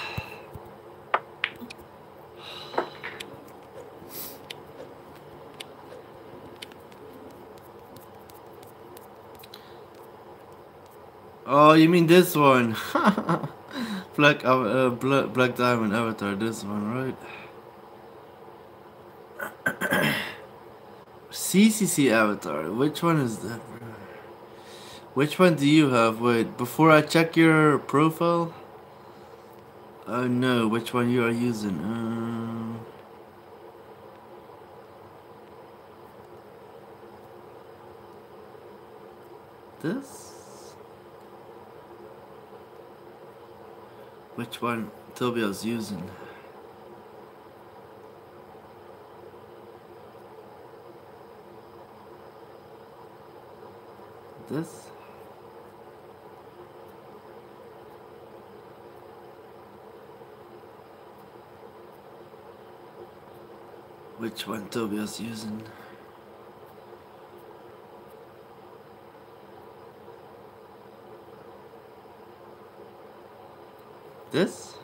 Oh, you mean this one? Black, uh, Black, Black Diamond Avatar, this one, right? CCC Avatar, which one is that? Which one do you have? Wait, before I check your profile? Oh no, which one you are using? Um, this? Which one Tobia's using. This? Which one Tobia's using? This?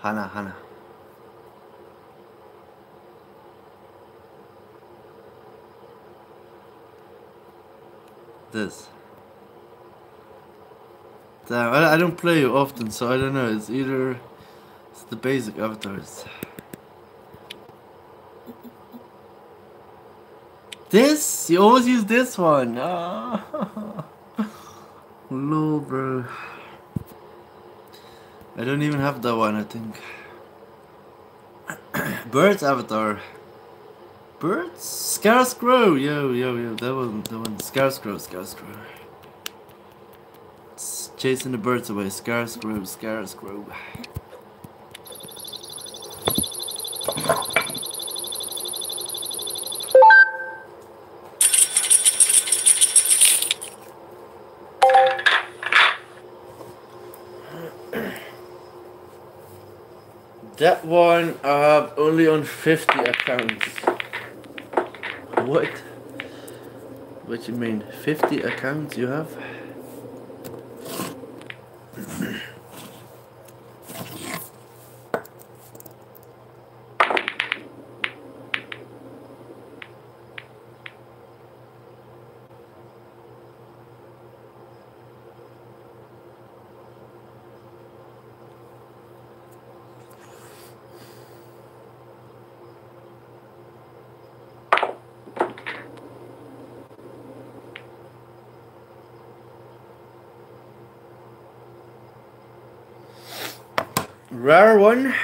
Hana, Hana. This. Damn, I, I don't play you often, so I don't know. It's either it's the basic avatars. This? You always use this one. Ah. Lol, bro. I don't even have that one, I think. Birds Avatar. Birds? Scarecrow! Yo, yo, yo, that one, that one. Scarecrow, Scarecrow. It's chasing the birds away. Scarecrow, Scarecrow. That one I have only on 50 accounts. What? What you mean? 50 accounts you have? One.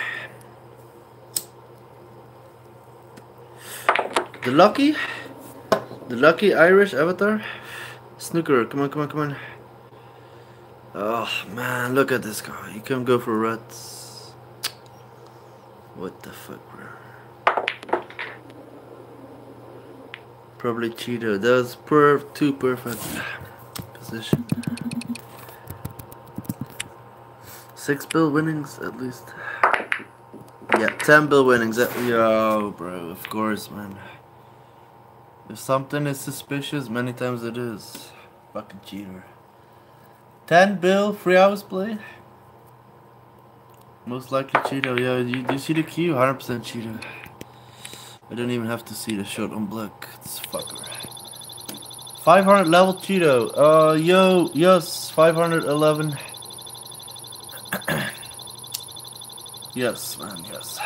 The lucky. The lucky Irish avatar. Snooker, come on, come on, come on. Oh man, look at this guy. He can't go for ruts. What the fuck, bro? Probably Cheeto. That was per too perfect position. Six bill winnings at least. Ten bill winnings. Yo, bro, of course, man. If something is suspicious, many times it is. Fucking cheater. 10 bill, 3 hours play? Most likely Cheeto, yeah. You, you see the cue? 100% Cheeto. I don't even have to see the shot on black. It's fucker. 500 level Cheeto. Uh, yo, yes, 511. yes, man, yes.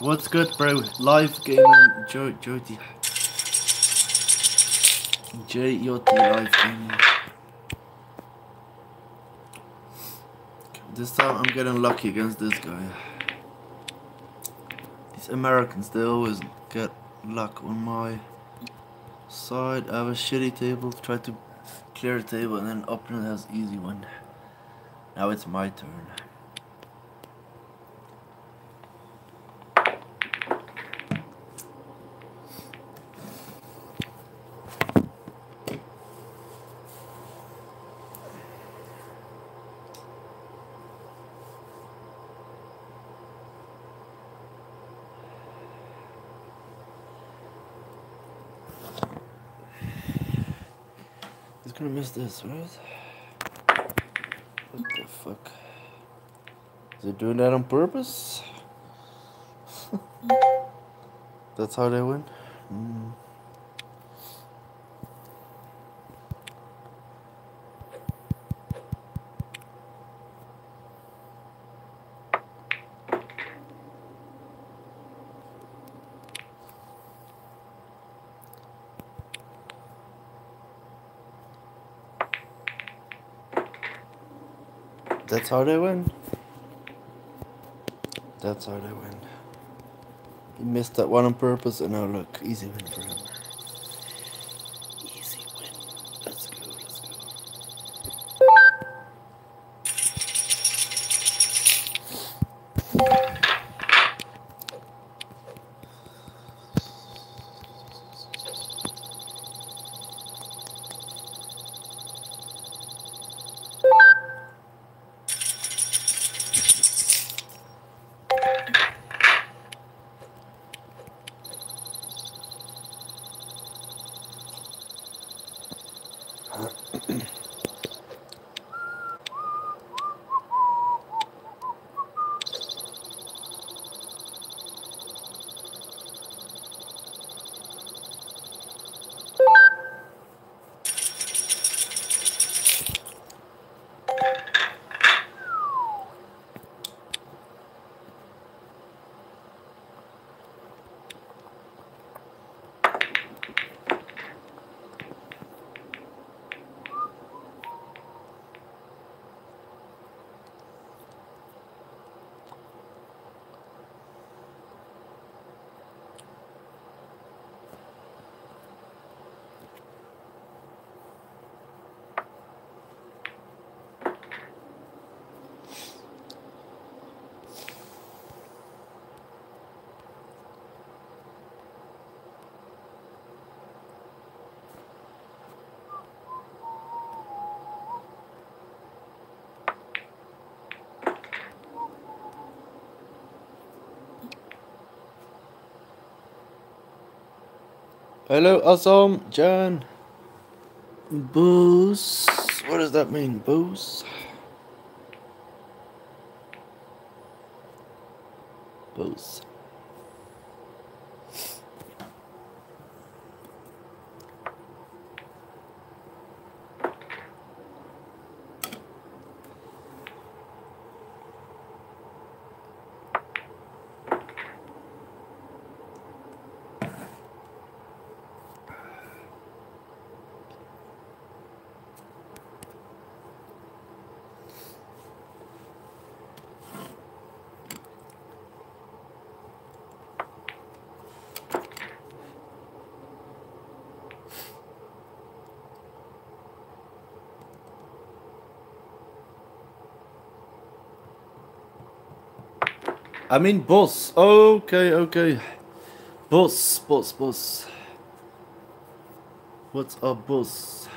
What's good, bro? Live gaming, Joy, Jody. J-E-O-T live game. This time I'm getting lucky against this guy. These Americans, they always get luck on my side. I have a shitty table, try to clear the table, and then opponent has easy one. Now it's my turn. Gonna miss this, right? What the fuck? Is it doing that on purpose? That's how they win? How they win. That's how they win. He missed that one on purpose, and now look, easy win for him. Hello, awesome, John. Booze. What does that mean, booze? I mean boss. Okay, okay. Boss, boss, boss. What's up, boss?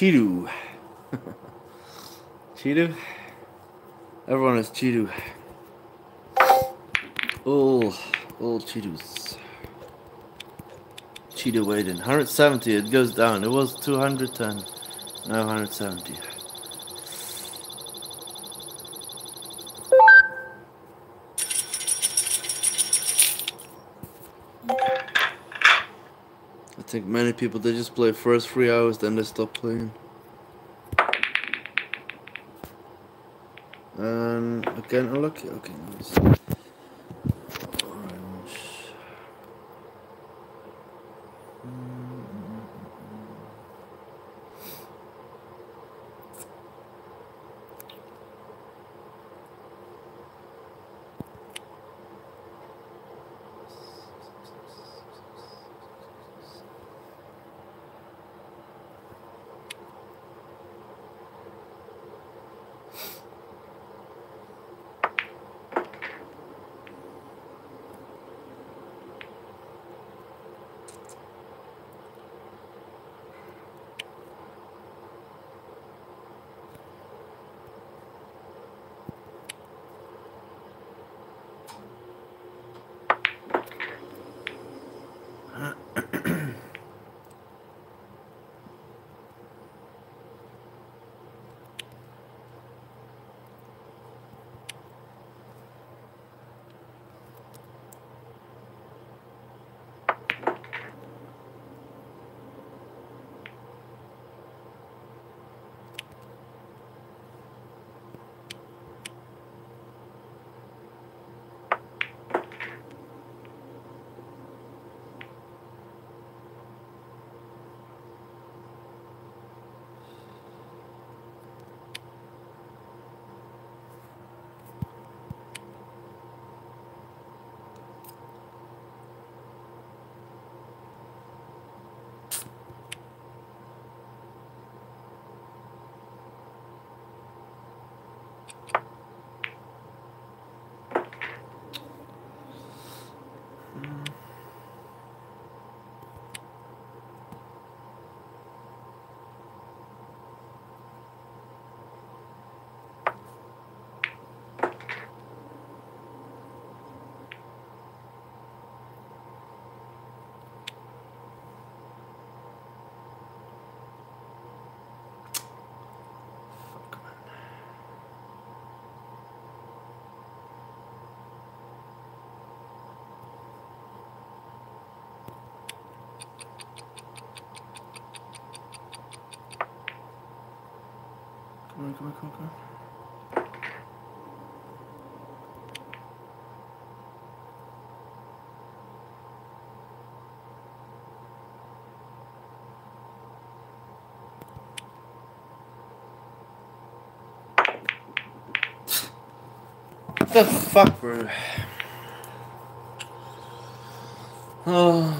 Cheeto. Cheeto? Everyone is Cheeto. Oh, old Cheetos. Cheeto waiting. 170, it goes down. It was 210. Now 170. I think many people they just play first three hours, then they stop playing. And again, unlucky. Okay, nice. On, come on, come on, come on. the fuck, bro? Oh.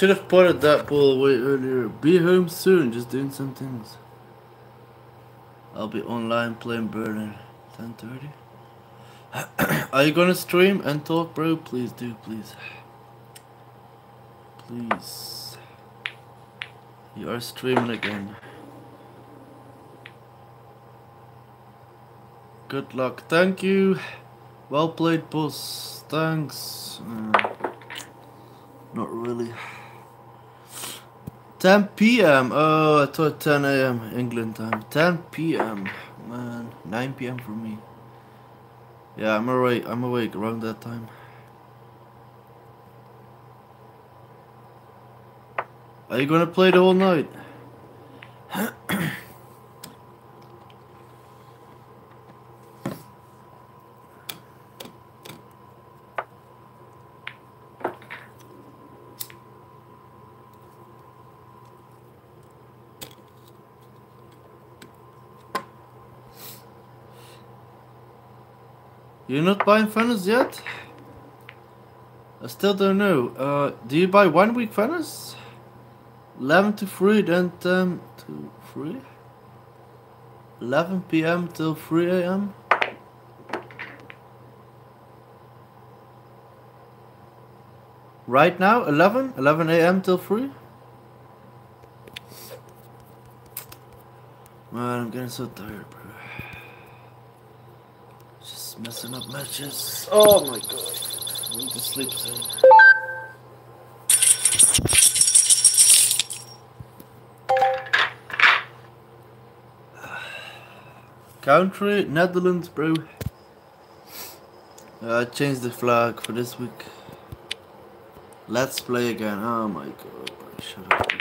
Should have potted that ball away earlier. Be home soon, just doing some things. I'll be online playing Berlin. 10.30. Are you gonna stream and talk, bro? Please do, please. Please. You are streaming again. Good luck. Thank you. Well played, boss. Thanks. Uh, not really. 10 p.m. Oh, I thought 10 a.m. England time. 10 p.m. Man, 9 p.m. for me. Yeah, I'm awake. I'm awake around that time. Are you gonna play the whole night? You're not buying funnels yet? I still don't know. Uh, do you buy one week funnels? 11 to 3, then 10 to 3? 11 p.m. till 3 a.m.? Right now, 11? 11 a.m. till 3? Man, I'm getting so tired, bro messing up matches. Oh my god. I need to sleep soon. Country, Netherlands, bro. Uh, I changed the flag for this week. Let's play again. Oh my god, bro. Shut up.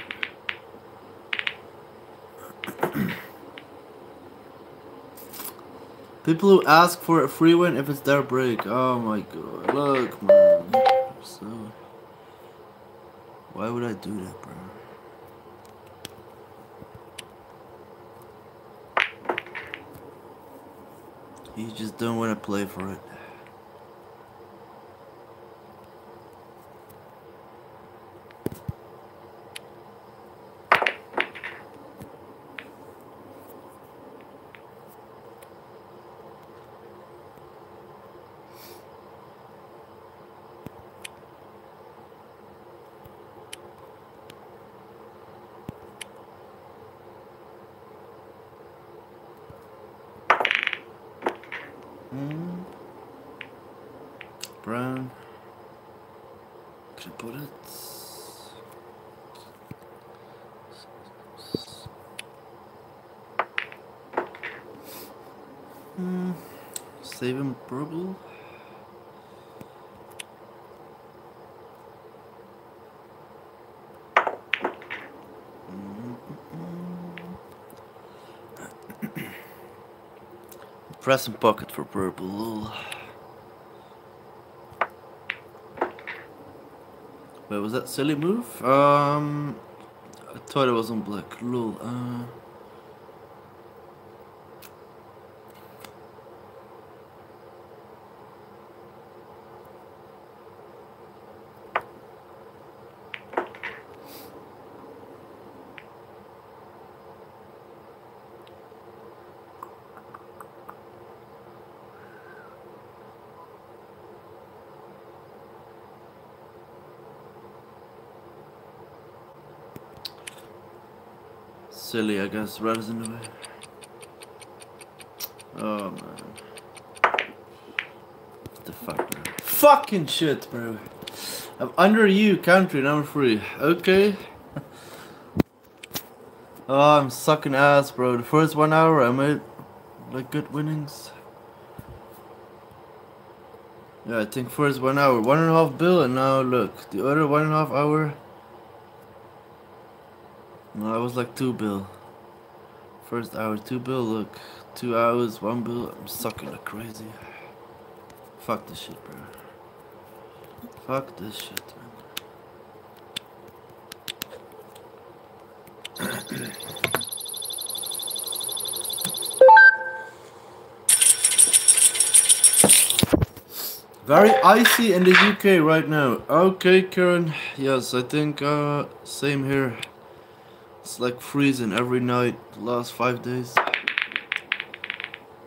People who ask for a free win if it's their break. Oh my god. Look, man. So. Why would I do that, bro? You just don't want to play for it. Present pocket for purple. Wait, was that silly move? Um, I thought it was on black. Lol. Uh. Silly, I guess, runs in the way. Oh, man. What the fuck, bro? Fucking shit, bro. I'm under you, country number three. Okay. oh, I'm sucking ass, bro. The first one hour, I made, like, good winnings. Yeah, I think first one hour, one and a half bill, and now look, the other one and a half hour, no, that was like two bill. First hour, two bill. Look, two hours, one bill. I'm sucking like crazy. Fuck this shit, bro. Fuck this shit, man. Very icy in the UK right now. Okay, Karen. Yes, I think uh, same here. Like freezing every night the last five days.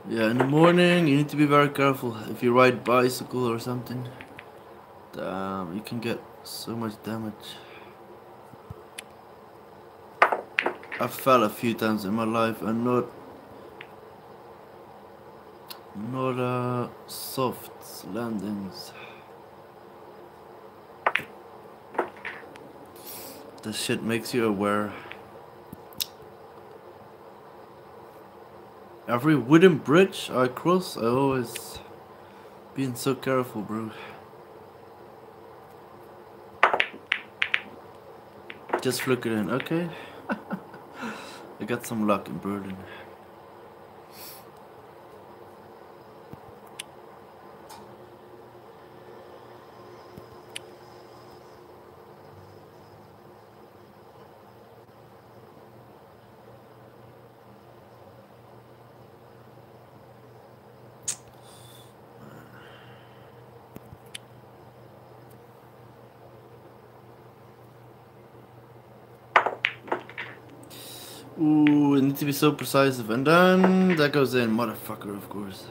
Yeah, in the morning you need to be very careful if you ride bicycle or something. Damn, you can get so much damage. I fell a few times in my life and not not uh, soft landings. This shit makes you aware. Every wooden bridge I cross, I always being so careful, bro. Just flick it in, okay. I got some luck in Berlin. Ooh, it needs to be so precise. And then that goes in, motherfucker, of course.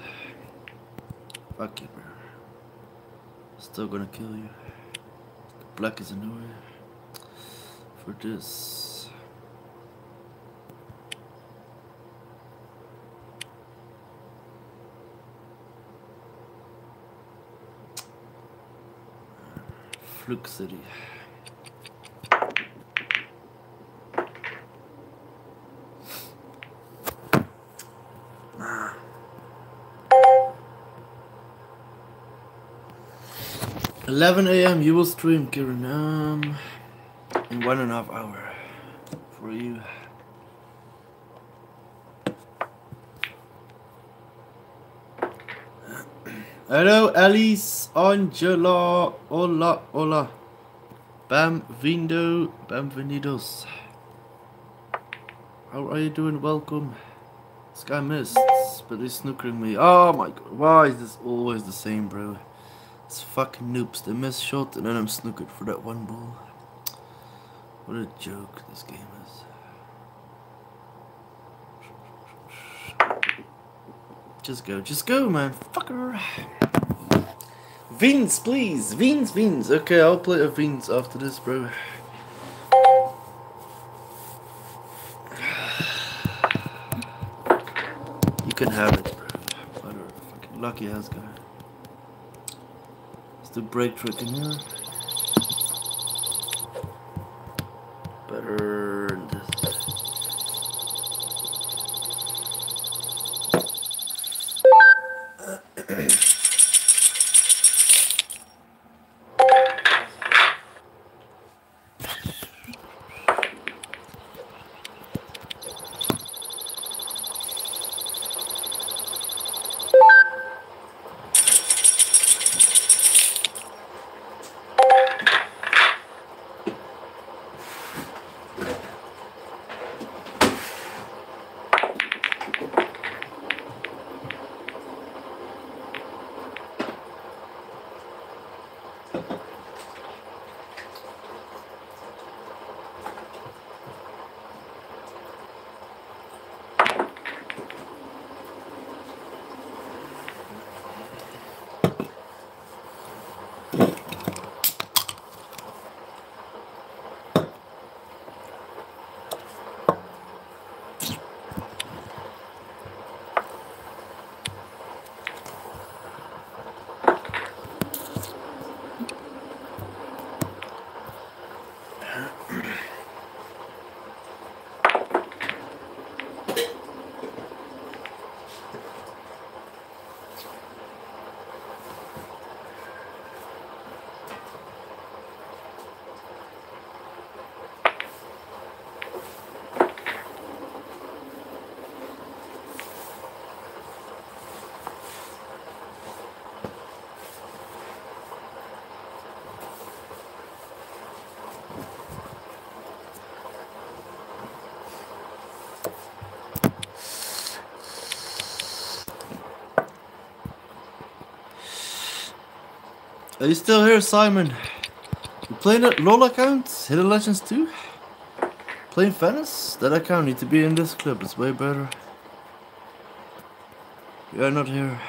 Fuck you, bro. Still gonna kill you. The black is annoying. For this. Fluke City. Eleven AM you will stream Kieran um in one and a half hour for you. Hello Alice Angela Hola hola Bamvindo Bamvenidos How are you doing? Welcome. This guy missed, but he's snookering me. Oh my god, why is this always the same, bro? It's fucking noobs. They miss shot and then I'm snookered for that one ball. What a joke this game is. Just go, just go, man. Fucker. Vince, please. Vince, Vince. Okay, I'll play a Vince after this, bro. You can have it, bro. What a fucking lucky ass guy. The brake trick in here? Better than this. Are you still here, Simon? You playing at LOL account? Hidden Legends 2? Playing Venice? That account need to be in this club, it's way better. You are not here.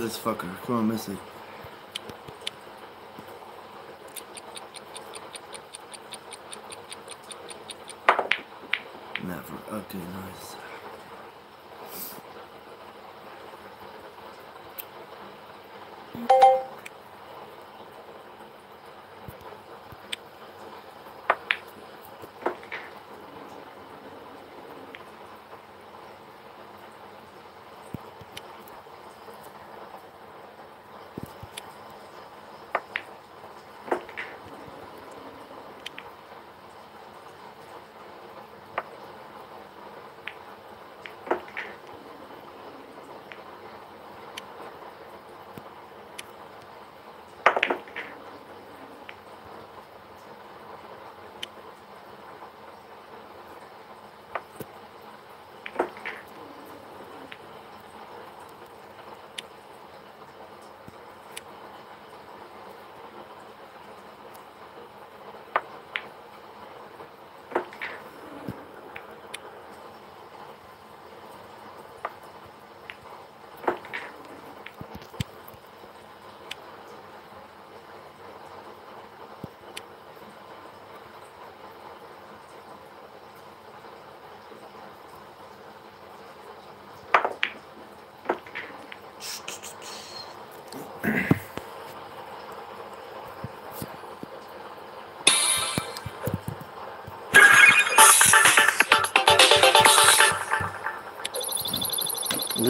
This fucker. Come on, Missy. Never. Okay, nice.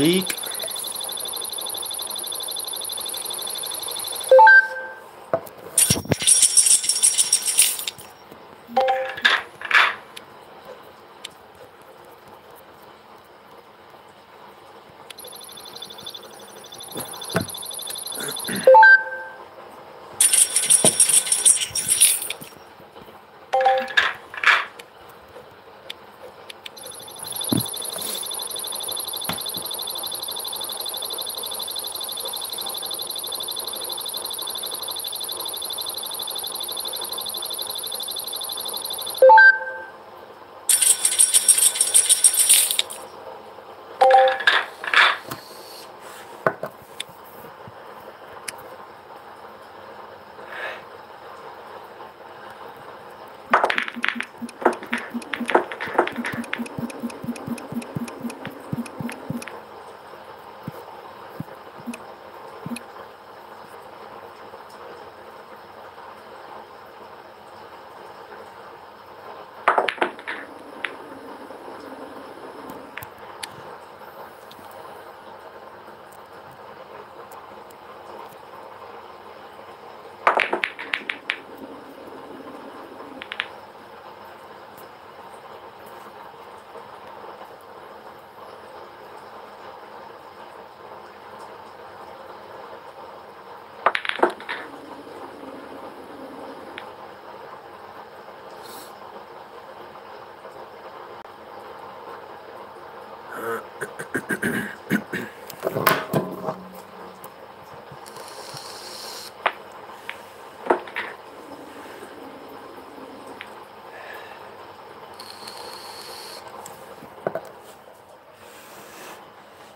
Leak.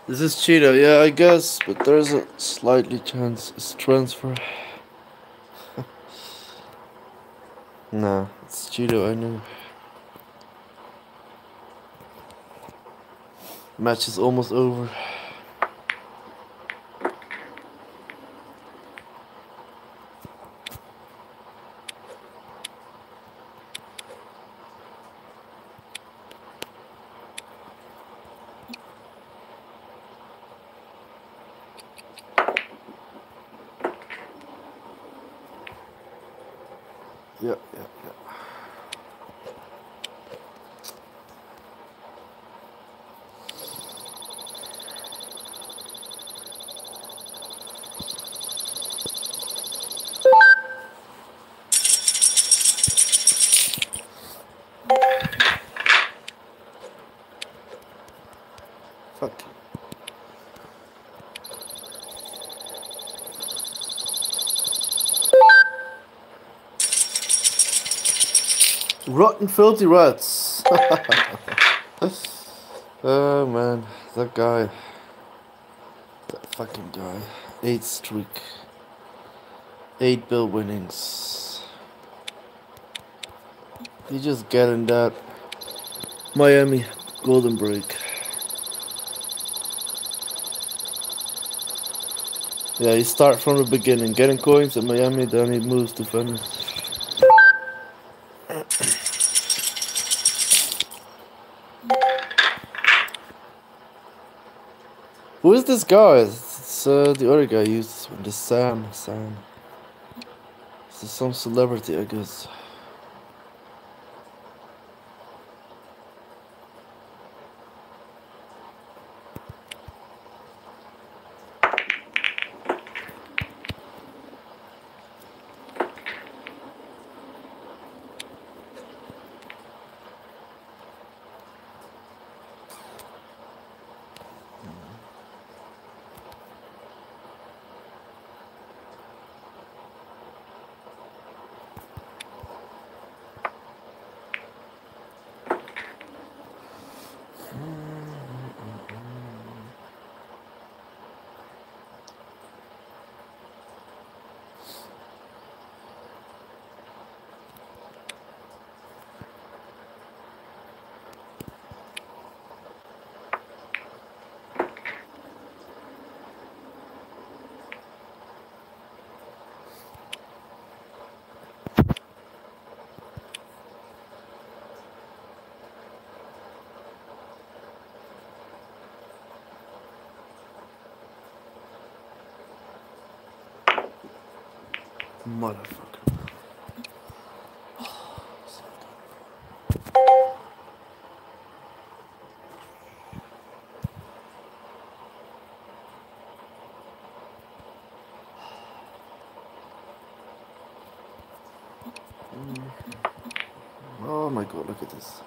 This is Cheeto, yeah, I guess, but there's a slightly chance it's transfer. nah, it's Cheeto, I know. Match is almost over. Yeah, yeah, yeah. Fuck. Rotten filthy rats. oh man, that guy. That fucking guy. Eight streak. Eight bill winnings. He just getting that Miami golden break. Yeah, he start from the beginning, getting coins at Miami, then he moves to Venice. Is this guy? It's uh, the other guy used this one, the Sam. Sam. This is some celebrity, I guess. Motherfucker. Oh my god, look at this.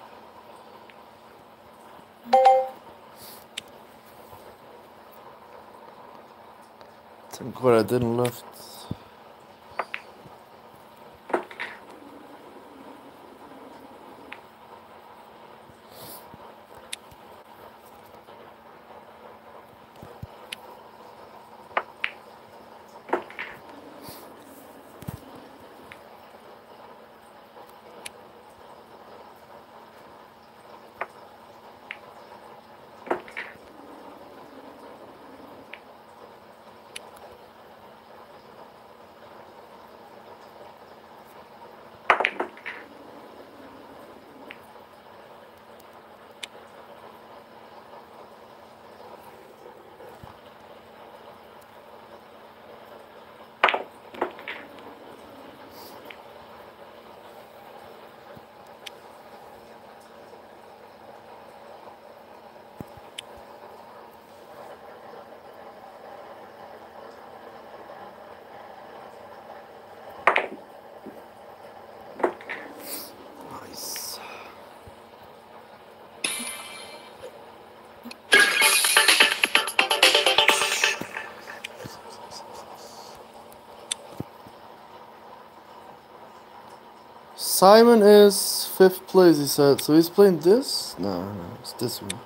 Thank God I didn't left. Simon is fifth place, he said. So he's playing this? No, no, it's this one.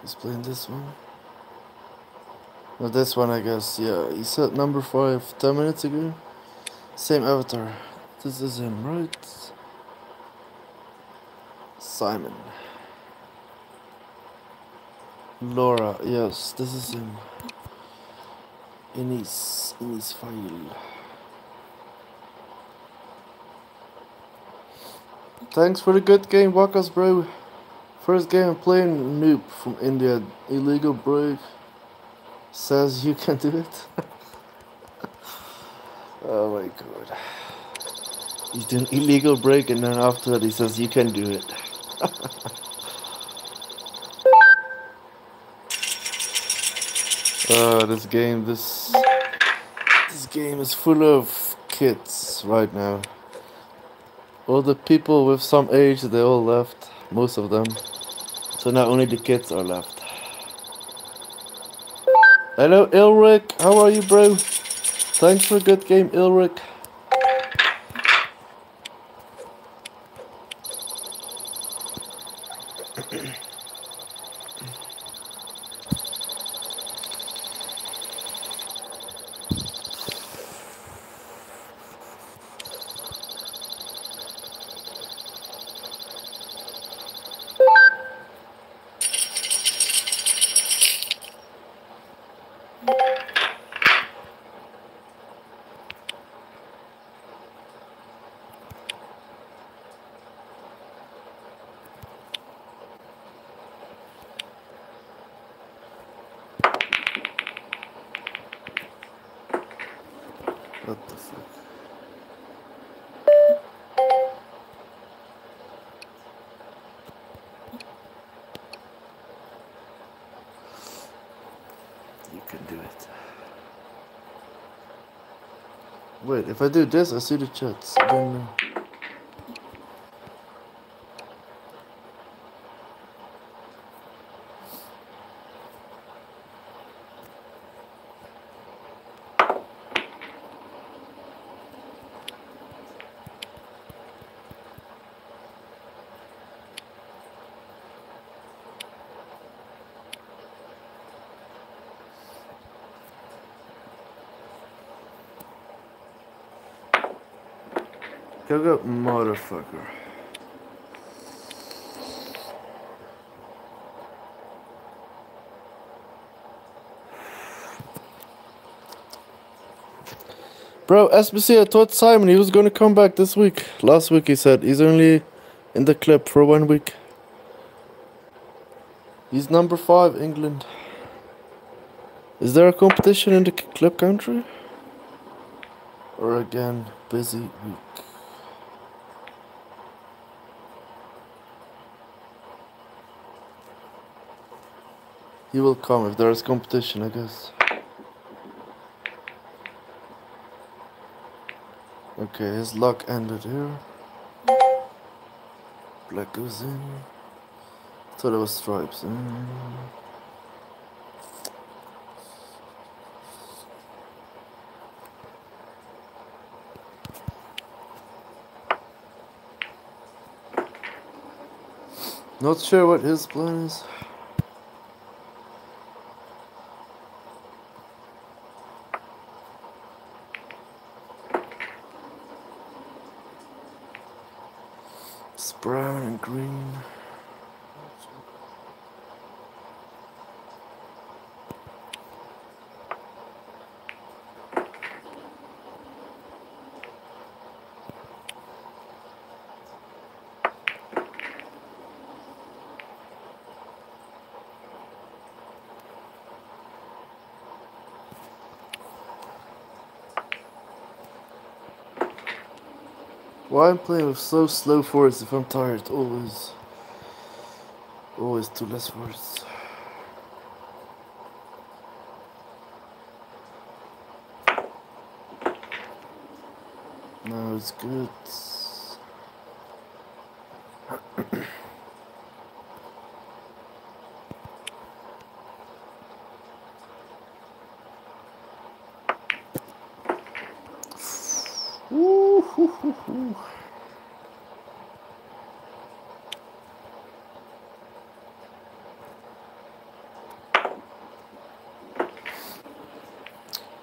He's playing this one. No, this one, I guess. Yeah, he said number five 10 minutes ago. Same avatar. This is him, right? Simon. Laura, yes, this is him. In his, in his file. Thanks for the good game, Waqas, bro. First game I'm playing noob from India. Illegal break. Says you can do it. oh my god. He's doing illegal break and then after that he says you can do it. uh, this game, this this game is full of kids right now. All the people with some age, they all left, most of them. So now only the kids are left. Hello, Ilric. How are you, bro? Thanks for a good game, Ilric. What the fuck? You can do it. Wait, if I do this, I see the chats. Uh, Go go, motherfucker. Bro, SBC, I told Simon he was gonna come back this week. Last week he said he's only in the club for one week. He's number five, England. Is there a competition in the club country? Or again, busy week? He will come if there is competition, I guess. Okay, his luck ended here. Black goes in. Thought it was stripes. Mm. Not sure what his plan is. It's brown and green. Why I'm playing with so slow forwards if I'm tired? Always. Always too less forwards. No, it's good.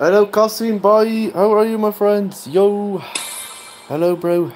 Hello, Kasim, bye. How are you, my friends? Yo. Hello, bro.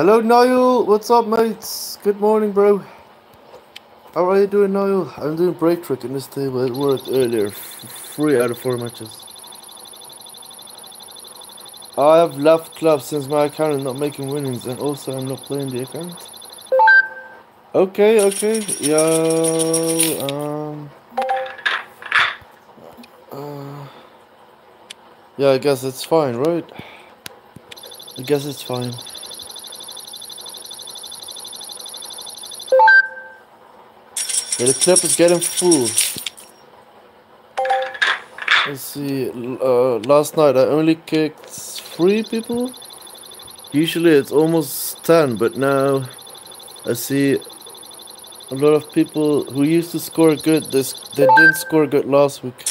Hello, Niall. What's up, mates? Good morning, bro. How are you doing, Niall? I'm doing break trick in this table. It worked earlier. Three out of four matches. I have left club since my account is not making winnings, and also I'm not playing the account. Okay, okay, yo, um, uh, Yeah, I guess it's fine, right? I guess it's fine. The clip is getting full. Let's see. Uh, last night I only kicked three people. Usually it's almost ten, but now I see a lot of people who used to score good. This they didn't score good last week.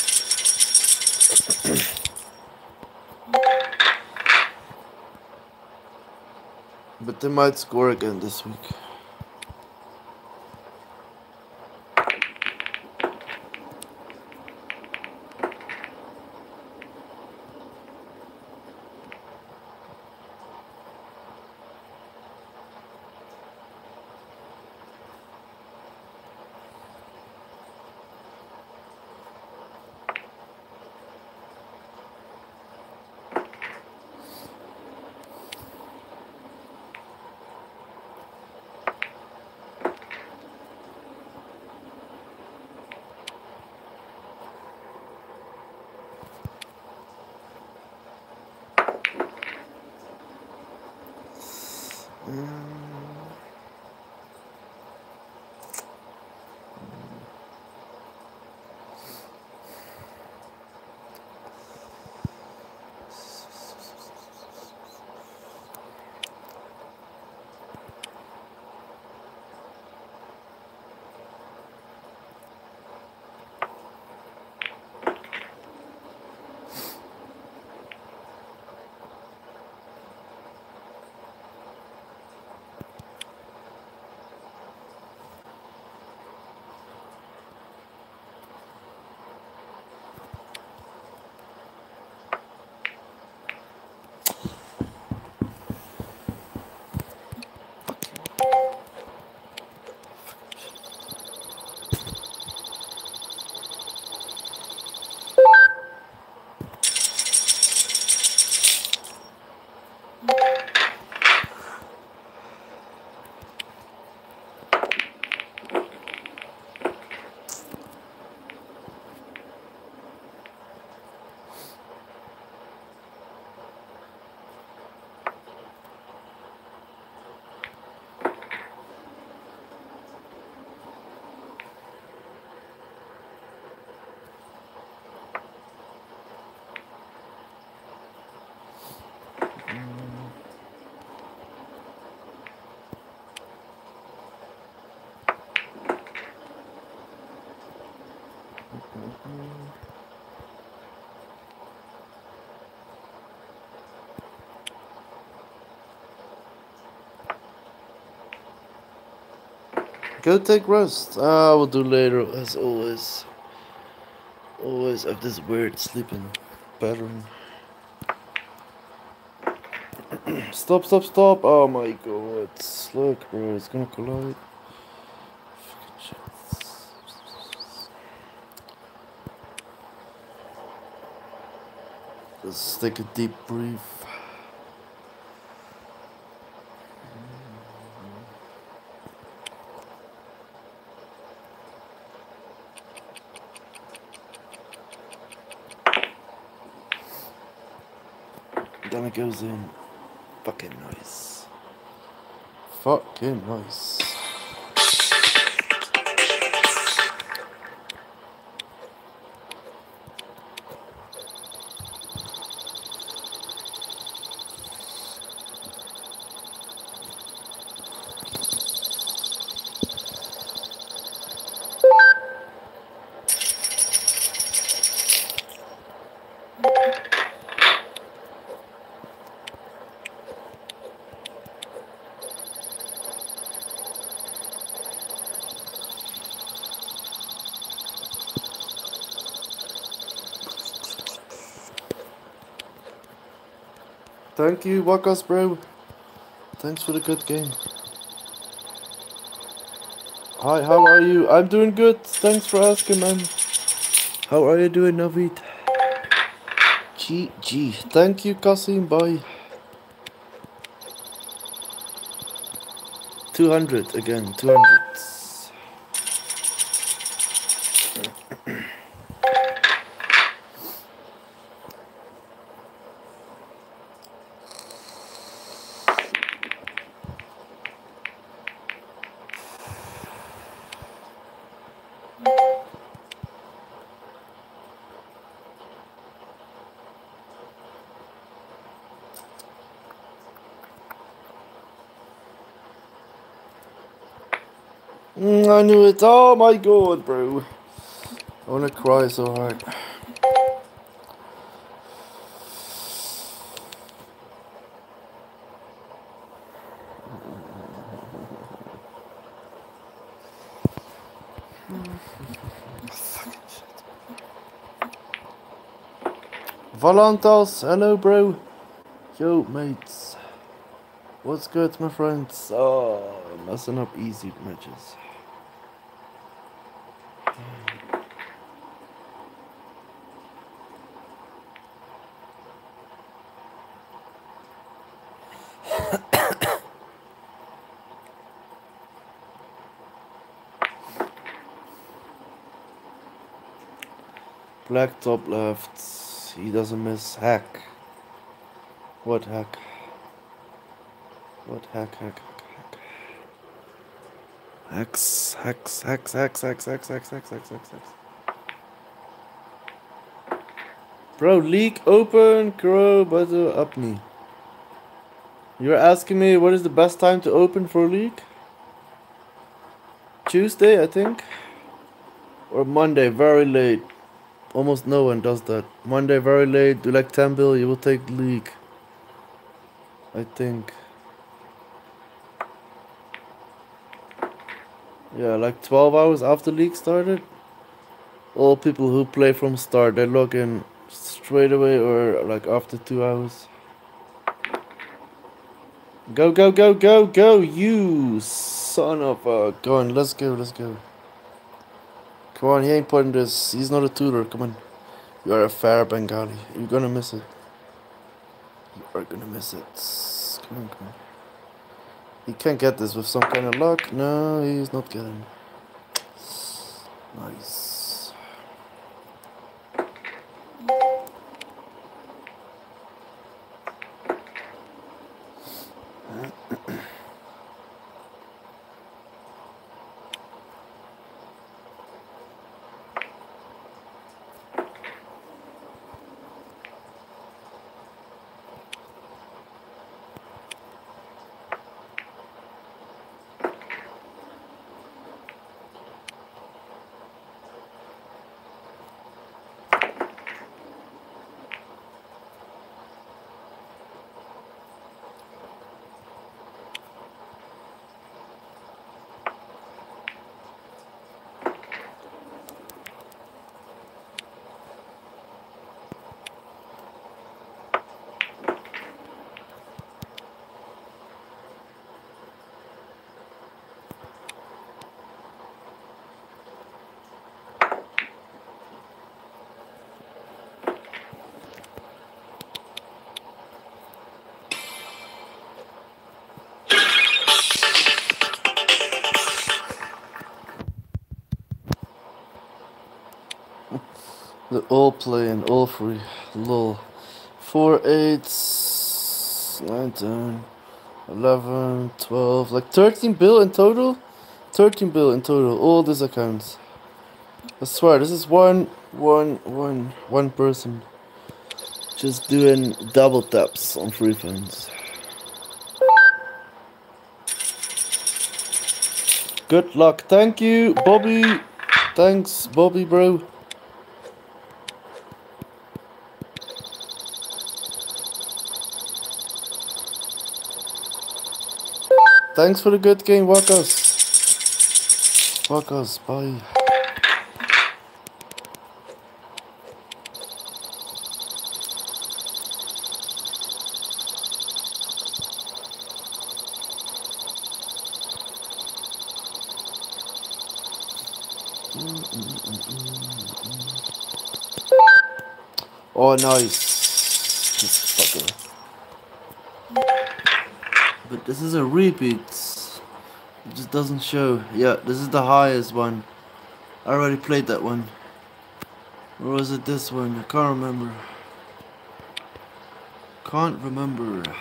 but they might score again this week. Go take rest. I we'll do later as always. Always have this weird sleeping pattern. stop, stop, stop. Oh my god. Look, bro, it's gonna collide. Let's take a deep breath. Fucking nice. Fucking nice. Thank you, Waqas bro. Thanks for the good game. Hi, how are you? I'm doing good. Thanks for asking, man. How are you doing, Navid? GG. Thank you, Kasim. Bye. 200 again. 200. Mm, I knew it. Oh my god, bro. I wanna cry so hard. Valantas, hello bro. Yo mates. What's good my friends? Oh, messing up easy matches. Black top left. He doesn't miss hack. What hack? What hack, hack, hack, hack? Hacks, hacks, hacks, hacks, hacks, hacks, hacks, hacks, hacks, hacks, hacks. Bro, leak open, crow, butter, up me. You're asking me what is the best time to open for leak? Tuesday, I think. Or Monday, very late. Almost no one does that. Monday, very late, do like 10 bill, you will take league. I think. Yeah, like 12 hours after league started. All people who play from start, they log in straight away or like after two hours. Go, go, go, go, go, you son of a gun. Let's go, let's go. Come on, he ain't putting this. He's not a tutor. Come on. You are a fair Bengali. You're gonna miss it. You are gonna miss it. Come on, come on. He can't get this with some kind of luck. No, he's not getting. Nice. All playing, all free. Lol. 4, 8, 9, 10, 11, 12, like 13 bill in total? 13 bill in total, all these accounts. I swear, this is one, one, one, one person just doing double taps on free funds. Good luck. Thank you, Bobby. Thanks, Bobby, bro. Thanks for the good game, Waqas. Waqas, bye. Oh, nice. This fucker. Is a repeat. It just doesn't show. Yeah, this is the highest one. I already played that one. Or was it this one? I can't remember. Can't remember.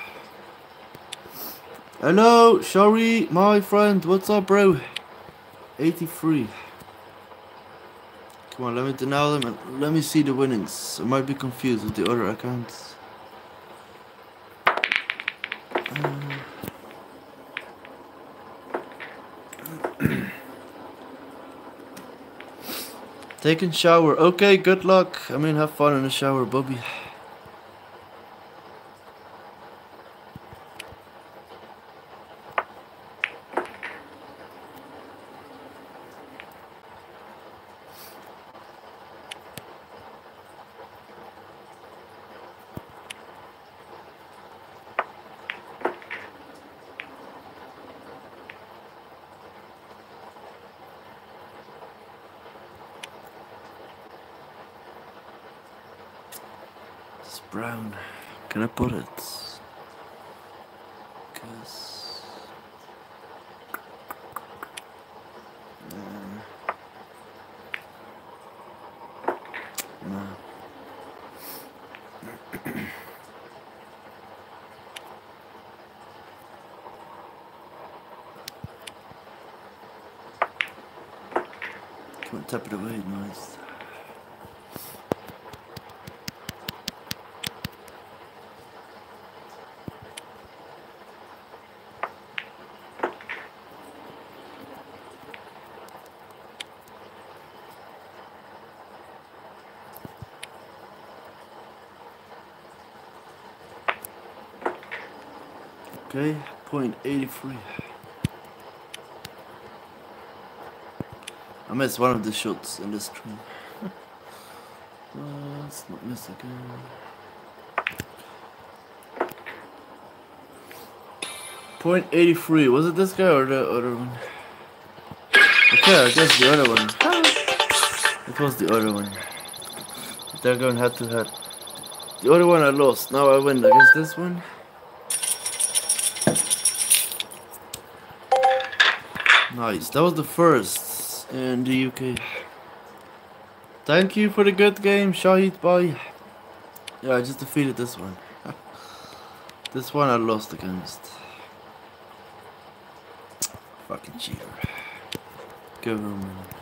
Hello, Shari, my friend. What's up, bro? 83. Come on, let me deny them and let me see the winnings. I might be confused with the other accounts. Taking shower. Okay, good luck. I mean, have fun in the shower, Bobby. It's brown. Can I put it? Cause uh, no. Come on, tap it away, nice. Okay, point eighty-three. I missed one of the shots in this stream. uh, let's not miss again. Point eighty-three. Was it this guy or the other one? Okay, I guess the other one. It was the other one. They're going head to head. The other one I lost. Now I win. Guess this one. Nice. That was the first in the UK. Thank you for the good game, Shahid Bye. Yeah, I just defeated this one. this one I lost against. Fucking cheater. Government. Brown.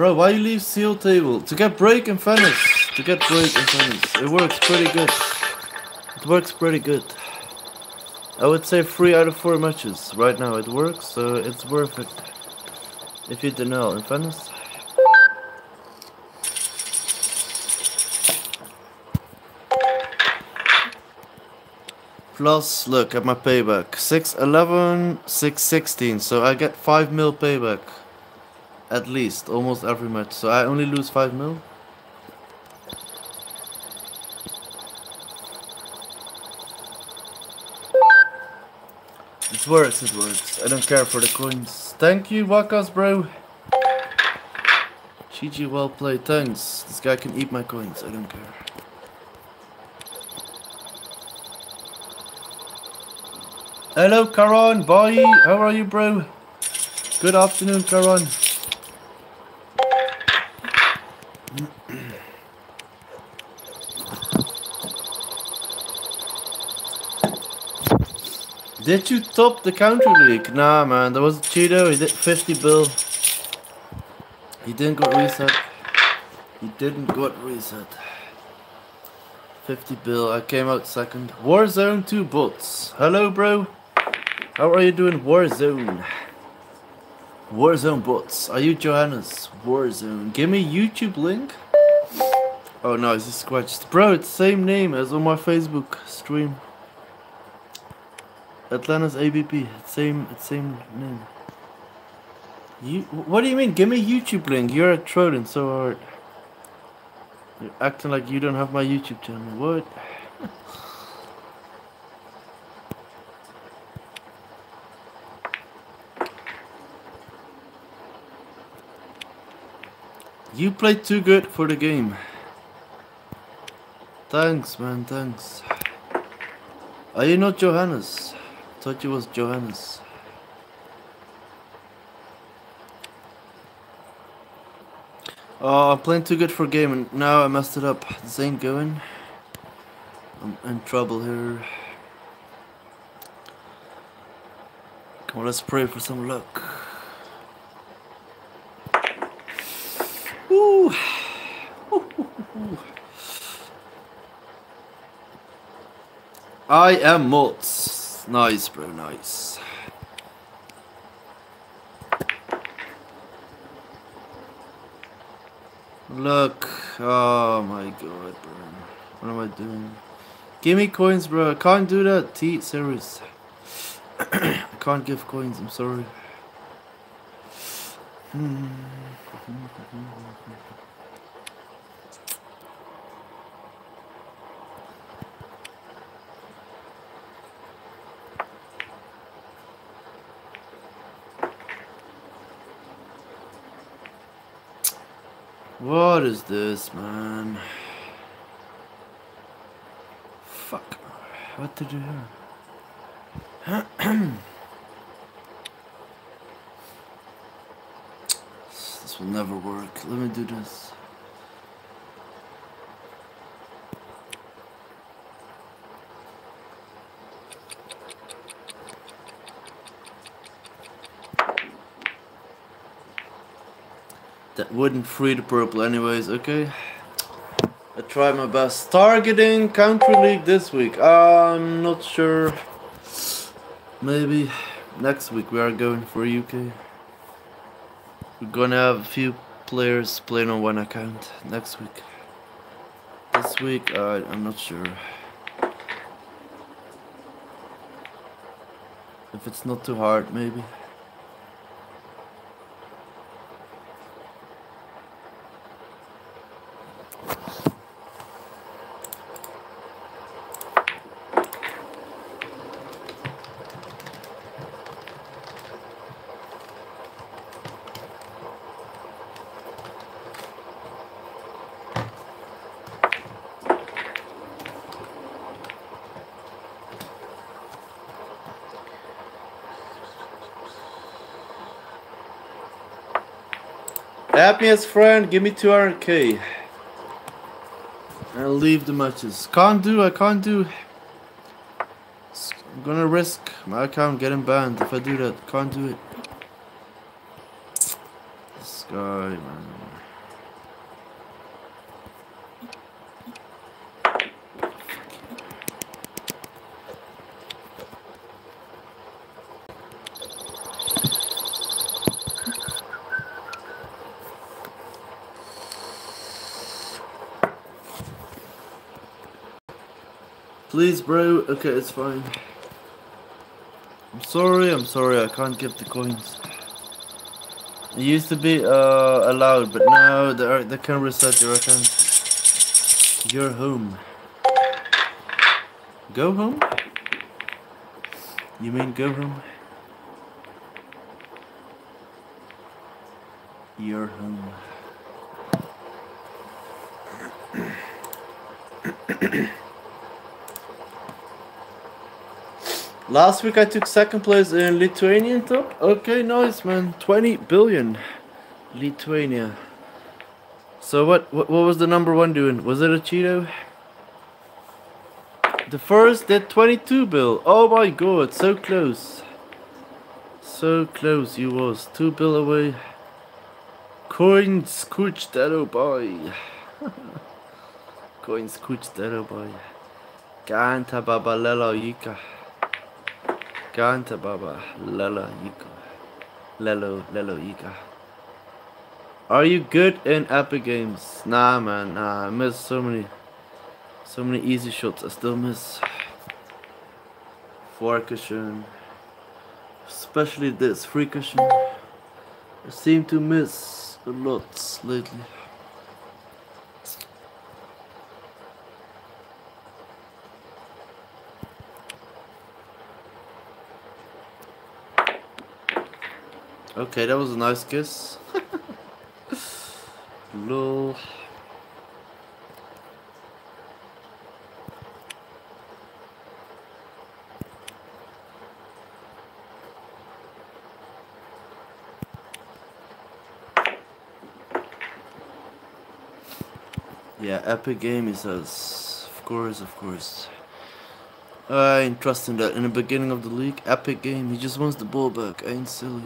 Bro, why you leave seal table? To get break and finish. To get break and finish. It works pretty good. It works pretty good. I would say three out of four matches right now. It works, so it's worth it. If you don't know, in fairness. Plus, look at my payback. 611, 616. So I get 5 mil payback. At least, almost every match. So I only lose 5 mil. It works, it works. I don't care for the coins. Thank you, Waqas, bro. GG, well played. Thanks. This guy can eat my coins. I don't care. Hello, Karan. Bye. How are you, bro? Good afternoon, Karan. Did you top the country league? Nah, man. There was a Cheeto. He did 50 bill. He didn't get reset. He didn't get reset. 50 bill. I came out second. Warzone 2 bots. Hello, bro. How are you doing, Warzone? Warzone bots. Are you Johannes? Warzone. Give me YouTube link. Oh no, it's just scratched. Bro, it's same name as on my Facebook stream. Atlantis 8bp. Same, same name. You, what do you mean? Give me YouTube link. You're a trolling so hard. You're acting like you don't have my YouTube channel. What? you played too good for the game. Thanks, man. Thanks. Are you not Johannes? Thought you was Johannes. Oh, I'm playing too good for game and now I messed it up. This ain't going. I'm in trouble here. Come on, let's pray for some luck. Ooh. I am Mods. Nice, bro, nice. Look. Oh my god, bro. What am I doing? Give me coins, bro. I can't do that. T series. I can't give coins. I'm sorry. Hmm. What is this, man? Fuck. What did you hear? this will never work. Let me do this. Wouldn't free the purple anyways, okay? I tried my best. Targeting Country League this week. I'm not sure. Maybe next week we are going for UK. We're gonna have a few players playing on one account next week. This week, uh, I'm not sure. If it's not too hard, maybe. Add me as friend, give me 200k. I'll leave the matches. Can't do, I can't do. I'm gonna risk my account getting banned if I do that. Can't do it. This guy, man. Please, bro. Okay, it's fine. I'm sorry, I'm sorry, I can't give the coins. It used to be uh, allowed, but now they, they can reset your account. You're home. Go home? You mean go home. Last week I took second place in Lithuanian top. Okay, nice man. 20 billion. Lithuania. So what, what what was the number one doing? Was it a Cheeto? The first did 22 bill. Oh my god, so close. So close you was. 2 bill away. Coin scooch that oh boy. Coin scooch that oh boy. Ganta baba lelo yika. Ganta baba lelo yika. Lelo lelo yika. Are you good in Epic Games? Nah, man. Nah, I miss so many, so many easy shots. I still miss. Four cushion. Especially this free cushion. I seem to miss a lot lately. Okay, that was a nice kiss. Lol. Yeah, Epic Game says. Of course, of course. I ain't trusting that in the beginning of the league. Epic Game, he just wants the ball back. I ain't silly.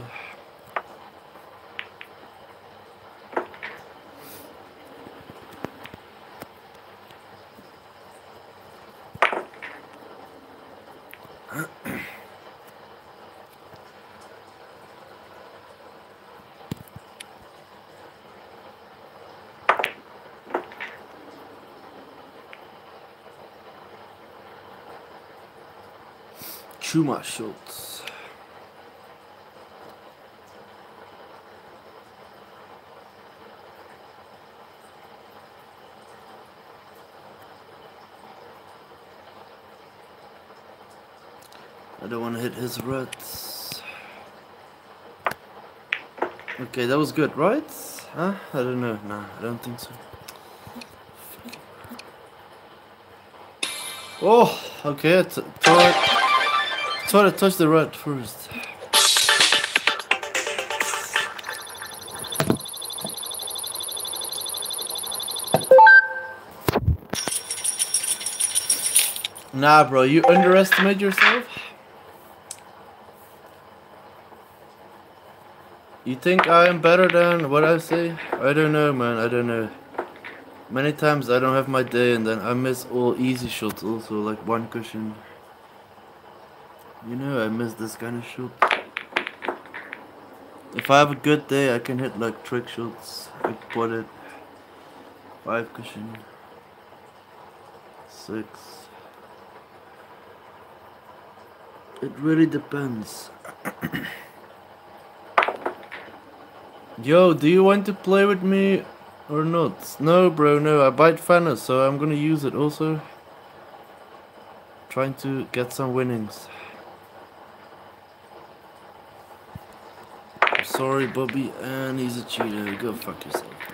Schumacher Schultz. I don't want to hit his roots. Okay, that was good, right? Huh? I don't know. Nah, I don't think so. Oh, okay. T Try to touch the red first. Nah, bro, you underestimate yourself? You think I am better than what I say? I don't know, man, I don't know. Many times I don't have my day and then I miss all easy shots also, like one cushion. I miss this kind of shoot. If I have a good day, I can hit like trick shots. I put it. Five cushion. Six. It really depends. Yo, do you want to play with me or not? No, bro, no. I bite Thanos, so I'm gonna use it also. Trying to get some winnings. Sorry, Bobby, and he's a cheater. Go fuck yourself.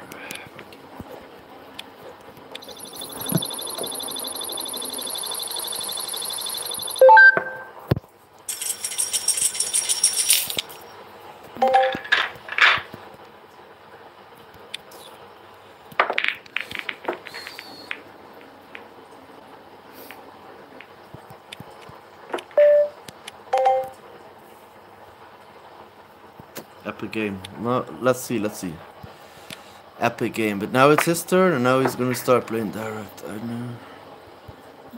Game. Let's see, let's see. Epic game, but now it's his turn, and now he's gonna start playing direct. I know.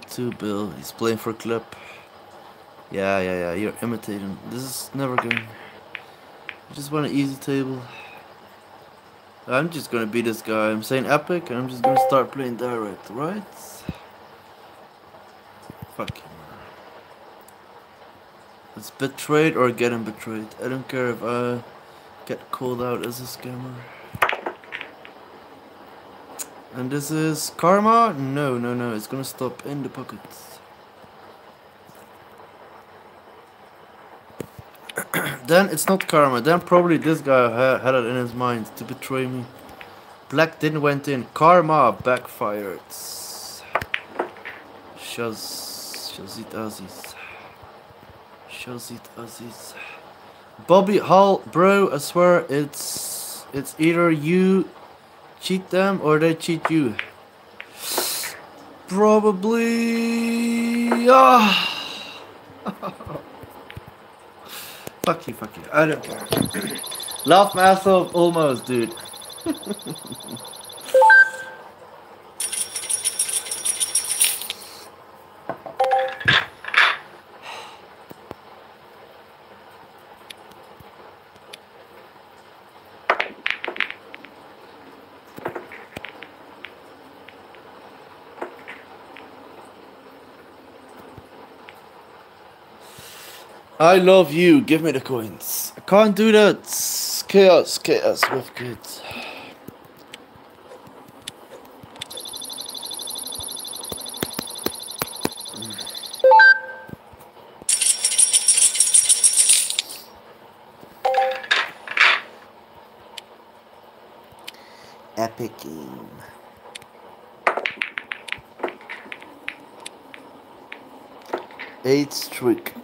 Two Bill, he's playing for club. Yeah, yeah, yeah. You're imitating. This is never going. I just want an easy table. I'm just gonna beat this guy. I'm saying epic, and I'm just gonna start playing direct, right? Fuck him. It's betrayed or getting betrayed. I don't care if I get called out as a scammer. And this is karma? No, no, no. It's gonna stop in the pockets. then it's not karma. Then probably this guy ha had it in his mind to betray me. Black didn't went in. Karma backfired. Shows, shows it Aziz. Shazit Aziz. Bobby Hall, bro, I swear it's it's either you cheat them or they cheat you. Probably. Ah. fuck you, fuck you. I don't care. Laugh myself almost, dude. I love you. Give me the coins. I can't do that. Chaos, chaos with kids. Epic game. Eight streak.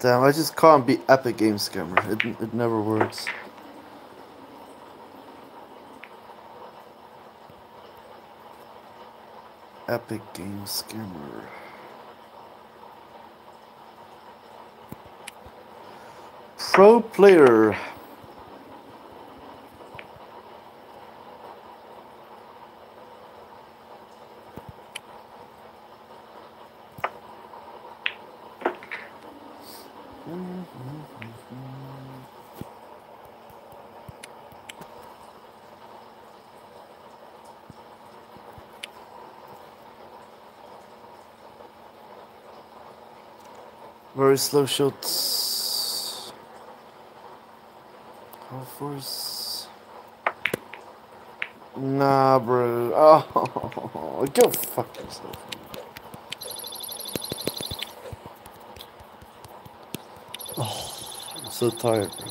Damn, I just can't be Epic Game Scammer. It, it never works. Epic Game Scammer. Pro Player. Very slow shots. How force? Nah, bro. Oh, go fuck yourself. Oh, I'm so tired, bro.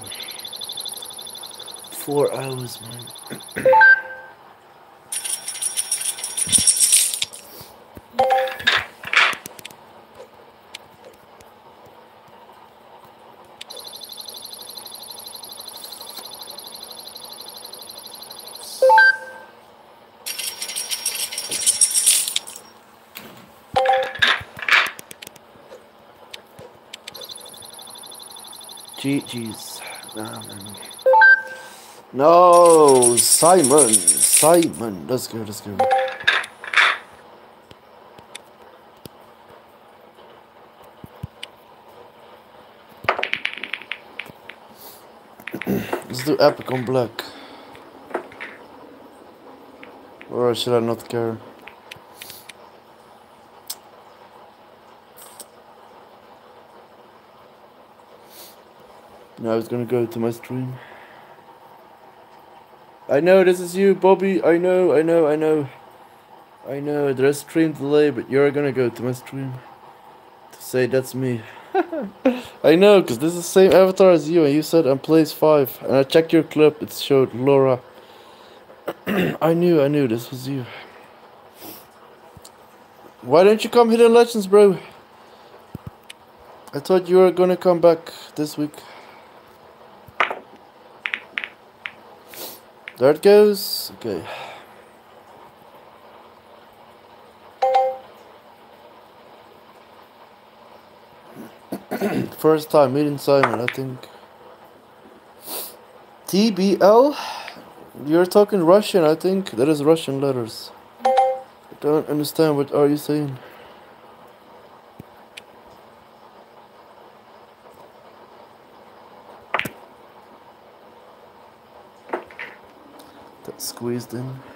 Four hours, man. GG's. No, Simon. Simon. Let's go, let's go. let's do Epic on Black. Or should I not care? It's gonna go to my stream. I know this is you, Bobby. I know, I know, I know. I know, there's stream delay, but you're gonna go to my stream to say that's me. I know, because this is the same avatar as you, and you said I'm place 5. And I checked your clip, it showed Laura. I knew, I knew this was you. Why don't you come Hidden Legends, bro? I thought you were gonna come back this week. There it goes. Okay. First time meeting Simon, I think. TBL? You're talking Russian, I think. That is Russian letters. I don't understand what are you saying. Squeezed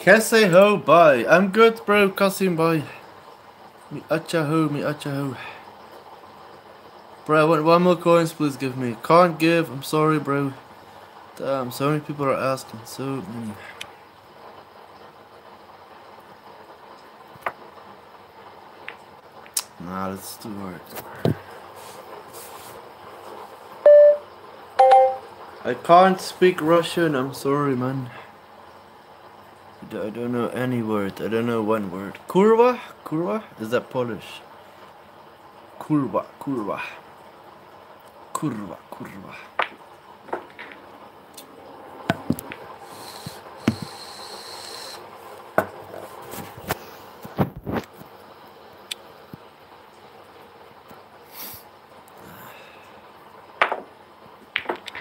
Kese ho, bye. I'm good, bro. Kasim, bye. Mi acha ho, mi acha ho. Bro, I want one more coins, please give me. Can't give, I'm sorry, bro. Damn, so many people are asking. So many. Nah, that's too hard. I can't speak Russian, I'm sorry, man. I don't know any word. I don't know one word. Kurwa? Kurwa? Is that Polish? Kurwa, kurwa. Kurwa, kurwa.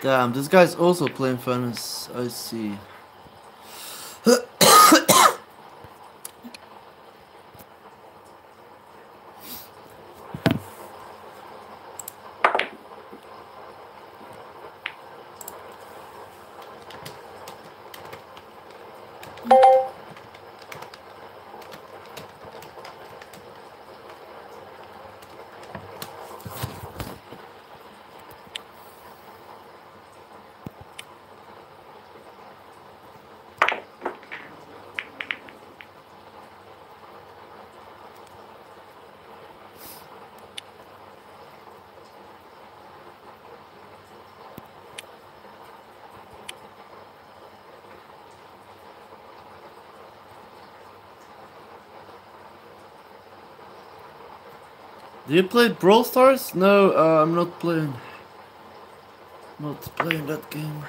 Damn, this guy's also playing Furnace. I see. Do you play Brawl Stars? No, uh, I'm not playing. Not playing that game.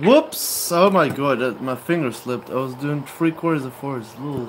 Whoops! Oh my god, my finger slipped. I was doing three quarters of fours. Little.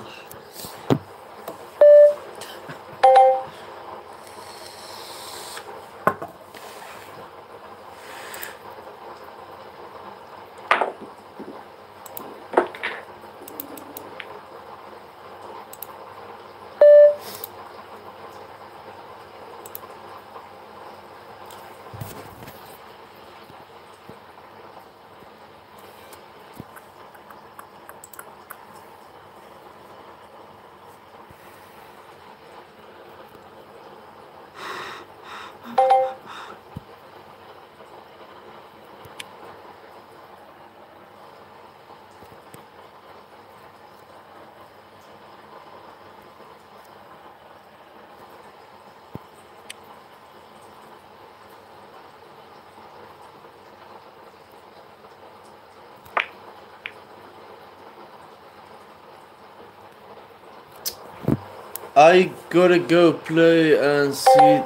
I gotta go play and see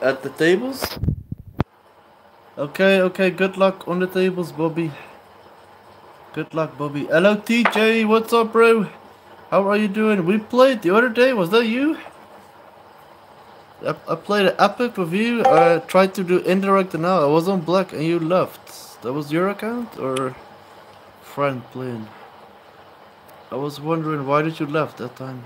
at the tables. Okay, okay, good luck on the tables, Bobby. Good luck, Bobby. Hello, TJ, what's up, bro? How are you doing? We played the other day, was that you? I, I played an epic with you. I tried to do indirect and now I was on black and you left. That was your account or friend playing? I was wondering why did you left that time?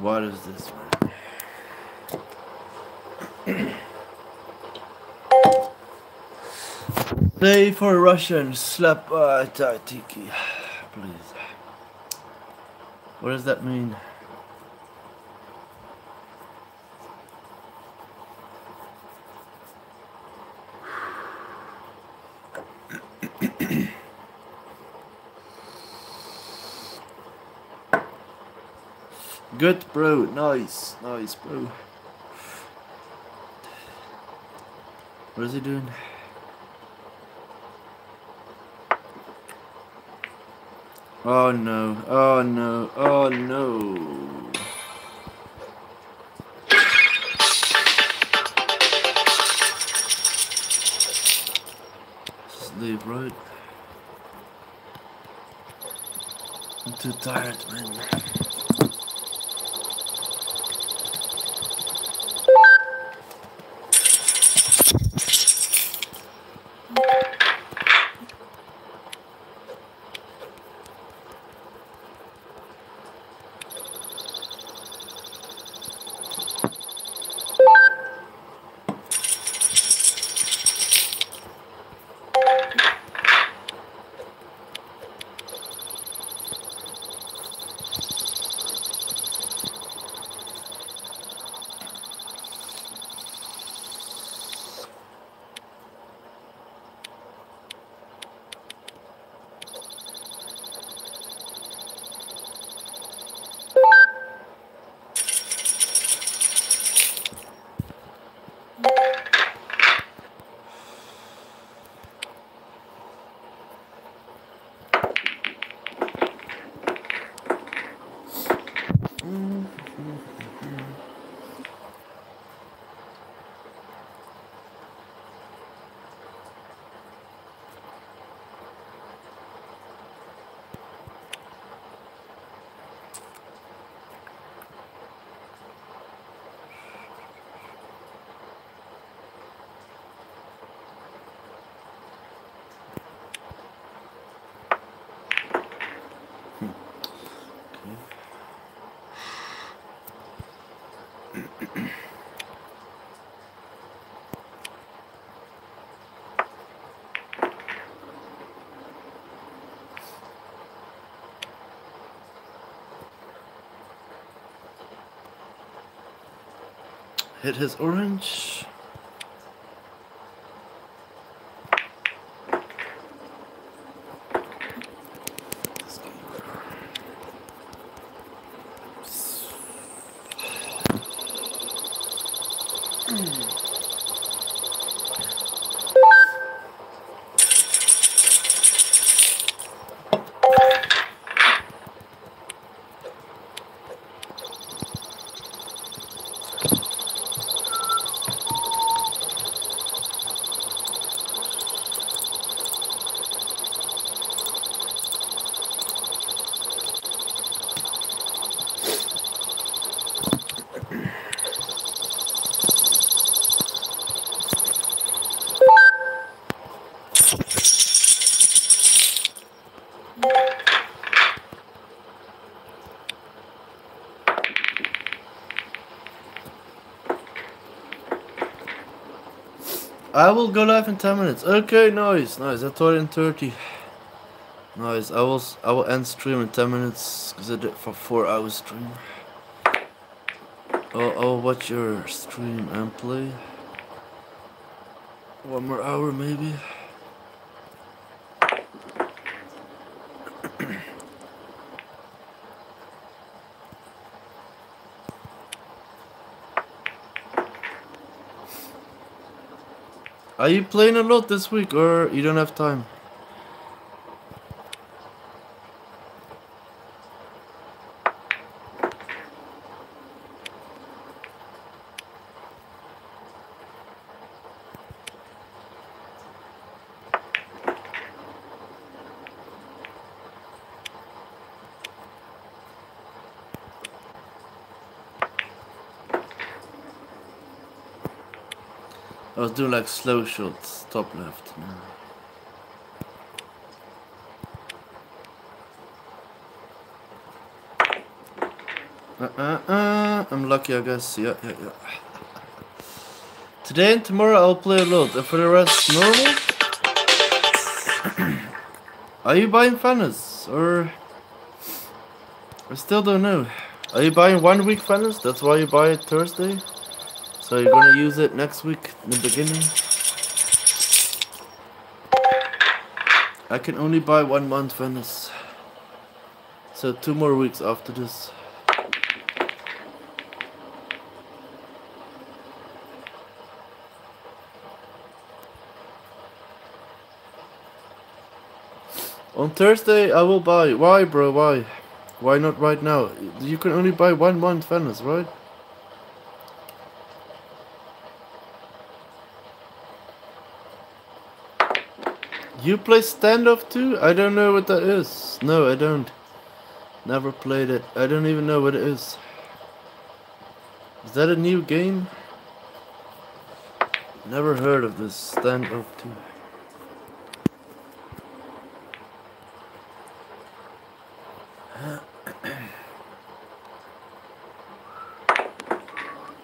What is this, man? Play for Russian, slap uh, tiki, please. What does that mean? Good, bro. Nice. Nice, bro. What is he doing? Oh no. Oh no. Oh no. Just leave, right? I'm too tired, man. Hit his orange. I will go live in 10 minutes. Okay, nice, nice. I thought in 30. Nice. I will I will end stream in 10 minutes because I did for 4 hours stream. Oh, I'll watch your stream and play. One more hour maybe. Are you playing a lot this week or you don't have time? Doing like slow shots, top left. Uh, uh, uh, I'm lucky, I guess. Yeah, yeah, yeah. Today and tomorrow I'll play a lot, and for the rest, normal. Are you buying Venice, or I still don't know. Are you buying one week Venice? That's why you buy it Thursday. So you're gonna use it next week the beginning? I can only buy one month Venice. So two more weeks after this. On Thursday I will buy. Why bro, why? Why not right now? You can only buy one month Venice, right? You play standoff too? I don't know what that is. No, I don't. Never played it. I don't even know what it is. Is that a new game? Never heard of this standoff too.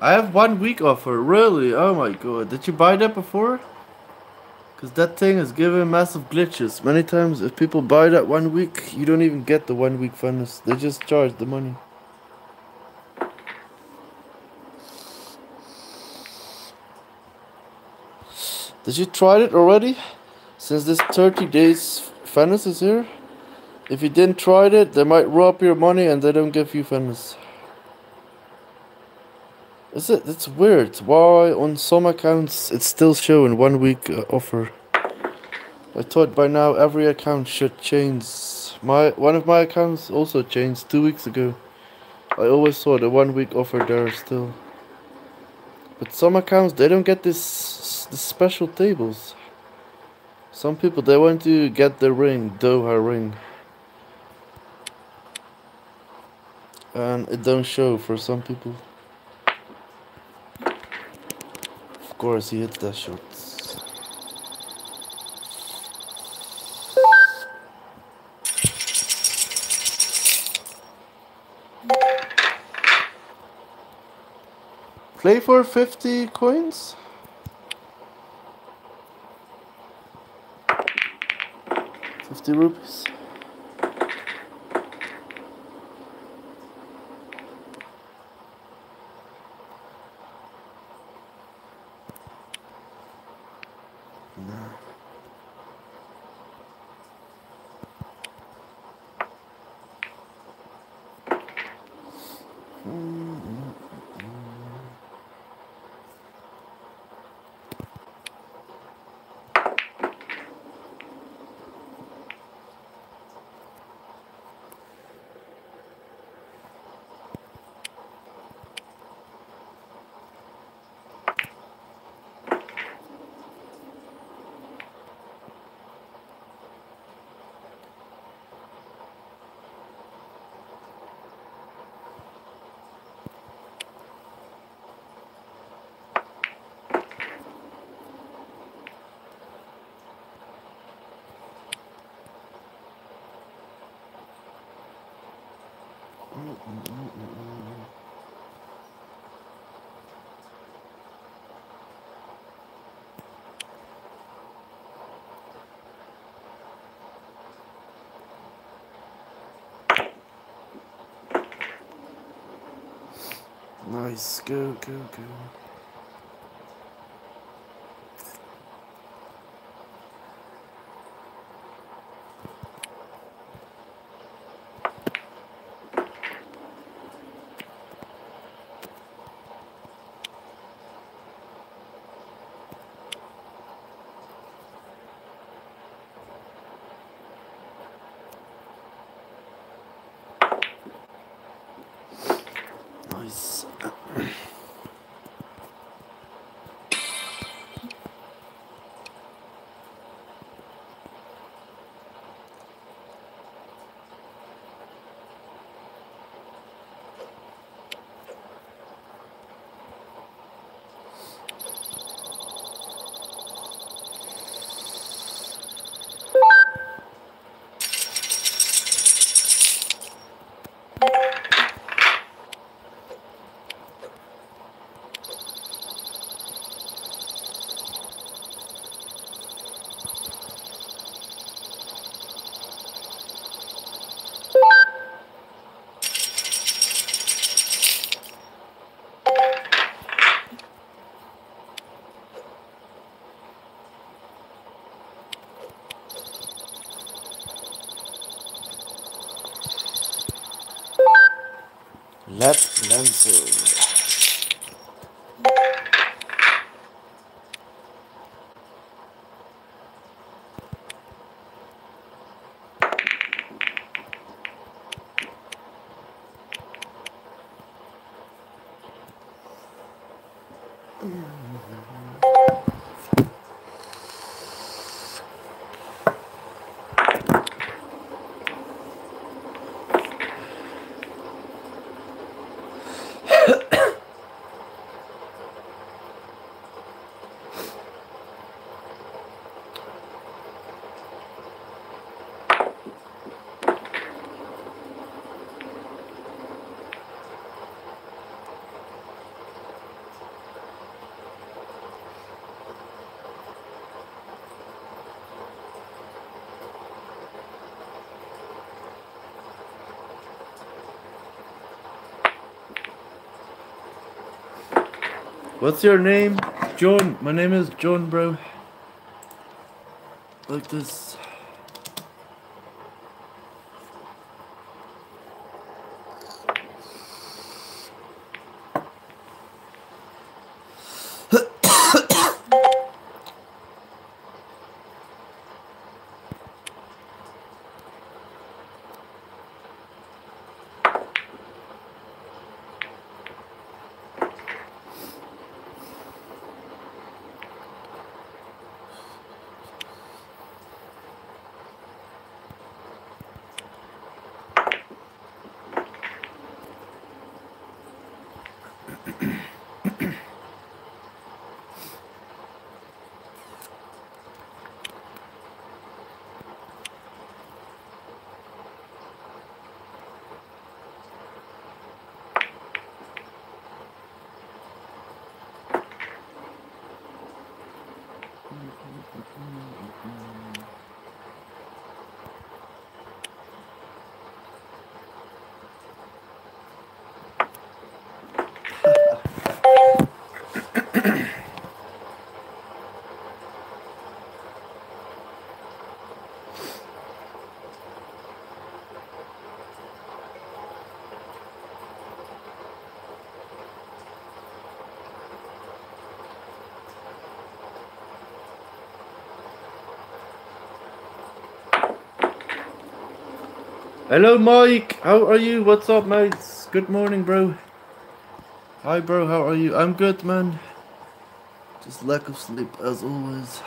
I have one week offer, really? Oh my god. Did you buy that before? Because that thing is giving massive glitches. Many times if people buy that one week, you don't even get the one week Venice. They just charge the money. Did you try it already? Since this 30 days Venice is here? If you didn't try it, they might rob your money and they don't give you Venice. Is it? It's weird. Why on some accounts it's still showing one week uh, offer? I thought by now every account should change. My one of my accounts also changed two weeks ago. I always saw the one week offer there still. But some accounts they don't get this this special tables. Some people they want to get the ring, Doha ring. And it don't show for some people. Course he hits that shots. Play for 50 coins? Fifty rupees. Nice, go, go, go. Matt What's your name? John. My name is John, bro. Like this. Hello, Mike. How are you? What's up, mates? Good morning, bro. Hi, bro. How are you? I'm good, man. Just lack of sleep, as always.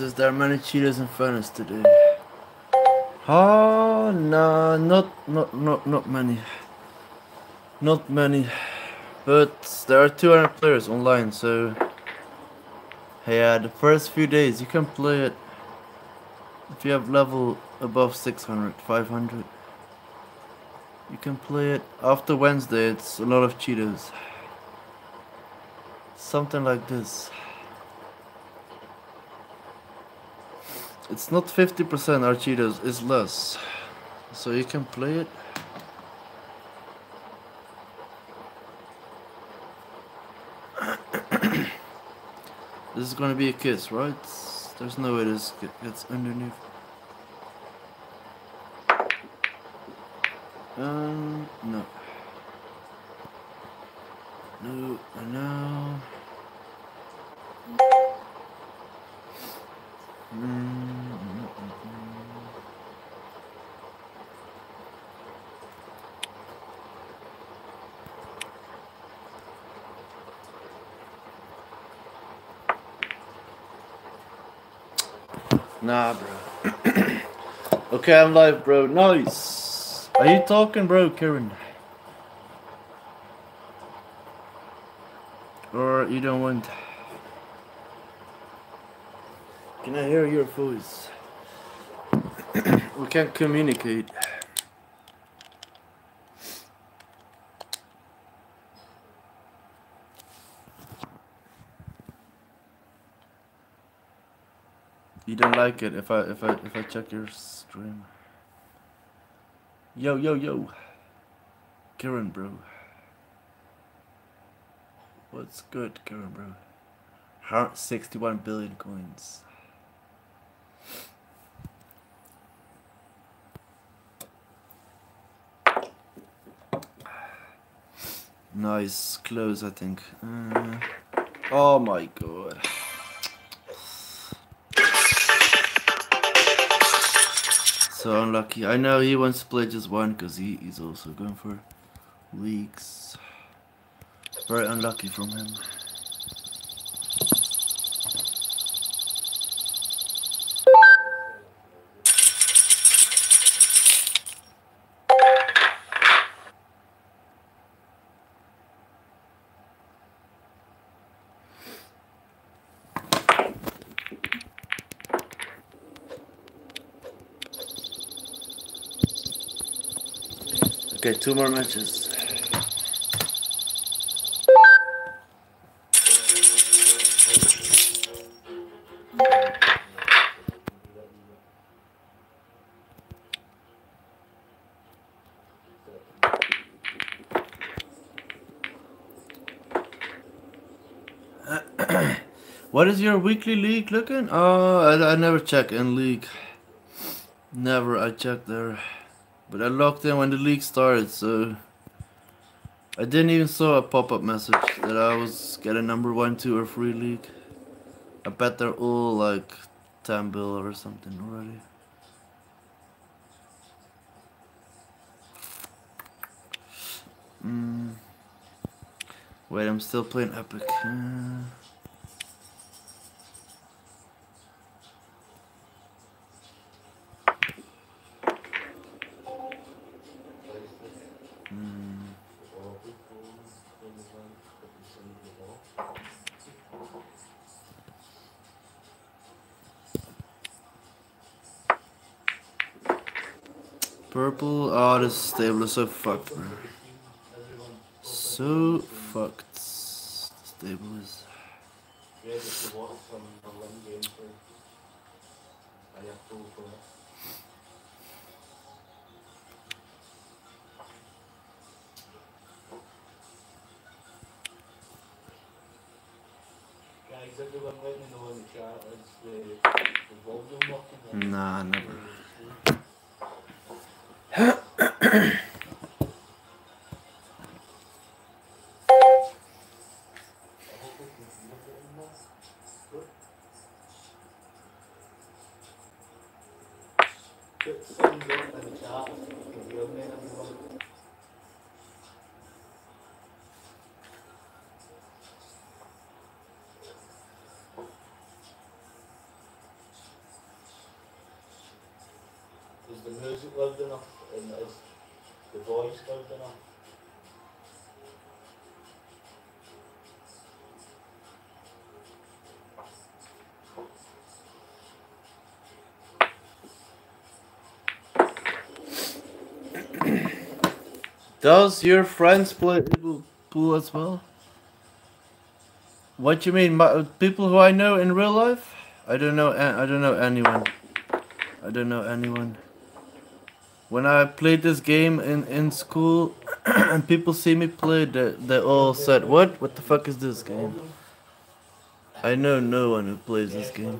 Is there are many cheetahs in fairness today. Oh no, not not not not many. Not many. But there are 200 players online, so yeah, the first few days you can play it if you have level above 600, 500. You can play it after Wednesday. It's a lot of cheaters. Something like this. It's not 50% are cheaters, it's less. So you can play it. this is gonna be a kiss, right? There's no way this gets underneath. Um. No, no. Mm, mm, mm, nah, bro. I'm live, bro. Nice. Are you talking, bro, Karen? Or you don't want... Can I hear your voice? we can't communicate. You don't like it if I if I if I check your Yo yo yo. Karen bro. What's good, Karen bro? Heart 61 billion coins. Nice close, I think. Uh, oh my god. So unlucky. I know he wants to play just one because he, he's also going for leagues. Very unlucky from him. Okay, two more matches. what is your weekly league looking? Oh, I, I never check in league. Never, I check there. But I logged in when the league started, so I didn't even saw a pop-up message that I was getting number one, two, or three league. I bet they're all like 10 bill or something already. Mm. Wait, I'm still playing Epic. Uh... Oh this stable is so fucked bro. So fucked. Stable is. Loud enough and is the voice loud enough? Does your friends play pool as well? What do you mean? My, people who I know in real life? I don't know. I don't know anyone. I don't know anyone. When I played this game in in school, and people see me play, they they all said, "What? What the fuck is this game?" I know no one who plays this game.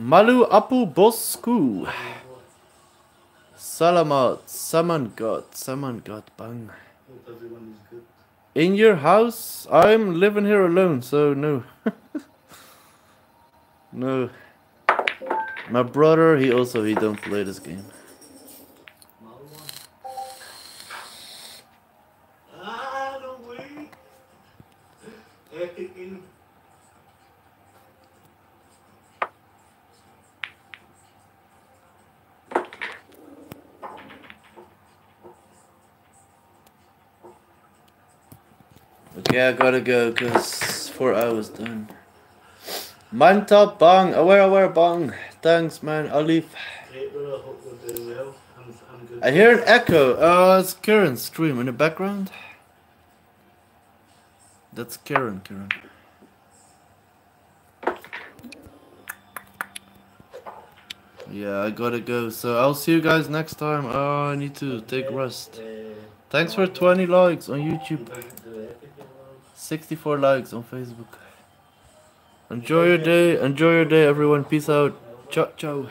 Malu Apu Bosku. Salamat, someone got, someone got bang. In your house? I'm living here alone, so no. no. My brother, he also, he don't play this game. Okay, I gotta go because four hours done. Manta bang, aware, aware bang. Thanks, man. I'll leave. Great, brother. I hope you're doing well. I'm, I'm good. I hear an echo. Uh, it's Karen's stream in the background. That's Karen, Karen. Yeah, I gotta go. So I'll see you guys next time. Oh, I need to take rest. Thanks for 20 likes on YouTube. do the epic in the world. 64 likes on Facebook. Enjoy your day. Enjoy your day, everyone. Peace out. Ciao, ciao.